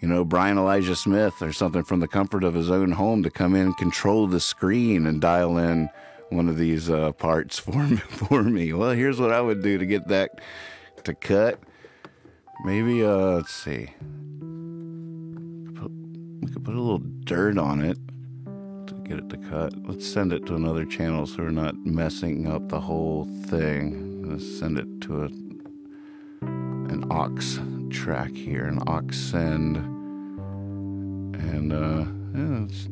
you know, Brian Elijah Smith or something from the comfort of his own home to come in, control the screen, and dial in one of these uh, parts *laughs* for me, for me. Well, here's what I would do to get that to cut. Maybe uh, let's see. Put, we could put a little dirt on it to get it to cut. Let's send it to another channel so we're not messing up the whole thing. Gonna send it to a an aux track here, an aux send. and uh, yeah, let's,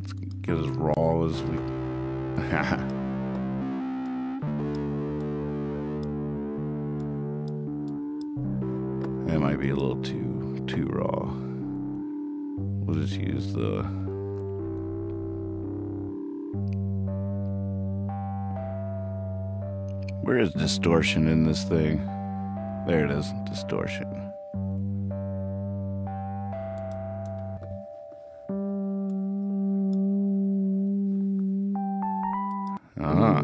let's get as raw as we. *laughs* That might be a little too too raw. We'll just use the Where is distortion in this thing? There it is, distortion. Ah.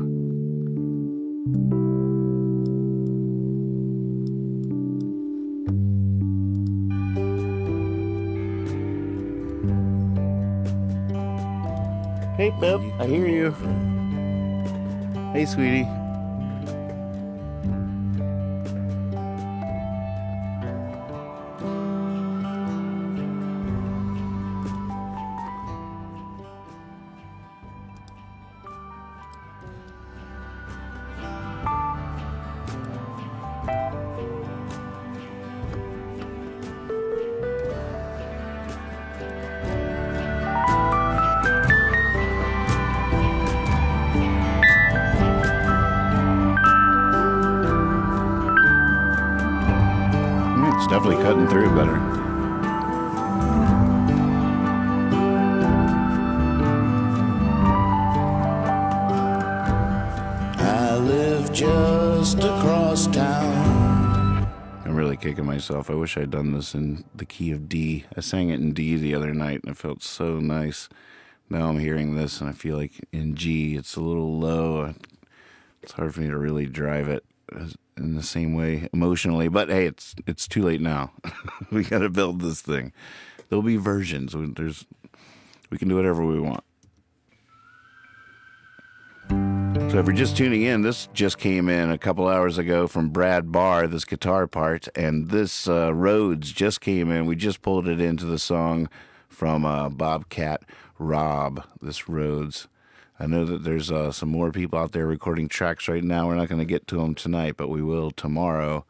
Hey, Bub, I hear you. Hey, sweetie. Myself. I wish I'd done this in the key of D. I sang it in D the other night and it felt so nice. Now I'm hearing this and I feel like in G it's a little low. It's hard for me to really drive it in the same way emotionally. But hey, it's it's too late now. *laughs* we got to build this thing. There'll be versions. There's we can do whatever we want. So if you're just tuning in, this just came in a couple hours ago from Brad Barr, this guitar part, and this uh, Rhodes just came in. We just pulled it into the song from uh, Bobcat Rob, this Rhodes. I know that there's uh, some more people out there recording tracks right now. We're not going to get to them tonight, but we will tomorrow.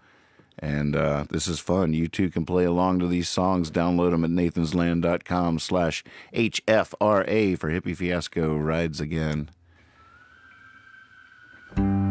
And uh, this is fun. You too can play along to these songs. Download them at nathansland.com slash HFRA for Hippy Fiasco Rides Again. The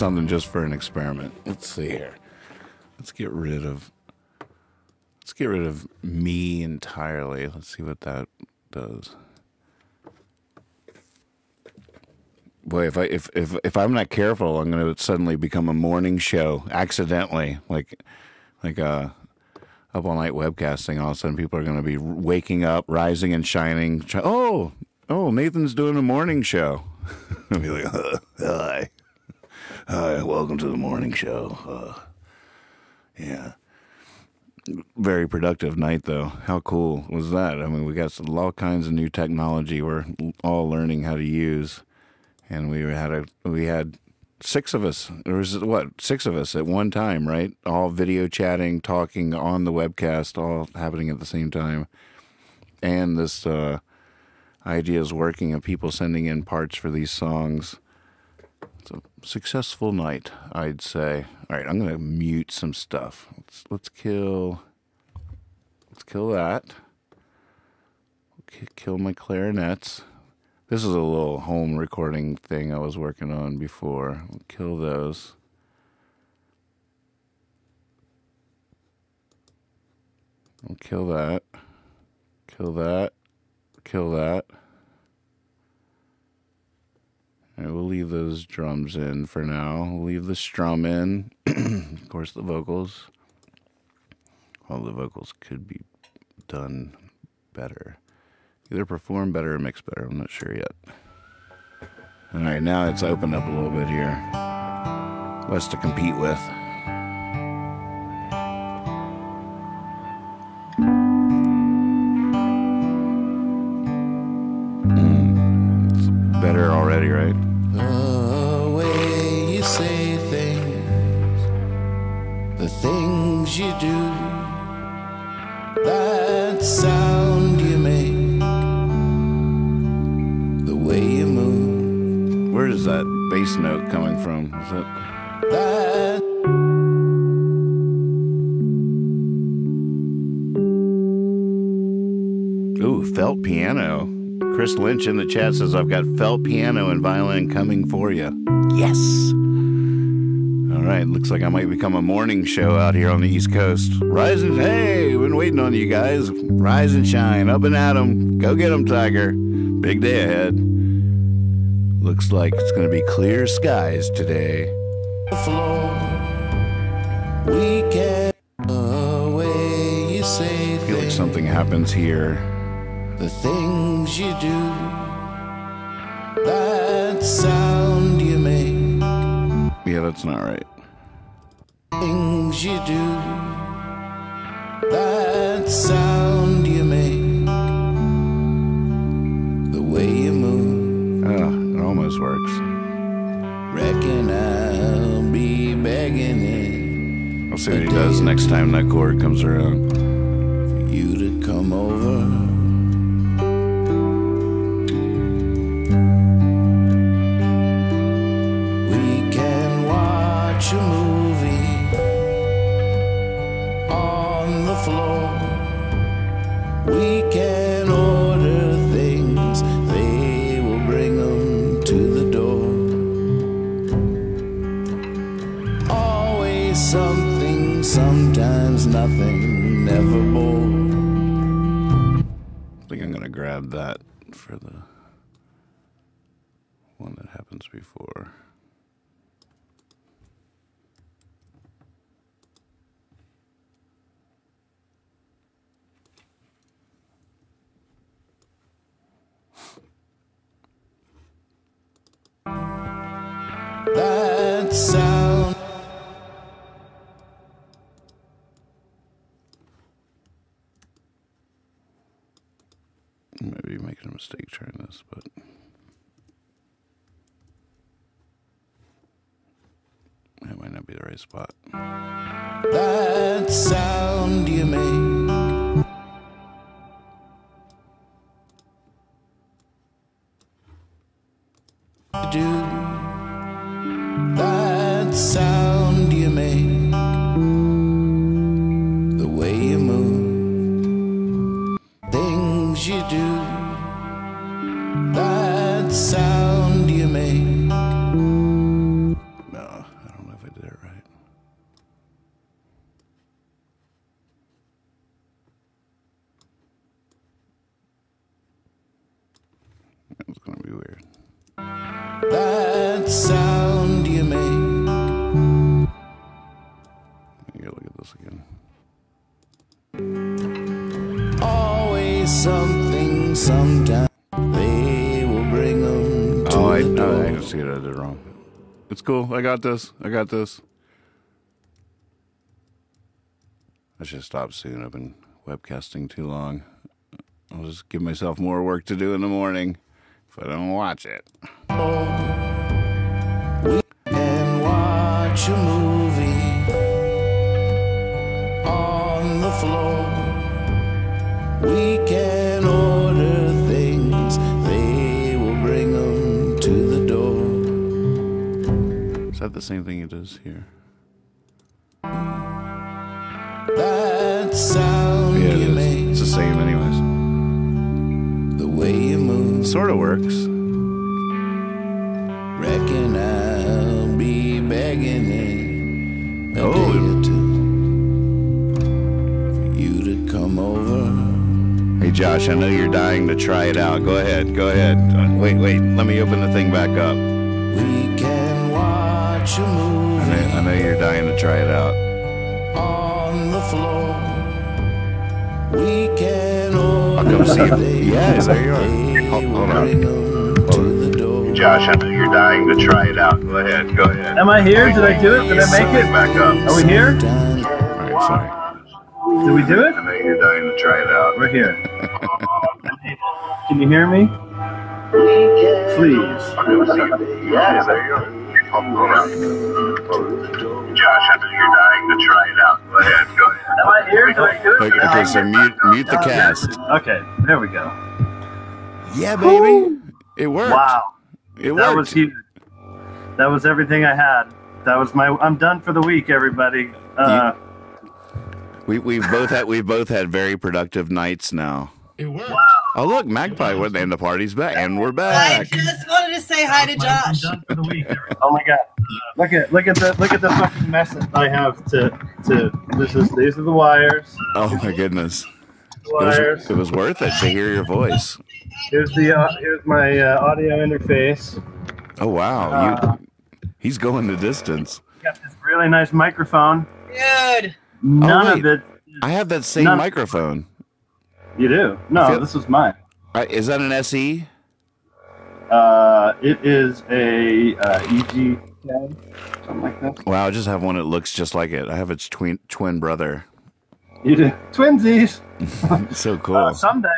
something just for an experiment. Let's see here. Let's get rid of let's get rid of me entirely. Let's see what that does. Boy, if I if if if I'm not careful, I'm going to suddenly become a morning show accidentally, like like uh up all night webcasting. All of a sudden, people are going to be waking up, rising and shining. Oh, oh, Nathan's doing a morning show. *laughs* I'll be like, *laughs* hi, hi, welcome to the morning show. Uh, yeah, very productive night though. How cool was that? I mean, we got some, all kinds of new technology we're all learning how to use, and we had a we had six of us. There was what six of us at one time, right? All video chatting, talking on the webcast, all happening at the same time. And this uh, idea is working of people sending in parts for these songs. It's a successful night, I'd say. All right, I'm gonna mute some stuff. Let's let's kill. Let's kill that. Kill my clarinets. This is a little home recording thing I was working on before. We'll kill those. I'll kill that. Kill that. Kill that. All right, we'll leave those drums in for now. We'll leave the strum in. *clears throat* of course, the vocals. Well, the vocals could be done better. Either perform better or mix better. I'm not sure yet. All right, now it's opened up a little bit here. Less to compete with. Mm, it's better already, right? Bass note coming from? Is it? that Ooh, felt piano. Chris Lynch in the chat says, I've got felt piano and violin coming for you. Yes. All right, looks like I might become a morning show out here on the East Coast. Rise and, hey, been waiting on you guys. Rise and shine, up and at 'em. Go get 'em, Tiger. Big day ahead. Looks like it's going to be clear skies today. we can the way you say I feel like something happens here. the things you do, that sound you make. Yeah, that's not right. things you do, that sound works. Reckon I'll be begging it I'll see what he does next time that chord comes around. for you to come over. We can watch a movie That for the one that happens before. That sound. Maybe making a mistake trying this, but that might not be the right spot. That sound you make. Do that sound sound you make. I gotta look at this again. Always something, sometime they will bring them to Oh, I, the door. I see it. I did wrong. It's cool. I got this. I got this. I should stop soon. I've been webcasting too long. I'll just give myself more work to do in the morning if I don't watch it. We watch a movie on the floor. We can order things, they will bring them to the door. Is that the same thing it does here? That sound Yeah, it you is. make, It's the same, anyways. the way you move, Sort of works. reckon I'll be begging it a Oh. day or two for you to come over. Hey, Josh, I know you're dying to try it out. Go ahead. Go ahead. Wait, wait. Let me open the thing back up. We can watch a I movie know, I know you're dying to try it out. on the floor. We can I'll come see you. Yeah, there you are. Hold, hold on. Josh, I know you're dying to try it out. Go ahead. Go ahead. Am I here? Did I do it? Did I make it? Back up. Are we here? All right, sorry. Did we do it? I know you're dying to try it out. We're here. Can you hear me? Please. Yeah, there you are. Josh, I know you're dying to try it out. Go ahead. Go ahead. Am I here? Did I do it? Okay, okay, so mute, mute the oh, cast. Okay, there we go. Yeah, baby. It worked. Wow. It That worked. was huge. That was everything I had. That was my. I'm done for the week, everybody. Uh, We we've both had we've both had very productive nights now. It worked. Oh look, Magpie went and the party's back and we're back. I just wanted to say hi to Josh. oh my god! Look at look at the look at the fucking mess that I have to to. This is these are the wires. Oh my goodness. It Wires. was, it was worth it to hear your voice. Here's the uh, here's my uh, audio interface. Oh wow, Uh, you he's going the distance. Got this really nice microphone. Dude. None oh, of it. I have that same microphone. You do? No, Feel- this was mine. Uh, is that an SE? Uh, it is a uh, EG something like that. Wow, I just have one that looks just like it. I have its twin twin brother. You do twinsies. *laughs* so cool. Uh, someday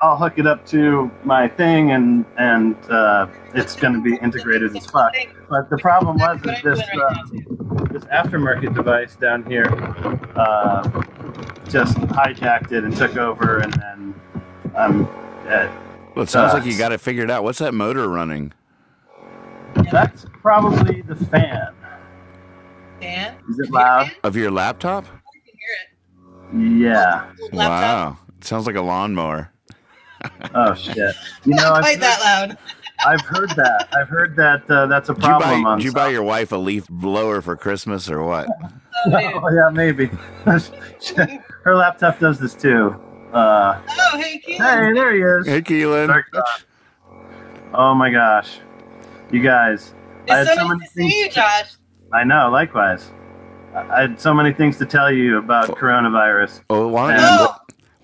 I'll hook it up to my thing, and and uh, it's going to be integrated as fuck. But the problem was that this uh, this aftermarket device down here uh, just hijacked it and took over, and then I'm dead. Well, it sounds Uh, like you got it figured out. What's that motor running? That's probably the fan. Dan? Is it loud? Of your laptop? Yeah. Wow. It sounds like a lawnmower. Oh shit. You know, Not I've quite that loud. I've heard that. I've heard that uh, that's a Did you buy, problem did you buy your wife a leaf blower for Christmas or what? *laughs* Oh yeah, maybe. *laughs* Her laptop does this too. Uh, Oh, hey, Keelan. hey, there he is. Hey, Keelan. Oh my gosh, you guys! I It's had so so nice many to see you, things. Josh. I know. Likewise, I I had so many things to tell you about coronavirus. Oh, why And- you?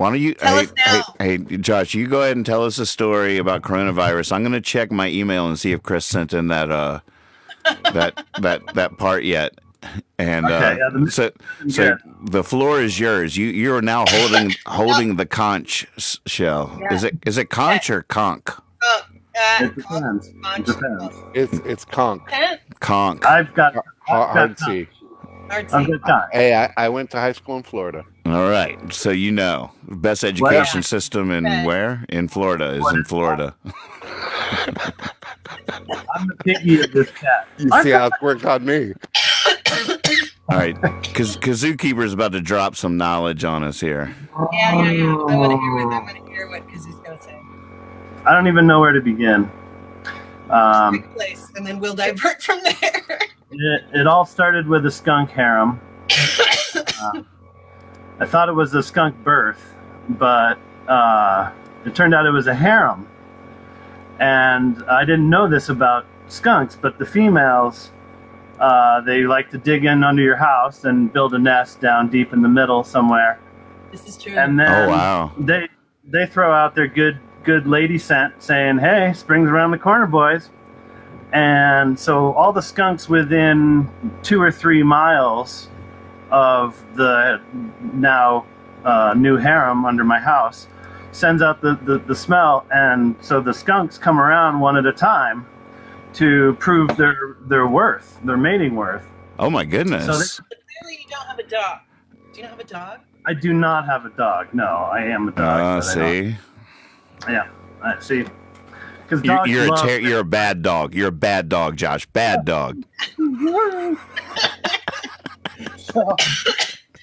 Why don't you? Tell hey, us now. hey, hey, Josh, you go ahead and tell us a story about coronavirus. I'm going to check my email and see if Chris sent in that uh that that that part yet. And Okay, uh, yeah, the- so so good. the floor is yours. You you are now holding *laughs* holding the conch s- shell. Is it is it conch or conch? Oh, uh, It depends. It depends. It's it's conch. Conch. I've got. Hard, I've hard got C. I'm good time. Hey, I, I went to high school in Florida. All right. So you know, best education system in Okay. where? In Florida is in Florida. *laughs* I'm the piggy of this cat. You see how it worked on me. All right, because Kazoo Keeper's about to drop some knowledge on us here. Yeah, yeah, yeah. I want to hear what I want to hear what Kazoo's gonna say. I don't even know where to begin. Um, place, and then we'll divert from there. it, it all started with a skunk harem. Uh, *laughs* I thought it was a skunk birth, but uh, it turned out it was a harem. And I didn't know this about skunks, but the females, uh, they like to dig in under your house and build a nest down deep in the middle somewhere. This is true. And then Oh, wow. they they throw out their good good lady scent saying, "Hey, spring's around the corner, boys." And so all the skunks within two or three miles of the now uh, new harem under my house sends out the, the, the smell, and so the skunks come around one at a time to prove their their worth, their mating worth. Oh my So goodness. this, Clearly, you don't have a dog. Do you not have a dog? I do not have a dog. No, I am a dog. Ah, but I see, Yeah, I see. Because you're, dogs you're a ter- you're a bad dog. You're a bad dog, Josh. Bad dog. *laughs*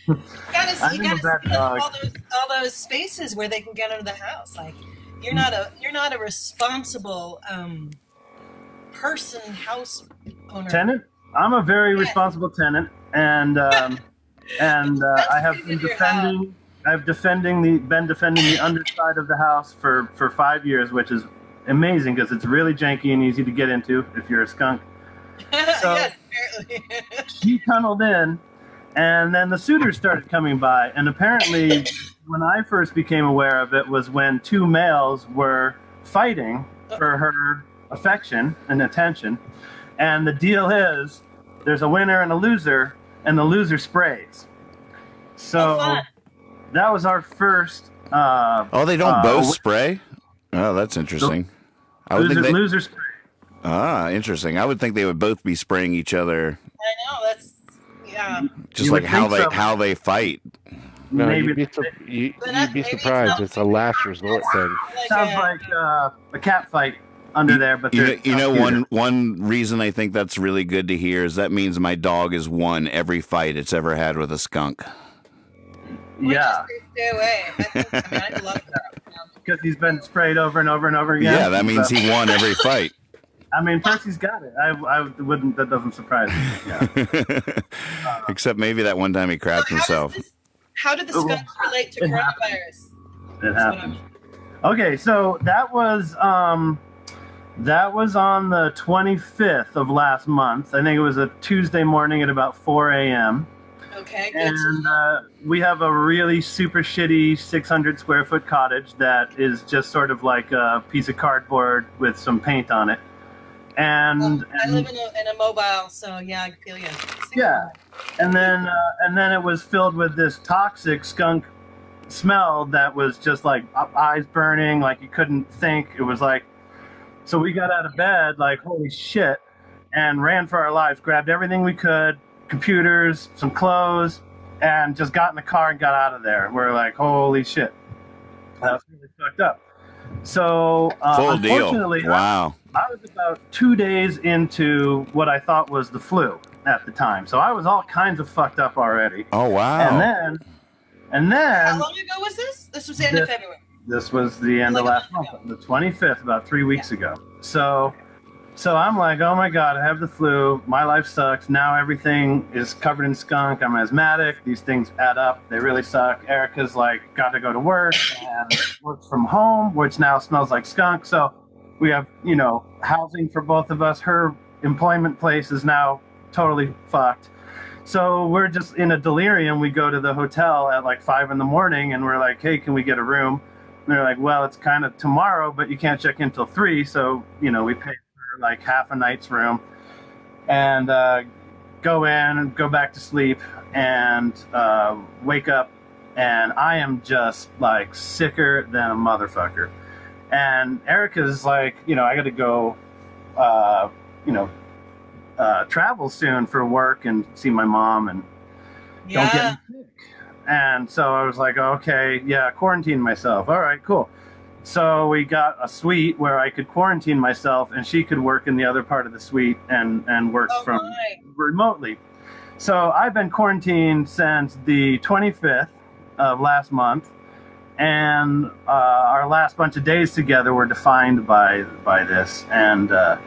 You gotta, you gotta see all those all those spaces where they can get into the house. Like you're not a you're not a responsible um person house owner. tenant. I'm a very responsible tenant, and um, *laughs* and uh, I have been defending. I've defending the been defending the underside of the house for for five years, which is amazing because it's really janky and easy to get into if you're a skunk. *laughs* So yes. She tunneled in, and then the suitors started coming by, and apparently, when I first became aware of it was when two males were fighting for her affection and attention. And the deal is there's a winner and a loser, and the loser sprays. So that was our first. Uh, Oh, they don't uh, both spray. Oh, that's interesting. I would Loser, think they, loser spray. Ah, interesting. I would think they would both be spraying each other, I know that's yeah. just You like would how think they so. how they fight. No, Maybe you'd be, sur- you, But you'd be maybe it's surprised. not It's a last resort thing. Sounds like uh, a cat fight under there, but You know, there's you know no one one reason I think that's really good to hear is that means my dog has won every fight it's ever had with a skunk. Yeah, Stay away. I, think, I mean, I love that. *laughs* because he's been sprayed over and over and over again. Yeah, that means So- he won every fight. I mean, Percy's got it. I, I wouldn't. That doesn't surprise me. *laughs* Yeah. *laughs* Except maybe that one time he crapped himself. How did the skunks relate to It coronavirus? It happened. Okay, so that was um, that was on the 25th of last month. I think it was a Tuesday morning at about 4 a.m. Okay, good. And uh, we have a really super shitty 600 square foot cottage that is just sort of like a piece of cardboard with some paint on it. And, I live in a, in a mobile, so yeah, I can feel you. yeah, and then uh, and then it was filled with this toxic skunk smell that was just like eyes burning, like you couldn't think. It was like, so we got out of bed like holy shit, and ran for our lives, grabbed everything we could, computers, some clothes, and just got in the car and got out of there. We're like, holy shit, that was really fucked up. So uh, Full deal. unfortunately, Wow. I was about two days into what I thought was the flu at the time, so I was all kinds of fucked up already. Oh wow. And then, and then How long ago was this? This was the end of February. this was the end of last month, the 25th, about three weeks ago. So, so I'm like, oh my god, I have the flu. My life sucks. Now everything is covered in skunk. I'm asthmatic. These things add up. They really suck. Erica's like, got to go to work and works from home, which now smells like skunk. So, we have you know housing for both of us. Her employment place is now totally fucked. So we're just in a delirium. We go to the hotel at like five in the morning and we're like, hey, can we get a room? And they're like, well, it's kind of tomorrow, but you can't check in till three. So, you know, we pay for like half a night's room and uh, go in and go back to sleep and uh, wake up. And I am just like sicker than a motherfucker. And Erica's like, you know, I got to go, uh, you know, uh, travel soon for work and see my mom and don't get sick. And so I was like, okay, yeah, quarantine myself. All right, cool. So we got a suite where I could quarantine myself and she could work in the other part of the suite and, and work Oh, from remotely. So I've been quarantined since the 25th of last month. And uh, our last bunch of days together were defined by by this, and uh,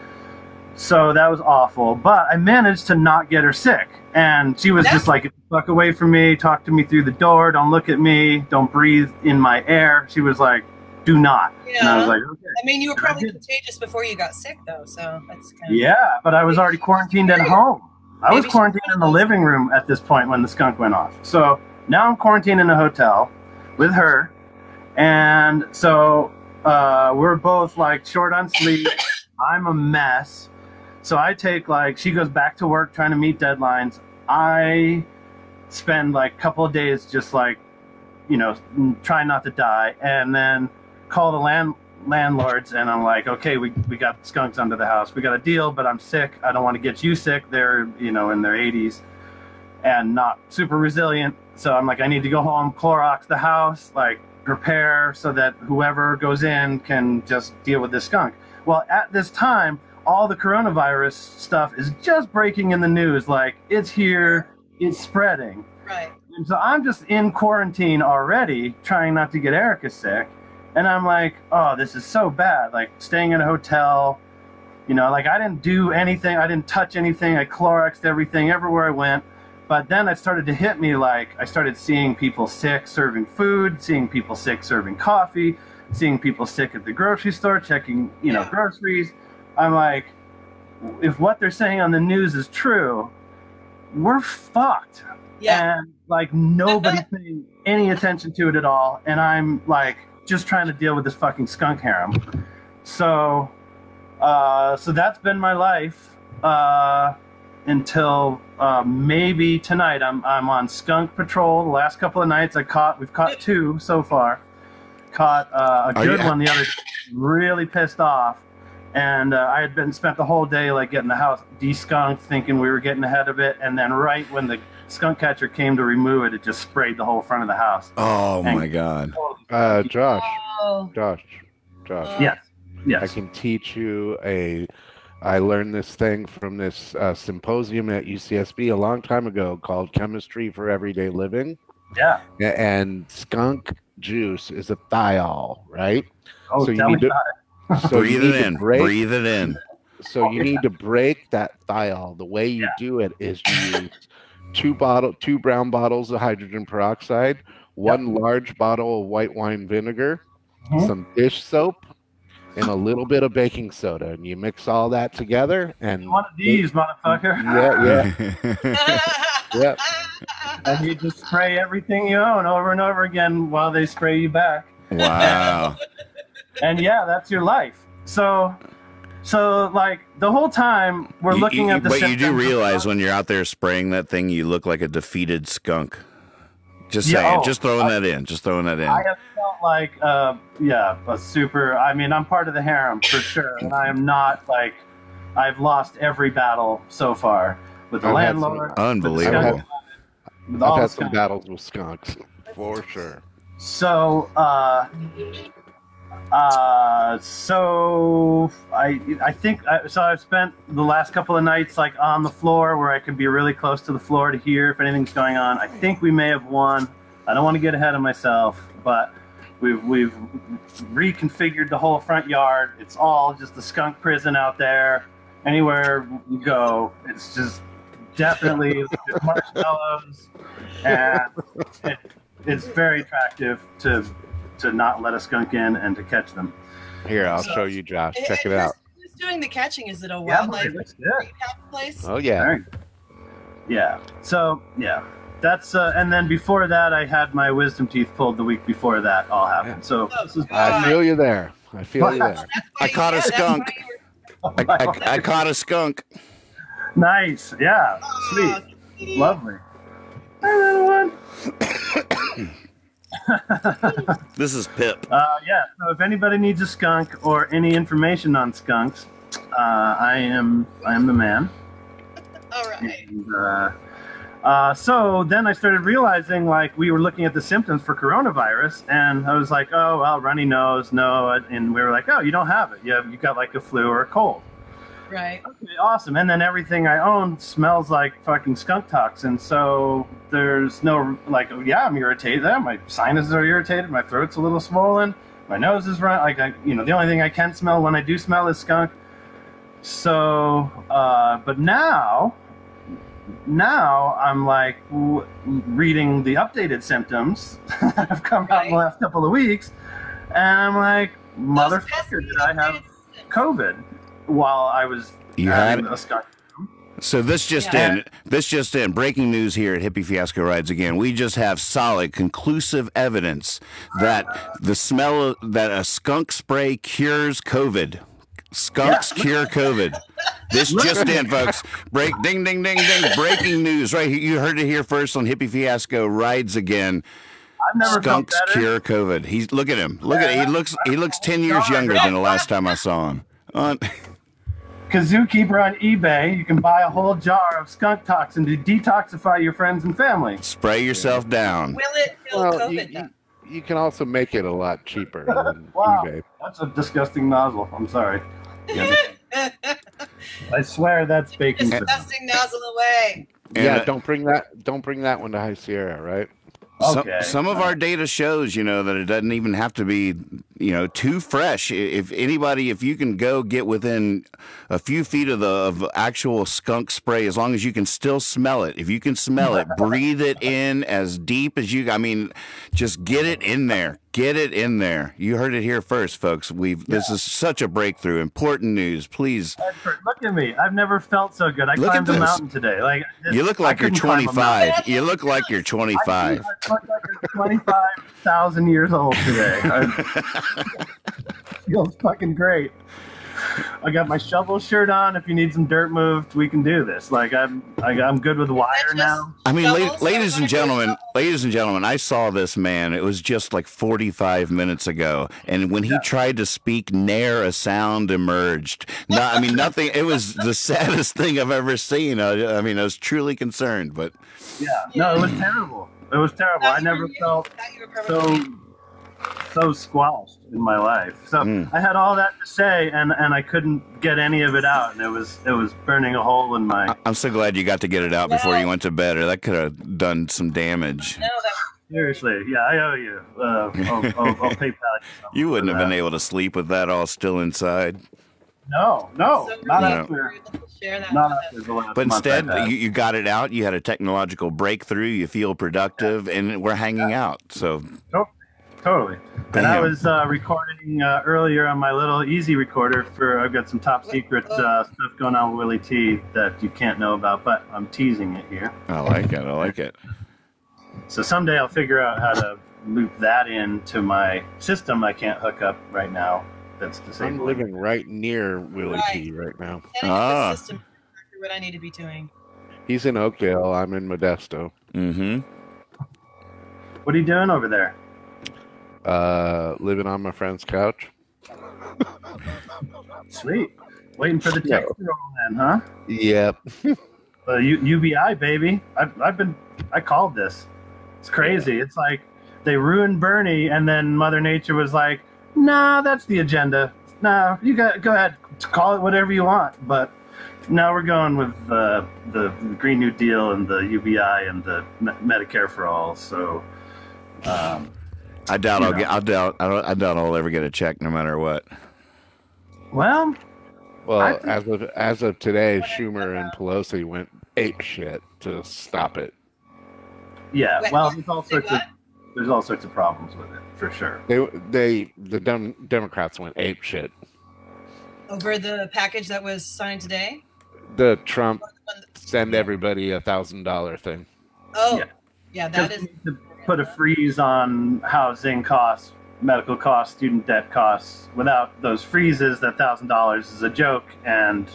so that was awful. But I managed to not get her sick, and she was just like, "Fuck away from me! Talk to me through the door! Don't look at me! Don't breathe in my air!" She was like, "Do not." And I was like, "Okay." I mean, you were probably contagious before you got sick, though, so that's kind of. Yeah, but I was already quarantined at home. I was Maybe she- quarantined in the living room at this point when the skunk went off. So now I'm quarantined in a hotel with her. And so uh, we're both like short on sleep. *coughs* I'm a mess. So I take like, she goes back to work trying to meet deadlines. I spend like a couple of days just like, you know, trying not to die. And then call the land landlords, and I'm like, okay, we, we got skunks under the house. We got a deal, but I'm sick. I don't want to get you sick. They're you know in their 80s and not super resilient. So I'm like, I need to go home, Clorox the house, like prepare so that whoever goes in can just deal with this skunk. Well, at this time, all the coronavirus stuff is just breaking in the news. Like it's here, it's spreading. Right. And so I'm just in quarantine already, trying not to get Erica sick. And I'm like, oh, this is so bad. Like staying in a hotel, you know, like I didn't do anything, I didn't touch anything, I Cloroxed everything everywhere I went. But then it started to hit me like I started seeing people sick serving food, seeing people sick serving coffee, seeing people sick at the grocery store, checking, you know, groceries. I'm like, if what they're saying on the news is true, we're fucked. Yeah. And like nobody's *laughs* paying any attention to it at all. And I'm like just trying to deal with this fucking skunk harem. So uh so that's been my life. Uh until uh, maybe tonight. I'm I'm on skunk patrol. The last couple of nights I caught we've caught two so far. Caught uh, a Are good you- one the other really pissed off. And uh, I had been spent the whole day like getting the house de-skunked, thinking we were getting ahead of it. And then right when the skunk catcher came to remove it, it just sprayed the whole front of the house. Oh And- my god. Uh, Josh, Oh. Josh, Josh. Yes. Yes. I can teach you a. I learned this thing from this uh, symposium at UCSB a long time ago called Chemistry for Everyday Living. Yeah. And skunk juice is a thiol, right? Oh, so you tell need me to about *laughs* so Breathe you it need to in. break- Breathe it in. So you need to break that thiol. The way you do it is you use two bottle, two brown bottles of hydrogen peroxide, one large bottle of white wine vinegar, Mhm. some dish soap, and a little bit of baking soda, and you mix all that together. And One of these, motherfucker. yeah, yeah, *laughs* *laughs* yeah. And you just spray everything you own over and over again while they spray you back. Wow. and yeah, that's your life. So, so like the whole time we're You- looking you- at the. but you do realize when you're out there spraying that thing, you look like a defeated skunk. Just Yeah, saying. oh, just throwing I- that in. Just throwing that in. I have felt like, uh, yeah, a super. I mean, I'm part of the harem for *laughs* sure, and I am not like. I've lost every battle so far with the I've had some- landlord. with the Unbelievable. skunk, with all I've had some battles with skunks for sure. So, uh, uh, so I, I think, I, so I've spent the last couple of nights like on the floor where I could be really close to the floor to hear if anything's going on. I think we may have won. I don't want to get ahead of myself, but we've, we've reconfigured the whole front yard. It's all just a skunk prison out there. Anywhere you go, it's just definitely *laughs* marshmallows and it, it's very attractive to to not let a skunk in and to catch them. Here, I'll show you, Josh. And- Check it and out. Who's doing the catching? Is it a wildlife it looks good. rehab place? Oh yeah. Very- Yeah. So yeah, that's uh, and then before that, I had my wisdom teeth pulled the week before that all happened. So Oh, this is I feel you there. I feel you there. I caught a skunk. why *laughs* I, I, I caught a skunk. nice. Yeah. Sweet. Lovely. Hi, little one. *coughs* *laughs* This is Pip. Uh, yeah. So if anybody needs a skunk or any information on skunks, uh, I am I am the man. *laughs* All right. And, uh, uh, so then I started realizing, like, we were looking at the symptoms for coronavirus, and I was like, oh, well, runny nose, no. And we were like, oh, you don't have it. You, have, you got like a flu or a cold. Right. Okay, awesome. And then everything I own smells like fucking skunk toxin. So there's no, like, yeah, I'm irritated. Yeah, My sinuses are irritated. My throat's a little swollen. My nose is run. Like, I, you know, the only thing I can smell when I do smell is skunk. So, uh, but now, now I'm like w- reading the updated symptoms *laughs* that have come out in the last couple of weeks, and I'm like, motherfucker, did I have COVID while I was You had having it? a skunk? So this just Yeah. in. This just in. Breaking news here at Hippy Fiasco Rides again. We just have solid, conclusive evidence that the smell of, that a skunk spray cures COVID. Skunks cure COVID. This just in, folks. Break ding ding ding ding. Breaking news right here. You heard it here first on Hippy Fiasco Rides again. I've never Skunks cure COVID. He's look at him. Look at he looks he looks ten years younger than the last time I saw him. On *laughs* Kazookeeper on eBay. You can buy a whole jar of skunk toxin to detoxify your friends and family. spray yourself down. Will it kill Well, COVID? you, you, you can also make it a lot cheaper *laughs* Wow, eBay. that's a disgusting nozzle. I'm sorry. Yeah. *laughs* I swear that's baking. Disgusting nozzle away. And, yeah, uh, don't bring that. Don't bring that one to High Sierra, right? Some, Okay. some of our data shows, you know, that it doesn't even have to be, you know, too fresh. If anybody, if you can go get within a few feet of the of actual skunk spray, as long as you can still smell it. If you can smell it, breathe it in as deep as you. I mean, just get it in there. Get it in there. You heard it here first, folks. We've this is such a breakthrough. Important news. Please, Look at me. I've never felt so good. I Look climbed a mountain today. Like you look like you're couldn't climb a 25. You look like you're 25. I look like I'm 25,000 years old today. *laughs* I, feels fucking great. *laughs* I got my shovel shirt on. If you need some dirt moved, we can do this. Like I'm, I, I'm good with wire now. I mean, la- ladies and gentlemen, ladies and gentlemen, I saw this man. It was just like 45 minutes ago, and when he tried to speak, ne'er a sound emerged. No, I mean nothing. It was the *laughs* saddest thing I've ever seen. I, I mean, I was truly concerned, but Yeah. No, it was *clears throat* terrible. It was terrible. I never felt so so squelched in my life. So Mm. I had all that to say, and and I couldn't get any of it out, and it was it was burning a hole in my. I'm so glad you got to get it out before you went to bed, or that could have done some damage. No, seriously, yeah, I owe you. Uh, I'll, I'll, I'll PayPal *laughs* you. You wouldn't for have been able to sleep with that all still inside. No, no, not after. Not after the last But instead, you, you got it out. You had a technological breakthrough. You feel productive, and we're hanging out. So Totally. And I was uh, recording uh, earlier on my little easy recorder for I've got some top secret uh, stuff going on with Willy Tea that you can't know about, but I'm teasing it here. I like it. I like it. So someday I'll figure out how to loop that into my system I can't hook up right now. That's I'm living right near Willy Right. T right now. Setting Ah. the system is what I need to be doing. He's in Oakdale. I'm in Modesto. Mm-hmm. What are you doing over there? Uh, living on my friend's couch. Sweet. Waiting for the Yeah. text to roll in, huh? Yep. *laughs* Uh, U- UBI, baby. I've, I've been, I called this. It's crazy. It's like they ruined Bernie, and then Mother Nature was like, nah, that's the agenda. Nah, you got, go ahead, call it whatever you want. But now we're going with uh, the Green New Deal and the UBI and the Me- Medicare for all. So, um, I doubt I'll know. get. I doubt. I, don't, I doubt I'll ever get a check, no matter what. well, Well, think- as of as of today, Schumer and Pelosi went ape shit to stop it. yeah. Well, there's all sorts of there's all sorts of problems with it for sure. They they the Dem- Democrats went ape shit. Over the package that was signed today? The Trump send everybody a thousand dollar thing. Oh, Yeah. yeah, that Just is. to put a freeze on housing costs, medical costs, student debt costs. Without those freezes, that thousand dollars is a joke. And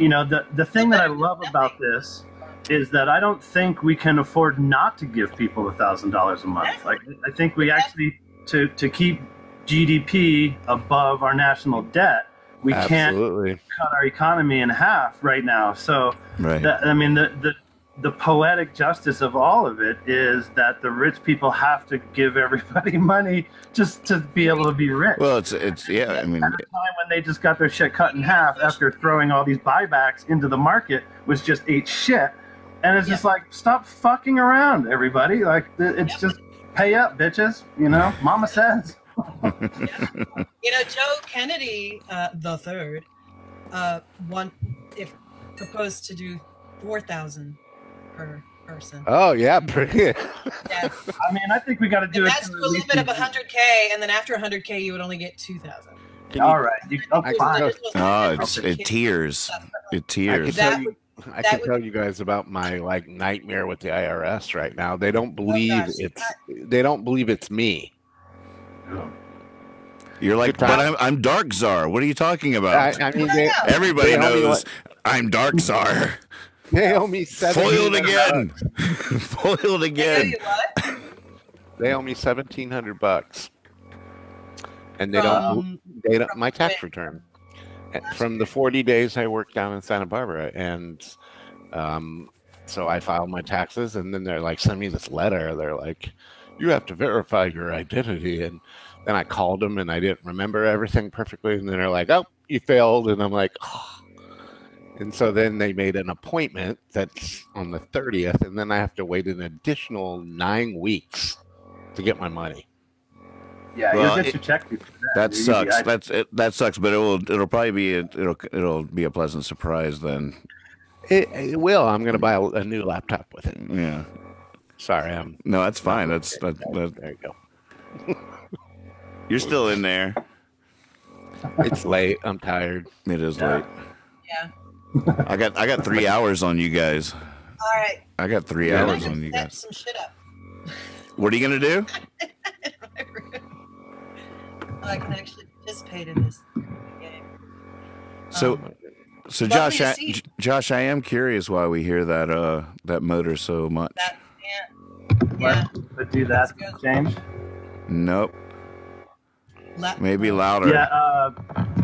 you know, the the thing that I love about this is that I don't think we can afford not to give people a thousand dollars a month. Like I think we actually to to keep GDP above our national debt, we can't cut our economy in half right now. So Right. that, I mean, the, the the poetic justice of all of it is that the rich people have to give everybody *laughs* money just to be able to be rich. Well, it's it's yeah. I mean, At a time when they just got their shit cut in half after throwing all these buybacks into the market was just ate shit, and it's just like stop fucking around, everybody. Like it- it's just pay up, bitches. You know, Mama says. *laughs* You know, Joe Kennedy, uh, the third, uh, one if proposed to do four thousand per person. Oh yeah, bring *laughs* it. Yeah, I mean, I think we got to do and it. that's a little bit of hundred k, and then after hundred k, you would only get two thousand. Can All you- right, you, oh, I can fine. tell- oh, it's it tears. It I can tears. Tell you. I can tell you guys about my like nightmare with the IRS right now. They don't oh, believe gosh. it's. They don't believe it's me. You're like, but. I'm I'm Dark Czar. What are you talking about? I, I mean, they, Everybody they owe me knows what- I'm Dark Czar. *laughs* they owe seven. Foiled again. *laughs* Foiled again. you They owe me seventeen hundred bucks, and they don't. They don't. My tax return from the forty days I worked down in Santa Barbara, and um, so I filed my taxes, and then they're like, send me this letter. They're like, you have to verify your identity, and then I called them, and I didn't remember everything perfectly, and then they're like, oh, you failed, and I'm like, oh. And so then they made an appointment that's on the 30th, and then I have to wait an additional nine weeks to get my money. Yeah, Well, you'll get it- your check before that. That sucks. usually- That's it, that sucks, but it will it'll probably be a, it'll it'll be a pleasant surprise then. It, it will. I'm going to buy a, a new laptop with it. Yeah. Sorry, I'm. No, that's fine. That's that, that, There you go. *laughs* You're still in there. It's late. I'm tired. It is Yeah. late. Yeah. I got I got three hours on you guys. All right. I got three Yeah. hours I on you guys. some shit up. What are you gonna do? *laughs* I can actually participate in this game. So, Um, so Josh, to I, Josh, I am curious why we hear that uh that motor so much. That yeah. But do that change? Nope. La- Maybe louder. Yeah, uh,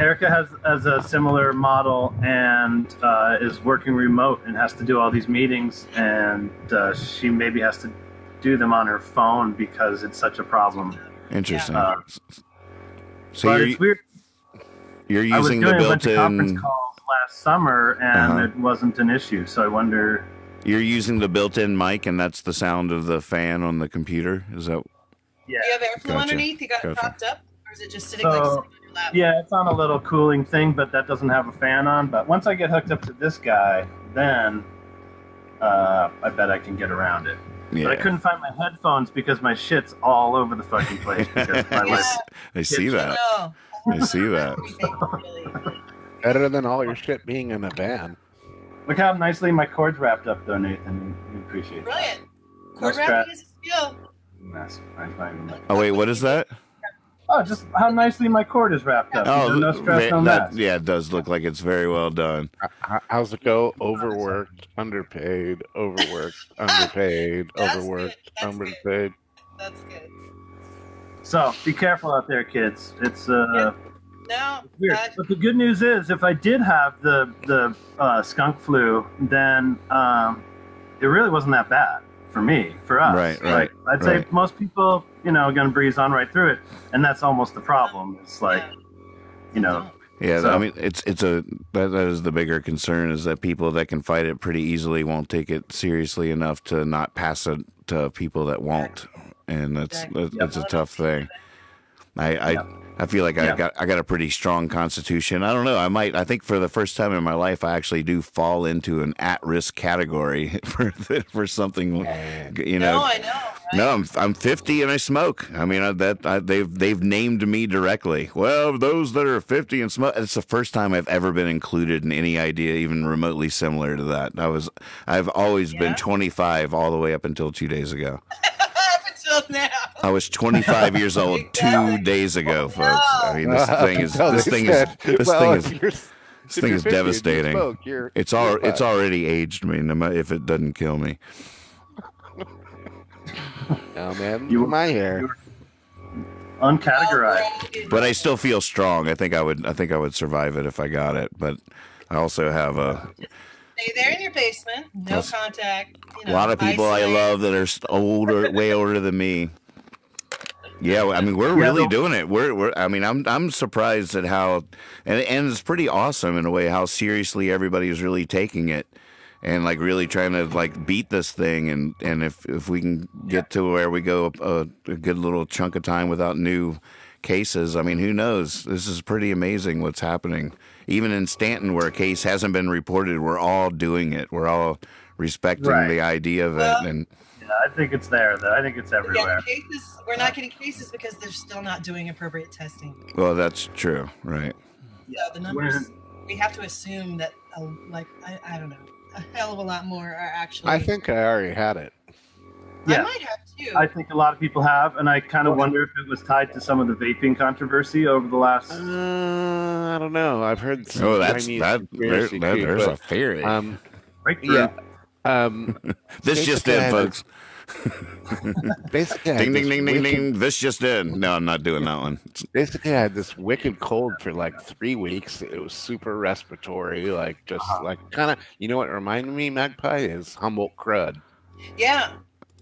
Erica has has a similar model and uh, is working remote and has to do all these meetings, and uh, she maybe has to do them on her phone because it's such a problem. Interesting. Uh, so but you're it's weird. you're I was using doing the a bunch of conference built-in calls last summer, and Uh-huh. it wasn't an issue. So I wonder. you're using the built-in mic, and that's the sound of the fan on the computer. Is that? Yeah. Do you have airflow Gotcha. underneath? You got it propped up, or is it just sitting like sitting on your lap? yeah, it's on a little cooling thing, but that doesn't have a fan on. But once I get hooked up to this guy, then uh, I bet I can get around it. Yeah. But I couldn't find my headphones because my shit's all over the fucking place. Because my *laughs* wife I see *laughs* that. I see that. Better than all your shit being in a van. Look how nicely my cord's wrapped up, though, Nathan. We appreciate that. Brilliant. Cord Nice wrapping is a skill. That's, that's not even like- Oh wait, what is that? Oh, just how nicely my cord is wrapped up. Oh, You know, no stress, va- no that, mess. yeah, it does look like it's very well done. How's it go? Overworked, underpaid, *laughs* overworked, underpaid, That's overworked, good. That's underpaid. That's good. So be careful out there, kids. It's uh, No. weird. uh, But the good news is, if I did have the the uh, skunk flu, then um, it really wasn't that bad for me, for us. Right, Like, right, I'd say most people, you know, are gonna breeze on right through it, and that's almost the problem. It's like, you know, Yeah, So- I mean, it's it's a that, that is the bigger concern is that people that can fight it pretty easily won't take it seriously enough to not pass it to people that won't, and that's Exactly. that's, that's a tough thing. I I, Yep. I feel like I got I got a pretty strong constitution. I don't know. I might. I think for the first time in my life, I actually do fall into an at risk category *laughs* for for something. You know, no, I know. no, I'm I'm 50 and I smoke. I mean I, that I, they've they've named me directly. Well, those that are 50 and smoke. It's the first time I've ever been included in any idea even remotely similar to that. I was I've always been 25 all the way up until two days ago. *laughs* Up until now. I was 25 years old *laughs* two days ago, oh, folks. I mean this *laughs* thing is this thing is this well, thing is this thing is 50 you devastating. you're- It's all it's already aged me. no matter If it doesn't kill me. *laughs* No, man. You- my hair. uncategorized. Oh, but I still feel strong. I think I would. I think I would survive it if I got it. But I also have a, Stay there in your basement. No That's- contact. You a lot of people I love that are older, way older than me. Yeah, I mean we're Yeah, really doing it. We're, we're I mean I'm I'm surprised at how and and it's pretty awesome in a way how seriously everybody is really taking it and like really trying to like beat this thing and and if if we can get to where we go a, a good little chunk of time without new cases, I mean who knows? This is pretty amazing what's happening. Even in Staunton where a case hasn't been reported, we're all doing it. We're all respecting Right. the idea of Well, it and Yeah, I think it's there. Though. I think it's everywhere. the cases. We're not getting cases because they're still not doing appropriate testing. well that's true, right? So the numbers. We have to assume that, uh, like, I, I don't know, a hell of a lot more are actually. I think I already had it. I might have too. I think a lot of people have, and I kind of wonder if it was tied to some of the vaping controversy over the last. Uh, I don't know. I've heard some Oh, that's Chinese that. There, conspiracy that too, there's but, a theory. Um, breakthrough. yeah. Um, *laughs* this just basically, in, had a- folks. Basically, I ding, ding, this ding, ding, ding. This just in. No, I'm not doing that one. Basically, I had this wicked cold for like three weeks. It was super respiratory, like just Uh-huh. like kind of. You know what reminded me, Magpie, is Humboldt crud. Yeah,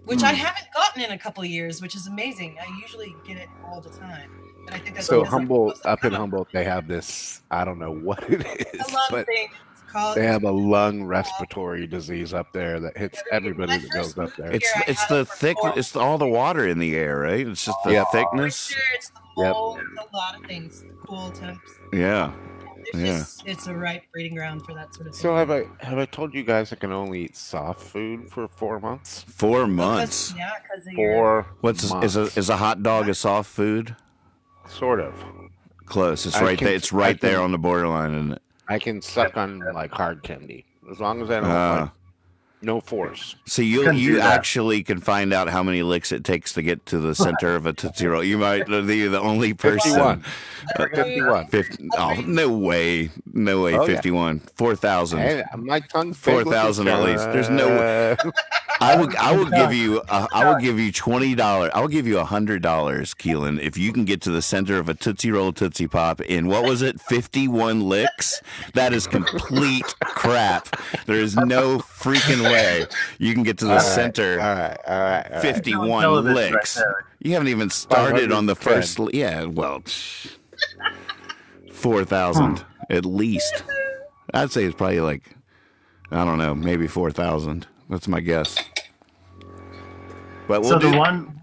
which I Hmm. haven't gotten in a couple of years, which is amazing. I usually get it all the time, and I think that's So because I'm Humboldt, up in Humboldt, they have this. I don't know what it is, a lung but thing. It's called. they have a lung *laughs* respiratory disease up there that hits everybody that goes up there. It's it's the thick. It's all the water in the air, right? It's just the Yep. thickness. Sure, it's the Yep. a lot of things, cool temps. Yeah, It's yeah. just it's a right breeding ground for that sort of thing. So have I have I told you guys I can only eat soft food for four months? Four months. yeah, because Four. What's is a is a hot dog a soft food? Sort of. Close. It's right can- there. It's I right there on the borderline, isn't it? I can suck on like hard candy as long as I don't Ah. like no force. So you Couldn't you actually can find out how many licks it takes to get to the center of a tootsie roll. You might be the only *laughs* person. 51. Uh, 51. 50, oh no way, no way, Oh, yeah. fifty-one, four thousand. Hey, my tongue Four big with thousand this, at least. There's no. uh, *laughs* I will. I would give you. Uh, I would give you twenty dollars. I will give you a hundred dollars, Keelan, if you can get to the center of a Tootsie Roll Tootsie Pop in what was it, fifty-one licks? That is complete crap. There is no freaking way you can get to the All right, center. all right, all right, all right. Fifty-one Television right licks. there. you haven't even started on the first. Yeah. Well. Four thousand at least. I'd say it's probably like, I don't know, maybe four thousand. That's my guess. But we'll so do. the one,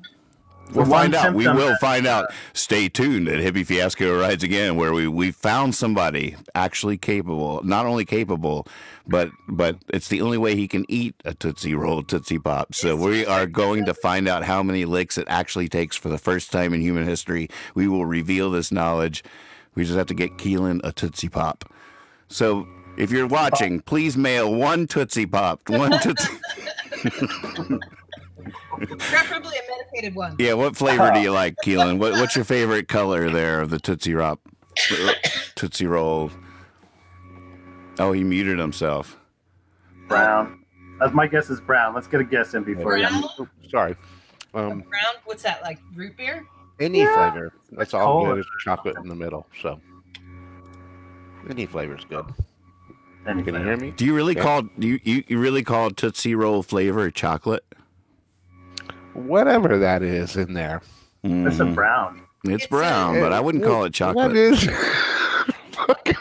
we'll find out. We will that- find out. Stay tuned at Hippy Fiasco Rides Again, where we we found somebody actually capable. Not only capable, but but it's the only way he can eat a Tootsie Roll Tootsie Pop. So we are going to find out how many licks it actually takes for the first time in human history. We will reveal this knowledge. We just have to get Keelan a Tootsie Pop. So if you're watching, please mail one Tootsie Pop. One *laughs* Tootsie. preferably a medicated one. Yeah, what flavor do you like, Keelan? What, what's your favorite color there of the Tootsie Roll? Tootsie Roll. Oh, he muted himself. brown. That's my guess is brown. Let's get a guess in before you. Brown? Sorry. Um, Brown, what's that like? Root beer? any flavor. That's all good. Is chocolate in the middle. So any flavor's good. Any Can you hear me? Do you really Yeah. call do you, you, you really call Tootsie Roll flavor chocolate? Whatever that is in there. It's a mm-hmm. brown. It's It's brown, a- but I wouldn't call it That chocolate. is. *laughs* fucking-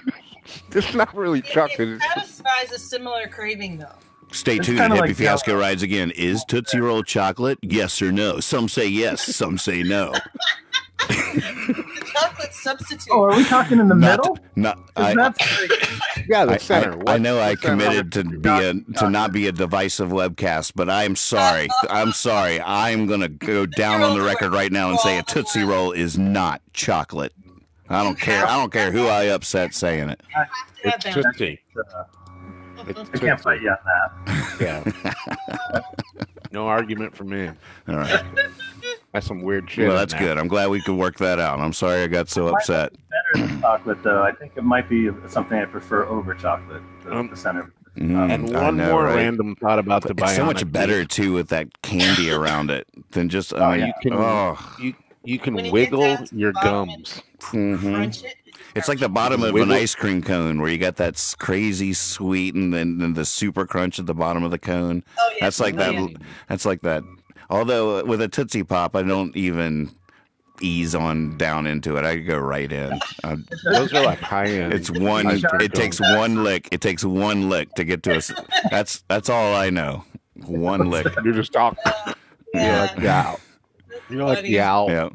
it's not really It, chocolate. it It's satisfies a similar craving though. Stay It's tuned. Hippy kinda like Fiasco Jello. rides again. Is Tootsie Roll chocolate? Yes or no? Some say yes. Some say no. *laughs* The chocolate substitute. Oh, are we talking in the Not- middle? Not. 'Cause I, that's *laughs* yeah, the I, center. I, I know I committed to be a to not be a divisive webcast, but I am sorry. I'm sorry. I'm gonna go down on the record right now and say a Tootsie Roll is not chocolate. I don't care. I don't care who I upset saying it. It's tootsie. It's *laughs* I can't fight you on that. Yeah. *laughs* no argument for me. All right. That's some weird shit. Well, that's there. good. I'm glad we could work that out. I'm sorry I got so upset. Better than chocolate, though. I think it might be something I prefer over chocolate. The, Um, the center. Mm, And one know, more right? random thought about the It's so much better meat. too with that candy around it than just. I Oh, mean, you can oh, you you can When you get wiggle down to the your bottom gums. mhm. It. It's like the bottom of an ice cream cone where you got that crazy sweet and then, then the super crunch at the bottom of the cone. Oh yeah. That's like that. That's like that. Although uh, with a Tootsie Pop, I don't even ease on down into it. I go right in. Uh, *laughs* Those are like high end. it's one. It takes one lick. It takes one lick to get to us. That's that's all I know. One lick. You're just talking. You're Yeah. like yow. You're like Funny. yow. Yeah.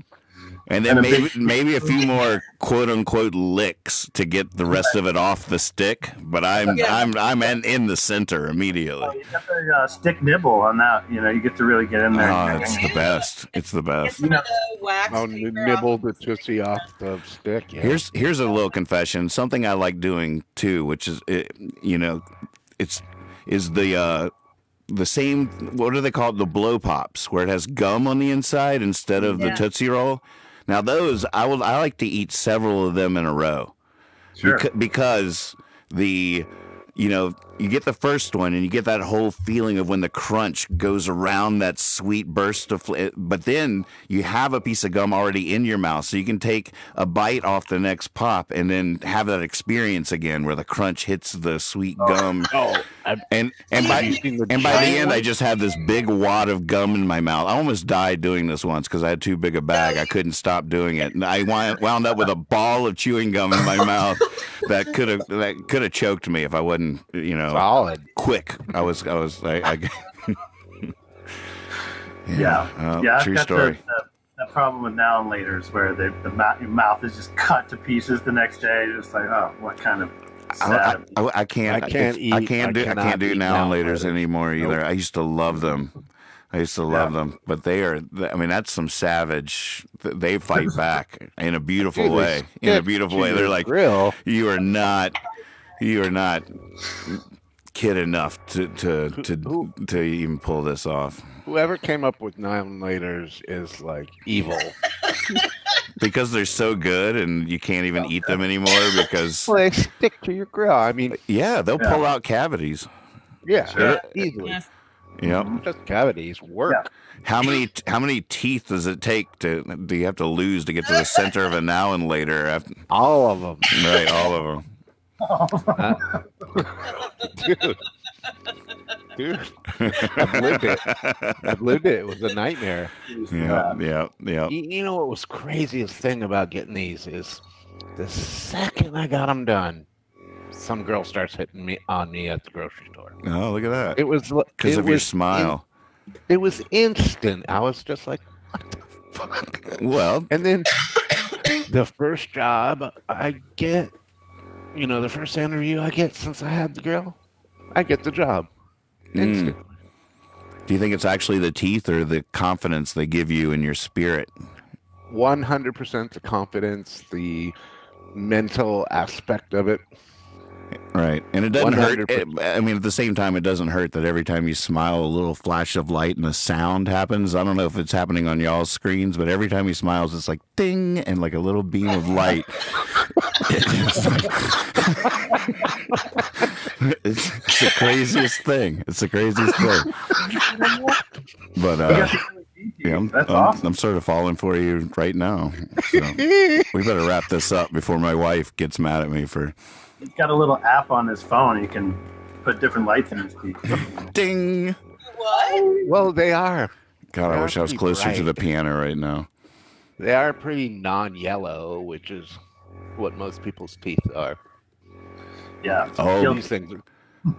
And then And maybe big- maybe a few *laughs* more quote unquote licks to get the rest of it off the stick. But I'm Yeah. I'm I'm in, in the center immediately. Oh, you got the uh, stick nibble on that. You know, you get to really get in there. Oh, it's the best. It's the best. some of the wax Oh, paper nibble the tootsie off the stick. Yeah. Here's here's a little confession. Something I like doing too, which is it, you know, it's is the uh the same. What do they call it The blow pops, where it has gum on the inside instead of the tootsie roll. Now those I will I like to eat several of them in a row. Sure. Beca- because the you know you get the first one and you get that whole feeling of when the crunch goes around that sweet burst of fl- but then you have a piece of gum already in your mouth so you can take a bite off the next pop and then have that experience again where the crunch hits the sweet oh, gum. *laughs* Oh, and and by Have you seen the and by the end I just had this big wad of gum in my mouth. I almost died doing this once because I had too big a bag. I couldn't stop doing it. And I wound wound up with a ball of chewing gum in my mouth that could have that could have choked me if I wasn't you know Solid. quick. I was I was I, I *laughs* Yeah, uh, yeah. True story. The, the, that problem with now and later's where the the mouth, your mouth is just cut to pieces the next day. Just like, oh, what kind of I, sad. I, I, I can't I can't it's- I eat- can't do I cannot can't do eat now and now and later's laters. anymore either. Nope. I used to love them. I used to love them, but they are. I mean, that's some savage. They fight *laughs* back in a beautiful Dude, way. In a beautiful to way. They're like, grill. you are not, you are not kid enough to to to to even pull this off. Whoever came up with nine laters is like evil. *laughs* because they're so good and you can't even eat them anymore because well, they stick to your grill. I mean, yeah, they'll pull out cavities. yeah, Sure. easily. Yep. Just cavities work. How many how many teeth does it take to do you have to lose to get to the center of a now and later? After, All of them. right, all of them. Dude. Dude, I've lived it. I've lived it. It was a nightmare. Yeah, yeah, yeah. You, you know what was craziest thing about getting these is the second I got them done, some girl starts hitting me on me at the grocery store. Oh, look at that. It was because of your smile. in- it was instant. I was just like, "What?" the fuck?" well, and then the first job I get, you know, the first interview I get since I had the girl, I get the job. Mm. Do you think it's actually the teeth or the confidence they give you in your spirit? One hundred percent the confidence, the mental aspect of it. Right. And it doesn't hurt. 100%. It, I mean, at the same time, it doesn't hurt that every time you smile, a little flash of light and a sound happens. I don't know if it's happening on y'all's screens, but every time he smiles, it's like ding and like a little beam of light. it's, *laughs* it's, it's the craziest thing. It's the craziest thing. But, uh, yeah, I'm, That's I'm, awesome. I'm sort of falling for you right now. So we better wrap this up before my wife gets mad at me for He's got a little app on his phone. He can put different lights in his teeth. *laughs* ding. What? Well, they are. God, I They are wish I was pretty closer to the piano right now. They are pretty non-yellow, which is what most people's teeth are. Yeah. Oh. these things. *laughs*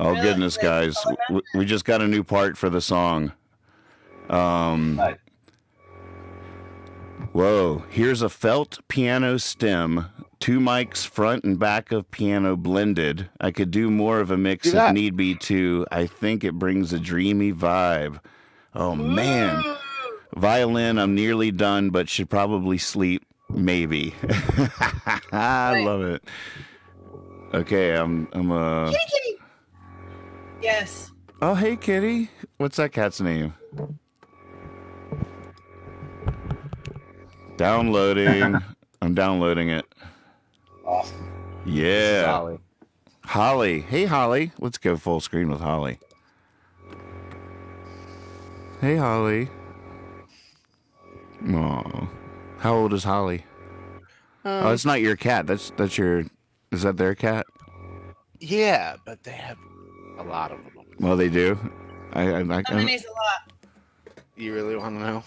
Oh goodness, guys, we, we just got a new part for the song. Um, whoa! Here's a felt piano stem, two mics front and back of piano blended. I could do more of a mix if need be too. I think it brings a dreamy vibe. Oh man, violin. I'm nearly done, but should probably sleep. Maybe. *laughs* I love it. Okay, I'm. I'm. Uh. Kitty, kitty. Yes. Oh, hey, kitty. What's that cat's name? Downloading. *laughs* I'm downloading it. Awesome. Yeah. Holly. Holly. Hey, Holly. Let's go full screen with Holly. Hey, Holly. Aw. How old is Holly? Um, oh, it's not your cat. That's that's your. Is that their cat? Yeah, but they have a lot of them. Well, they do. I. I, I, How many's a lot? You really want to know?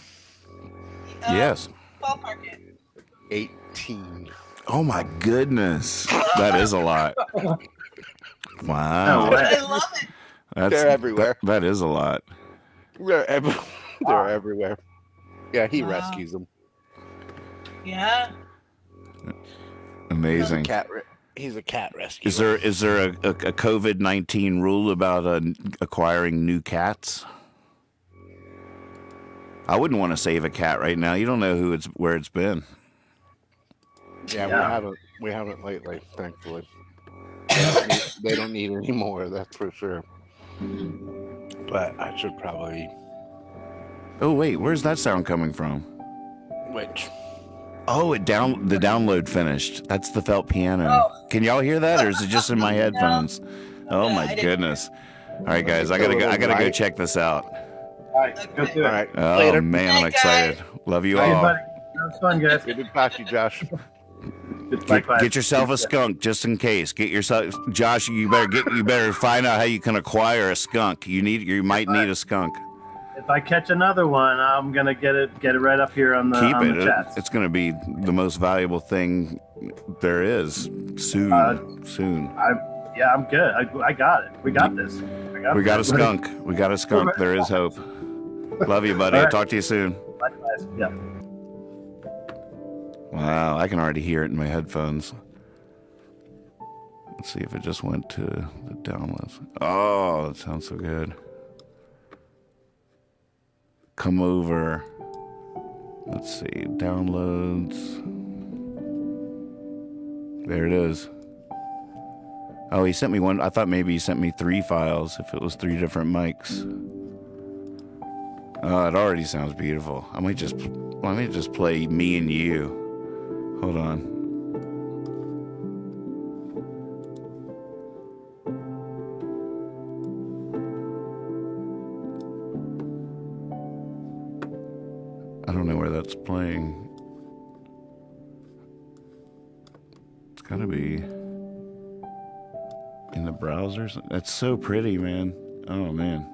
yes. Ballpark it. 18. Oh my goodness, that is a lot. Wow. I love it. That's, They're everywhere. that- that is a lot. They're, ev- *laughs* they're everywhere. Yeah, he Wow. rescues them. Yeah. Amazing. Cat. Re- he's a cat rescue. Is there is there a, a, a COVID nineteen rule about uh, acquiring new cats? I wouldn't want to save a cat right now. You don't know who it's where it's been. Yeah, we haven't. We haven't lately, thankfully. They don't, need, they don't need any more. That's for sure. But I should probably. Oh wait, where's that sound coming from? Which Oh, it down the download finished. That's the felt piano. Oh. Can y'all hear that, or is it just in my *laughs* headphones? Oh my goodness! All right, guys, I gotta go. I gotta go check this out. All right, go do it. All right. Oh Later. man, I'm excited. Love you Hey, all. buddy. That was fun, guys. Good to talk to you, Josh. *laughs* Get, get yourself a skunk just in case. Get yourself, Josh. You better get. You better find out how you can acquire a skunk. You need. You might need a skunk. If I catch another one, I'm gonna get it get it right up here on the Keep on it. the It- chat. It's going to be the most valuable thing there is soon. Uh, soon. I yeah, I'm good. I, I got it. We got this. I got We got a skunk. We got a skunk. There is hope. Love you, buddy. All I'll talk to you soon. Likewise. Yeah. Wow, I can already hear it in my headphones. Let's see if it just went to the downloads. Oh, that sounds so good. Come over. Let's see, downloads. There it is. Oh, he sent me one. I thought maybe he sent me three files if it was three different mics. Oh, it already sounds beautiful. I might just, let me just play me and you. Hold on. I don't know where that's playing. It's gotta be in the browsers. That's so pretty, man. Oh man.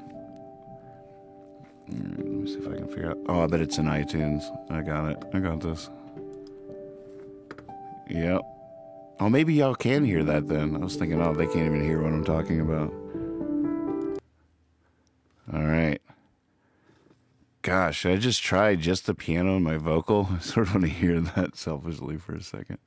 Let me see if I can figure out. Oh, I bet it's in iTunes. I got it. I got this. Yep. Oh, maybe y'all can hear that then. I was thinking, oh, they can't even hear what I'm talking about. All right. Gosh, should I just try just the piano and my vocal? *laughs* I sort of want to hear that selfishly for a second.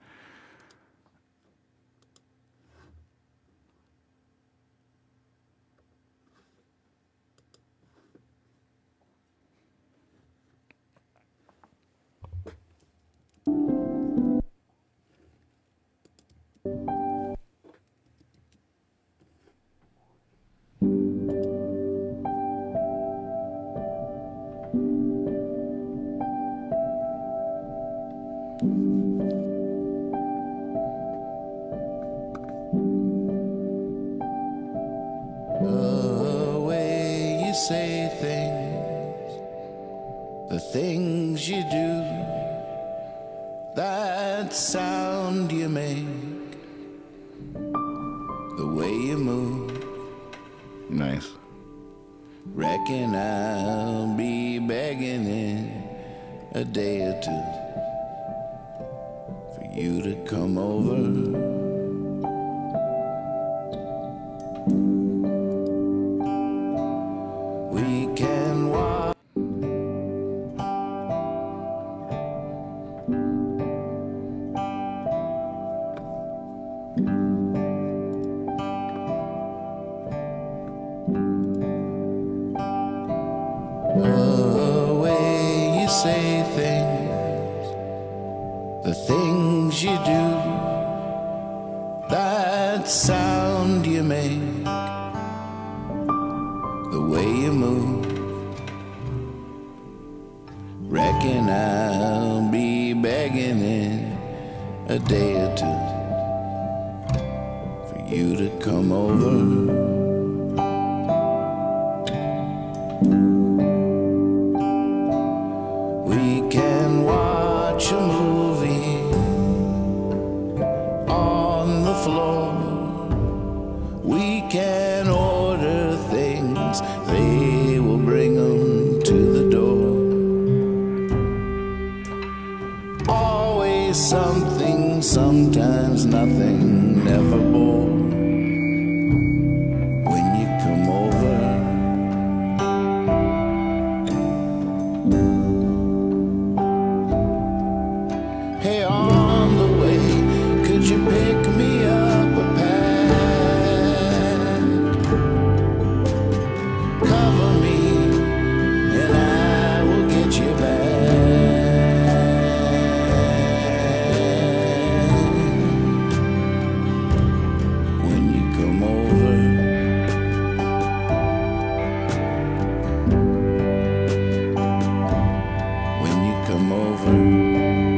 Say things, the things you do, that sound you make, the way you move. Nice. Reckon I'll be begging in a day or two for you to come over. come over.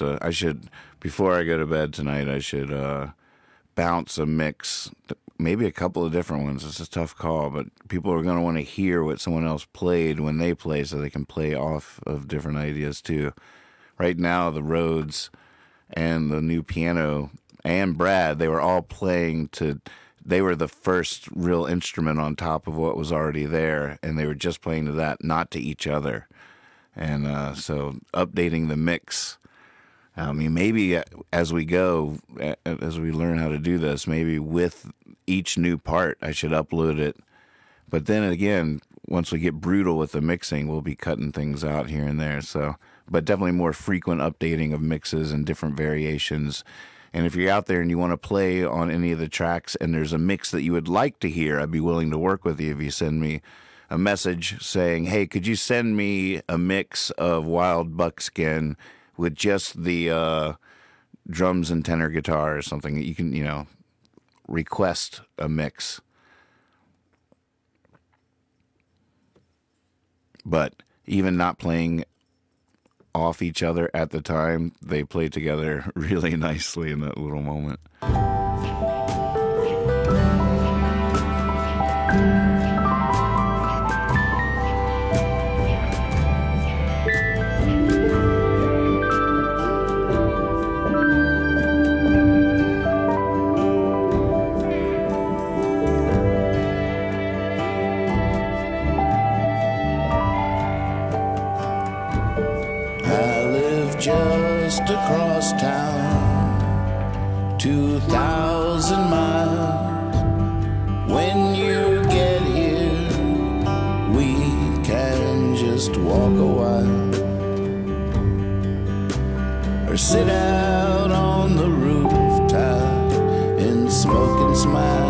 Have to. I should before I go to bed tonight. I should uh, bounce a mix, maybe a couple of different ones. It's a tough call, but people are gonna want to hear what someone else played when they play, so they can play off of different ideas too. Right now, the Rhodes and the new piano and Brad, they were all playing to. They were the first real instrument on top of what was already there, and they were just playing to that, not to each other and uh, so updating the mix. I mean, maybe uh, as we go, as we learn how to do this, maybe with each new part, I should upload it. But then again, once we get brutal with the mixing, we'll be cutting things out here and there. So, but definitely more frequent updating of mixes and different variations. And if you're out there and you want to play on any of the tracks and there's a mix that you would like to hear, I'd be willing to work with you if you send me a message saying, "Hey, could you send me a mix of Wild Buckskin with just the uh, drums and tenor guitar or something?" You can, you know, request a mix. But even not playing off each other at the time, they play together *laughs* really nicely in that little moment. 2,000 miles. When you get here, we can just walk a while or sit out on the rooftop and smoke and smile.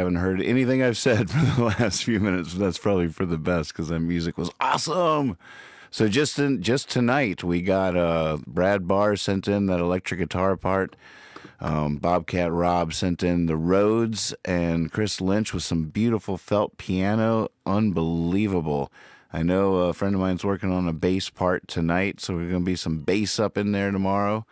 Haven't heard anything I've said *laughs* for the last few minutes. That's probably for the best because that music was awesome. So just in, just tonight we got uh, Brad Barr sent in that electric guitar part. Um, Bobcat Rob sent in the Rhodes and Chris Lynch with some beautiful felt piano. Unbelievable. I know a friend of mine's working on a bass part tonight, so we're going to be some bass up in there tomorrow,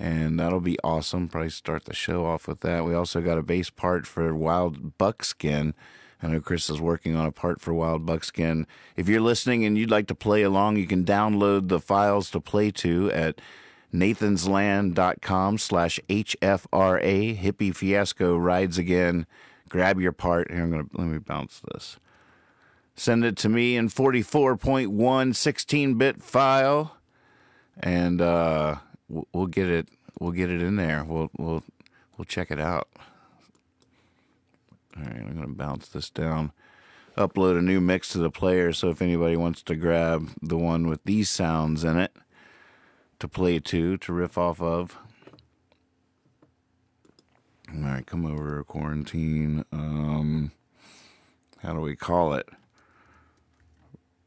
and that'll be awesome. Probably start the show off with that. We also got a bass part for Wild Buckskin. I know Chris is working on a part for Wild Buckskin. If you're listening and you'd like to play along, you can download the files to play to at nathansland.com slash HFRA. Hippy Fiasco rides again. Grab your part. Here, I'm going to let me bounce this. Send it to me in 44.1 16 bit file, and uh, we'll, get it. We'll get it in there. We'll we'll we'll check it out. All right, I'm to bounce this down. Upload a new mix to the player, so if anybody wants to grab the one with these sounds in it to play to, to riff off of. All right, come over quarantine. Um, how do we call it?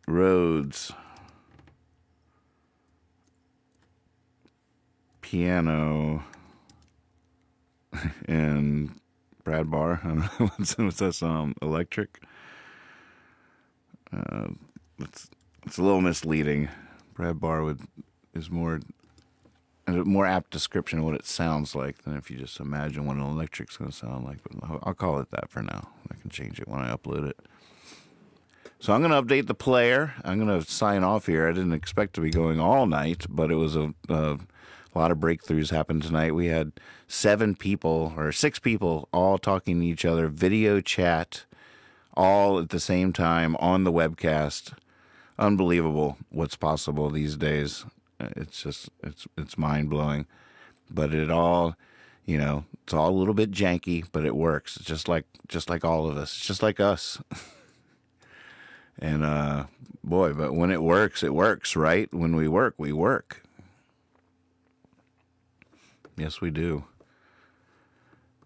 Rhodes. Piano. and Brad Barr. *laughs* I don't know what's, what's that song? Electric. Uh, it's it's a little misleading. Brad Barr would is more a more apt description of what it sounds like than if you just imagine what an electric's going to sound like. But I'll, I'll call it that for now. I can change it when I upload it. So I'm going to update the player. I'm going to sign off here. I didn't expect to be going all night, but it was a, a lot of breakthroughs happened tonight. We had seven people or six people all talking to each other, video chat, all at the same time on the webcast. Unbelievable what's possible these days. It's just it's it's mind blowing, but it all, you know, it's all a little bit janky, but it works. It's just like just like all of us. It's just like us. *laughs* and uh, boy, but when it works, it works, right? When we work, we work. Yes, we do.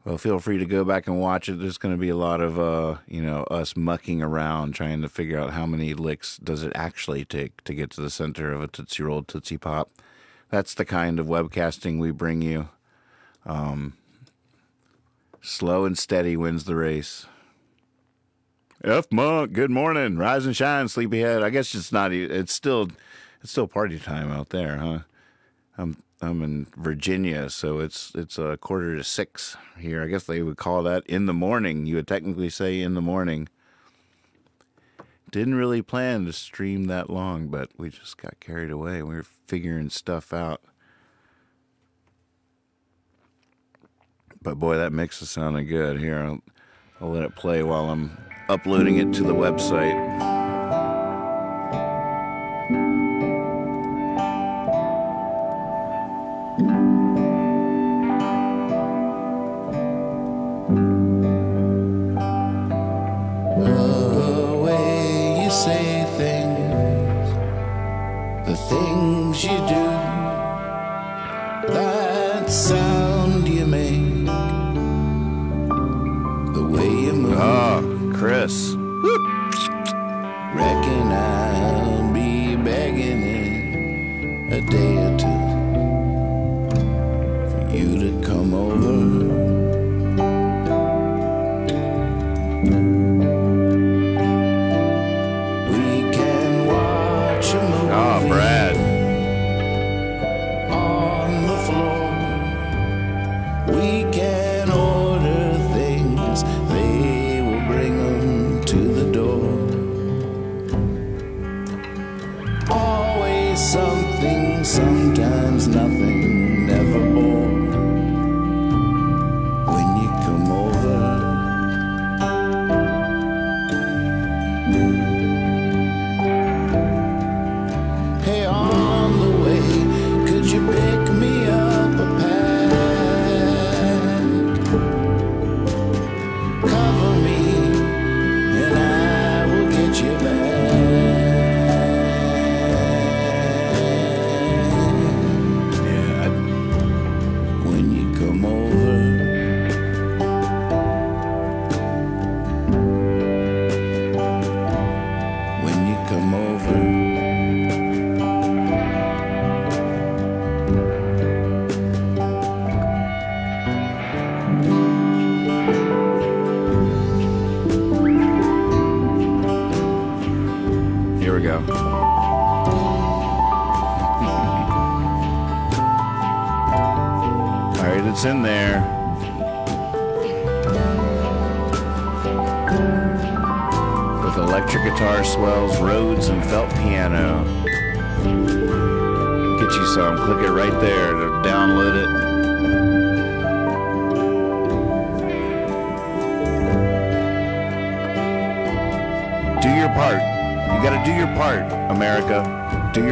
Well, feel free to go back and watch it. There's going to be a lot of, uh, you know, us mucking around trying to figure out how many licks does it actually take to get to the center of a Tootsie Roll Tootsie Pop. That's the kind of webcasting we bring you. Um, slow and steady wins the race. F Monk, good morning. Rise and shine, sleepyhead. I guess it's not. It's still, it's still party time out there, huh? I'm I'm in Virginia, so it's it's a quarter to six here. I guess they would call that in the morning. You would technically say in the morning. Didn't really plan to stream that long, but we just got carried away. We were figuring stuff out. But boy, that mix is sounding good. Here, I'll, I'll let it play while I'm uploading it to the website. A day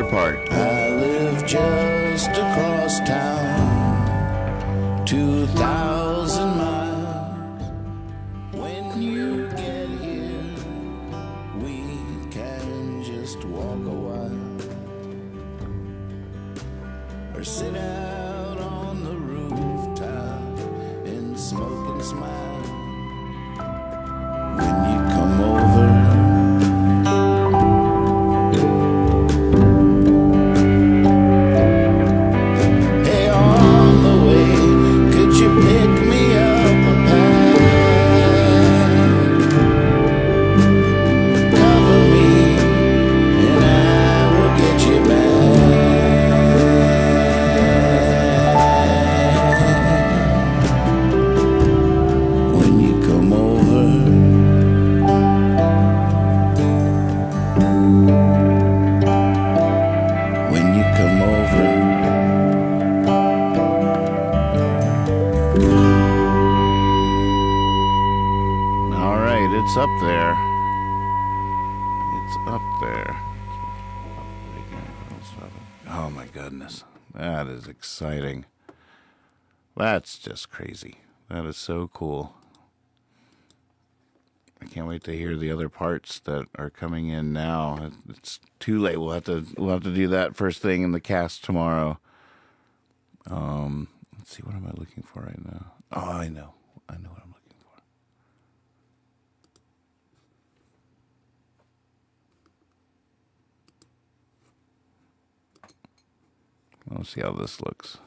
part. just crazy. That is so cool. I can't wait to hear the other parts that are coming in now. It's too late. We'll have to we'll have to do that first thing in the cast tomorrow. Um, let's see. What am I looking for right now? Oh, I know. I know what I'm looking for. Let's see how this looks.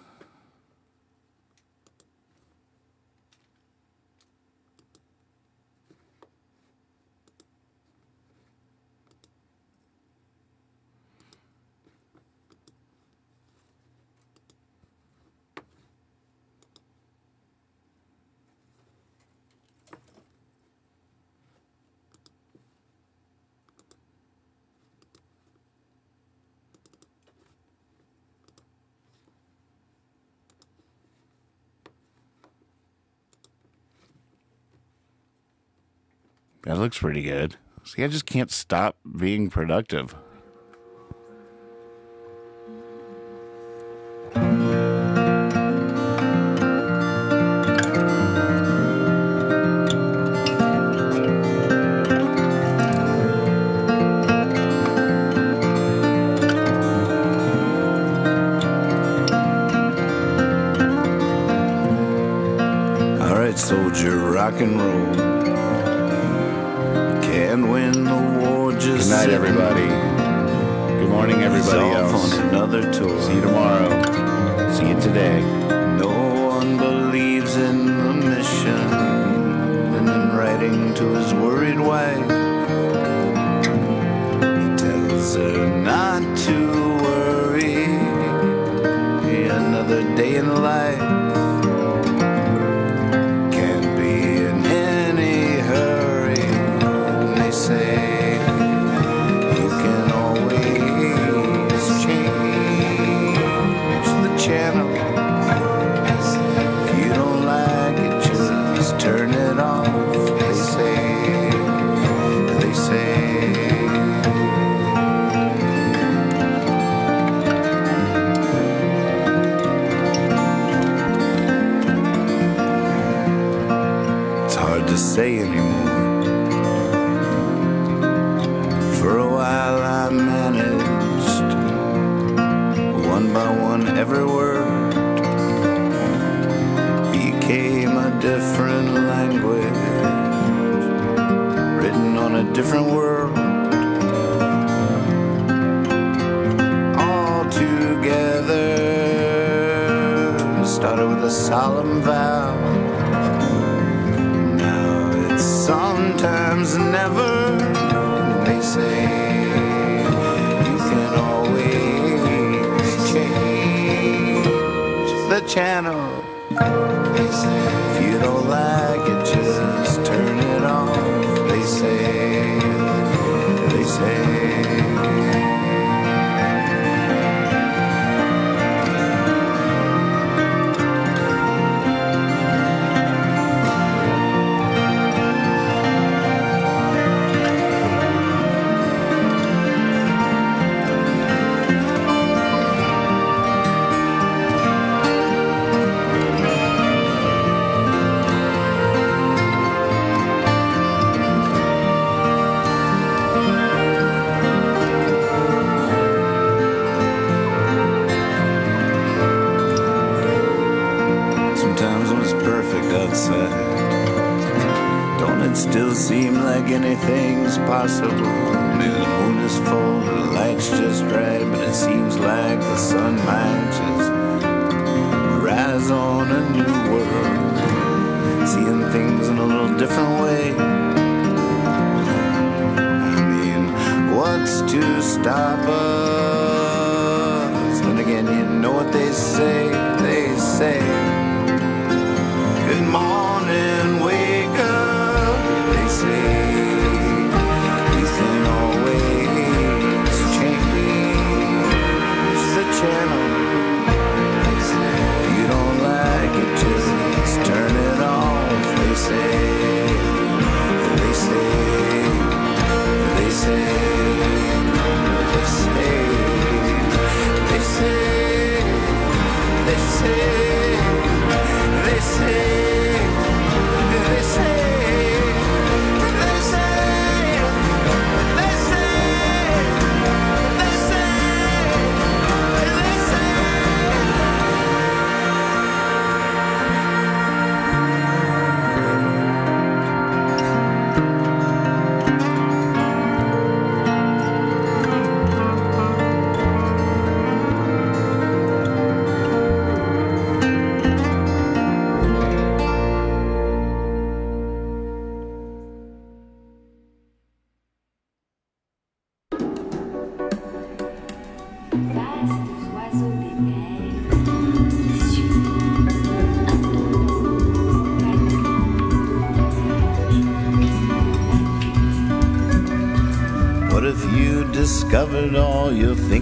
That looks pretty good. See, I just can't stop being productive. rock and roll. Atlanta.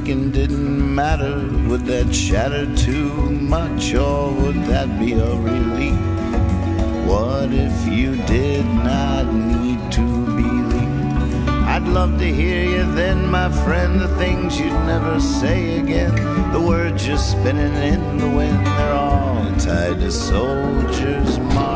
thinking didn't matter? Would that shatter too much or would that be a relief? What if you did not need to believe? I'd love to hear you then, my friend, the things you'd never say again. The words you're spinning in the wind, they're all tied to soldiers' minds.